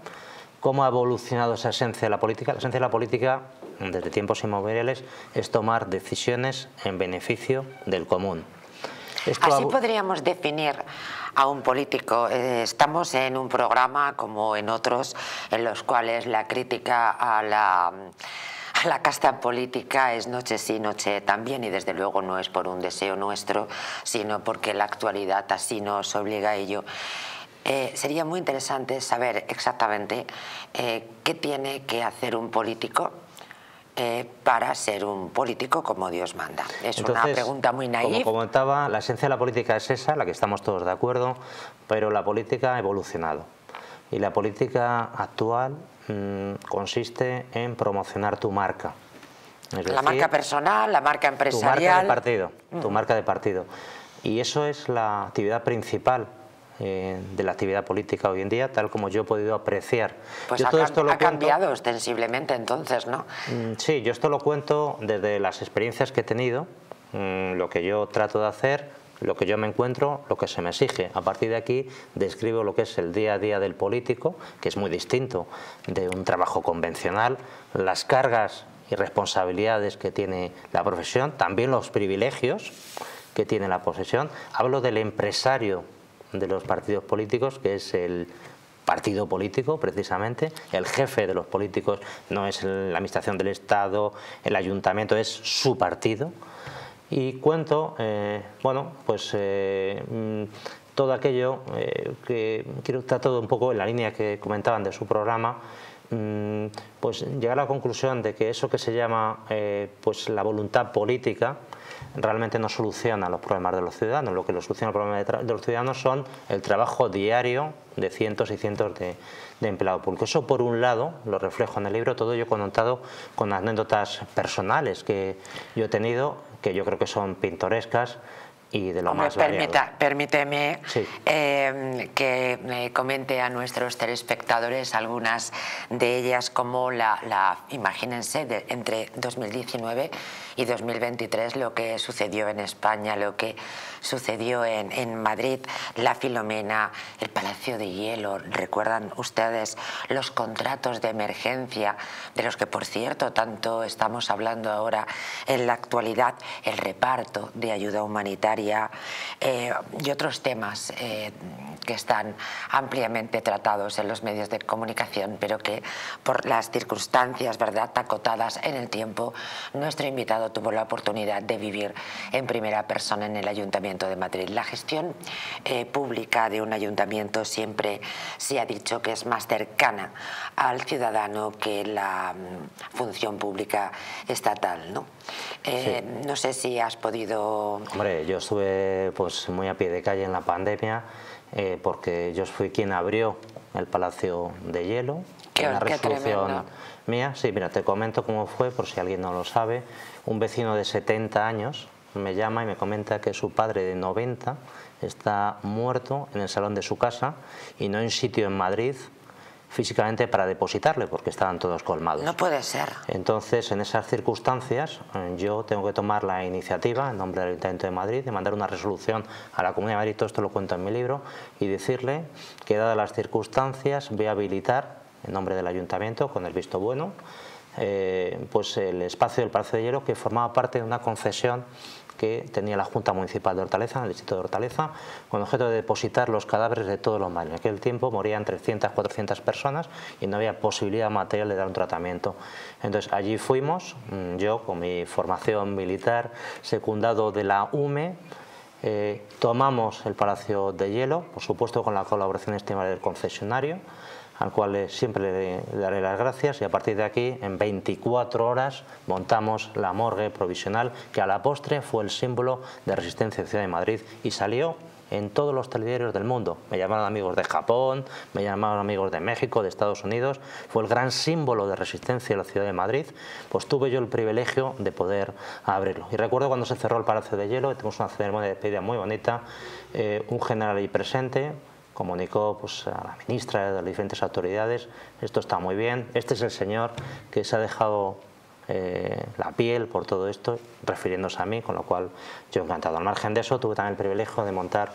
cómo ha evolucionado esa esencia de la política. La esencia de la política, desde tiempos inmemoriales, es tomar decisiones en beneficio del común. Así podríamos definir a un político. Eh, estamos en un programa como en otros en los cuales la crítica a la la casta política es noche sí, noche también y desde luego no es por un deseo nuestro, sino porque la actualidad así nos obliga a ello. Eh, sería muy interesante saber exactamente eh, qué tiene que hacer un político eh, para ser un político como Dios manda? Es una pregunta muy naif. Como comentaba, la esencia de la política es esa, la que estamos todos de acuerdo, pero la política ha evolucionado. Y la política actual mm, consiste en promocionar tu marca. la marca personal, la marca empresarial. Tu marca de partido, tu mm. marca de partido. Y eso es la actividad principal eh, de la actividad política hoy en día, tal como yo he podido apreciar. Pues ha, todo esto lo ha cambiado ostensiblemente entonces, ¿no? Mm, sí, yo esto lo cuento desde las experiencias que he tenido, mm, lo que yo trato de hacer, lo que yo me encuentro, lo que se me exige. A partir de aquí describo lo que es el día a día del político, que es muy distinto de un trabajo convencional, las cargas y responsabilidades que tiene la profesión, también los privilegios que tiene la posesión. Hablo del empresario de los partidos políticos, que es el partido político, precisamente. El jefe de los políticos no es la administración del Estado, el ayuntamiento, es su partido. Y cuento, eh, bueno, pues eh, mm, todo aquello eh, que quiero estar todo un poco en la línea que comentaban de su programa, mm, pues llegar a la conclusión de que eso que se llama pues la voluntad política, realmente no soluciona los problemas de los ciudadanos. Lo que lo soluciona los problemas de, los ciudadanos son el trabajo diario de cientos y cientos de, empleados públicos. Eso, por un lado, lo reflejo en el libro, todo ello contado con anécdotas personales que yo he tenido, que yo creo que son pintorescas y de lo Hombre, más permita, Permíteme eh, que me comente a nuestros telespectadores algunas de ellas, como la, la imagínense, de, entre 2019 y 2023 lo que sucedió en España, lo que sucedió en, Madrid, la Filomena, el Palacio de Hielo, recuerdan ustedes los contratos de emergencia, de los que por cierto tanto estamos hablando ahora en la actualidad, el reparto de ayuda humanitaria eh, y otros temas eh, que están ampliamente tratados en los medios de comunicación, pero que por las circunstancias verdad acotadas en el tiempo, nuestro invitado tuvo la oportunidad de vivir en primera persona en el Ayuntamiento de Madrid. La gestión eh, pública de un ayuntamiento siempre se ha dicho que es más cercana al ciudadano que la mm, función pública estatal. ¿no? Eh, no sé si has podido... Hombre, yo estuve pues, muy a pie de calle en la pandemia eh, porque yo fui quien abrió el Palacio de Hielo. Qué, una resolución qué mía. Sí, mira, te comento cómo fue, por si alguien no lo sabe. Un vecino de 70 años me llama y me comenta que su padre de 90 está muerto en el salón de su casa y no en sitio en Madrid físicamente para depositarle porque estaban todos colmados. No puede ser. Entonces, en esas circunstancias, eh, yo tengo que tomar la iniciativa en nombre del Ayuntamiento de Madrid de mandar una resolución a la Comunidad de Madrid, todo esto lo cuento en mi libro, y decirle que dadas las circunstancias voy a habilitar en nombre del Ayuntamiento, con el visto bueno, eh, pues el espacio del Palacio de Hielo que formaba parte de una concesión que tenía la Junta Municipal de Hortaleza, en el distrito de Hortaleza, con objeto de depositar los cadáveres de todos los males. En aquel tiempo morían 300, 400 personas y no había posibilidad material de dar un tratamiento. Entonces allí fuimos, mm, yo con mi formación militar, secundado de la UME, eh, tomamos el Palacio de Hielo, por supuesto con la colaboración estimada del concesionario, al cual siempre le daré las gracias y a partir de aquí en 24 horas montamos la morgue provisional que a la postre fue el símbolo de resistencia de Ciudad de Madrid y salió en todos los telediarios del mundo. Me llamaron amigos de Japón, me llamaron amigos de México, de Estados Unidos. Fue el gran símbolo de resistencia de la ciudad de Madrid. Pues tuve yo el privilegio de poder abrirlo. Y recuerdo cuando se cerró el Palacio de Hielo, tenemos una ceremonia de despedida muy bonita, eh, un general ahí presente, comunicó pues, a la ministra, a las diferentes autoridades, esto está muy bien, este es el señor que se ha dejado eh, la piel por todo esto, refiriéndose a mí, con lo cual yo encantado. Al margen de eso, tuve también el privilegio de montar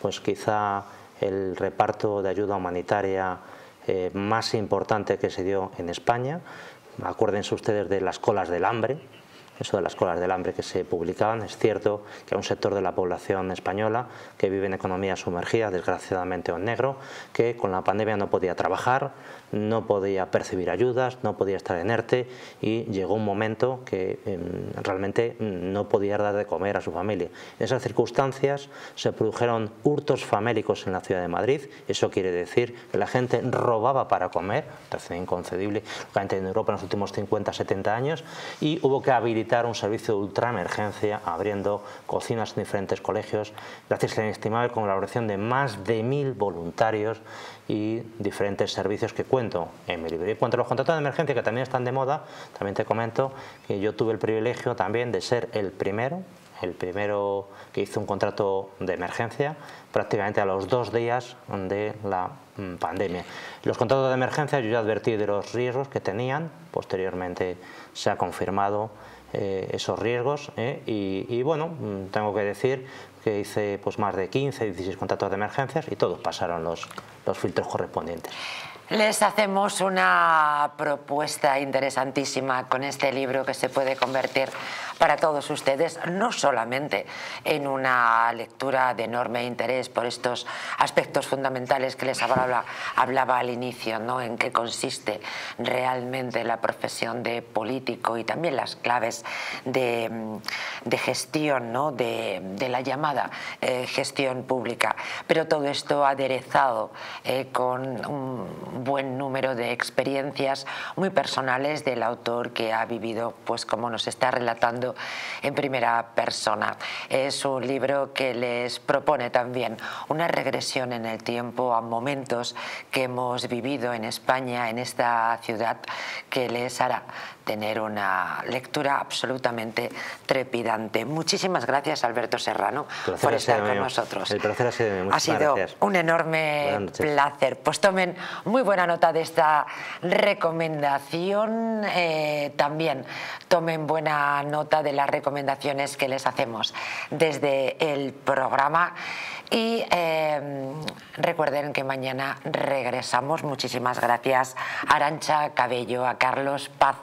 pues quizá el reparto de ayuda humanitaria eh, más importante que se dio en España. Acuérdense ustedes de las colas del hambre, eso de las colas del hambre que se publicaban. Es cierto que hay un sector de la población española que vive en economía sumergida, desgraciadamente o negro, que con la pandemia no podía trabajar, no podía percibir ayudas, no podía estar en ERTE y llegó un momento que em, realmente no podía dar de comer a su familia. En esas circunstancias se produjeron hurtos famélicos en la ciudad de Madrid, eso quiere decir que la gente robaba para comer, es inconcebible, en Europa en los últimos 50, 70 años, y hubo que habilitar un servicio de ultraemergencia abriendo cocinas en diferentes colegios, gracias a la inestimable colaboración de más de mil voluntarios y diferentes servicios que cuento en mi libro. Y cuanto a los contratos de emergencia, que también están de moda, también te comento que yo tuve el privilegio también de ser el primero, el primero que hizo un contrato de emergencia prácticamente a los dos días de la mm, pandemia. Los contratos de emergencia yo ya advertí de los riesgos que tenían, posteriormente se ha confirmado eh, esos riesgos eh, y, y, bueno, mm, tengo que decir que hice pues, más de 15, 16 contratos de emergencias y todos pasaron los, los filtros correspondientes. Les hacemos una propuesta interesantísima con este libro que se puede convertir para todos ustedes, no solamente en una lectura de enorme interés por estos aspectos fundamentales que les hablaba, al inicio, ¿no? en qué consiste realmente la profesión de político y también las claves de, gestión, ¿no? de, de, la llamada eh, gestión pública. Pero todo esto aderezado eh, con un buen número de experiencias muy personales del autor que ha vivido, pues como nos está relatando, en primera persona. Es un libro que les propone también una regresión en el tiempo a momentos que hemos vivido en España, en esta ciudad, que les hará tener una lectura absolutamente trepidante. Muchísimas gracias, Alberto Serrano, por estar con nosotros. El placer ha sido Ha sido un enorme placer. Pues tomen muy buena nota de esta recomendación. Eh, también tomen buena nota de las recomendaciones que les hacemos desde el programa. Y em, recuerden que mañana regresamos. Muchísimas gracias a Arancha Cabello, a Carlos Paz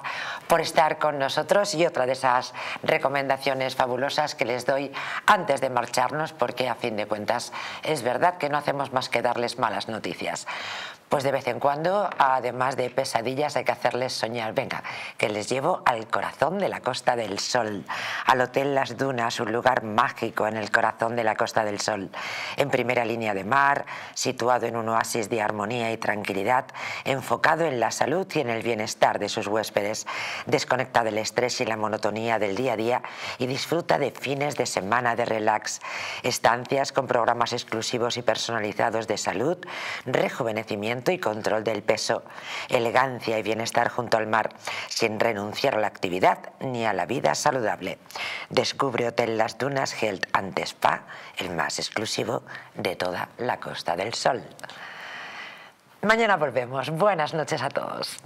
por estar con nosotros y otra de esas recomendaciones fabulosas que les doy antes de marcharnos porque a fin de cuentas es verdad que no hacemos más que darles malas noticias. Pues de vez en cuando, además de pesadillas, hay que hacerles soñar. Venga, que les llevo al corazón de la Costa del Sol, al Hotel Las Dunas, un lugar mágico en el corazón de la Costa del Sol, en primera línea de mar, situado en un oasis de armonía y tranquilidad, enfocado en la salud y en el bienestar de sus huéspedes. Desconecta del estrés y la monotonía del día a día y disfruta de fines de semana de relax, estancias con programas exclusivos y personalizados de salud, rejuvenecimiento y control del peso, elegancia y bienestar junto al mar, sin renunciar a la actividad ni a la vida saludable. Descubre Hotel Las Dunas Health and Spa, el más exclusivo de toda la Costa del Sol. Mañana volvemos. Buenas noches a todos.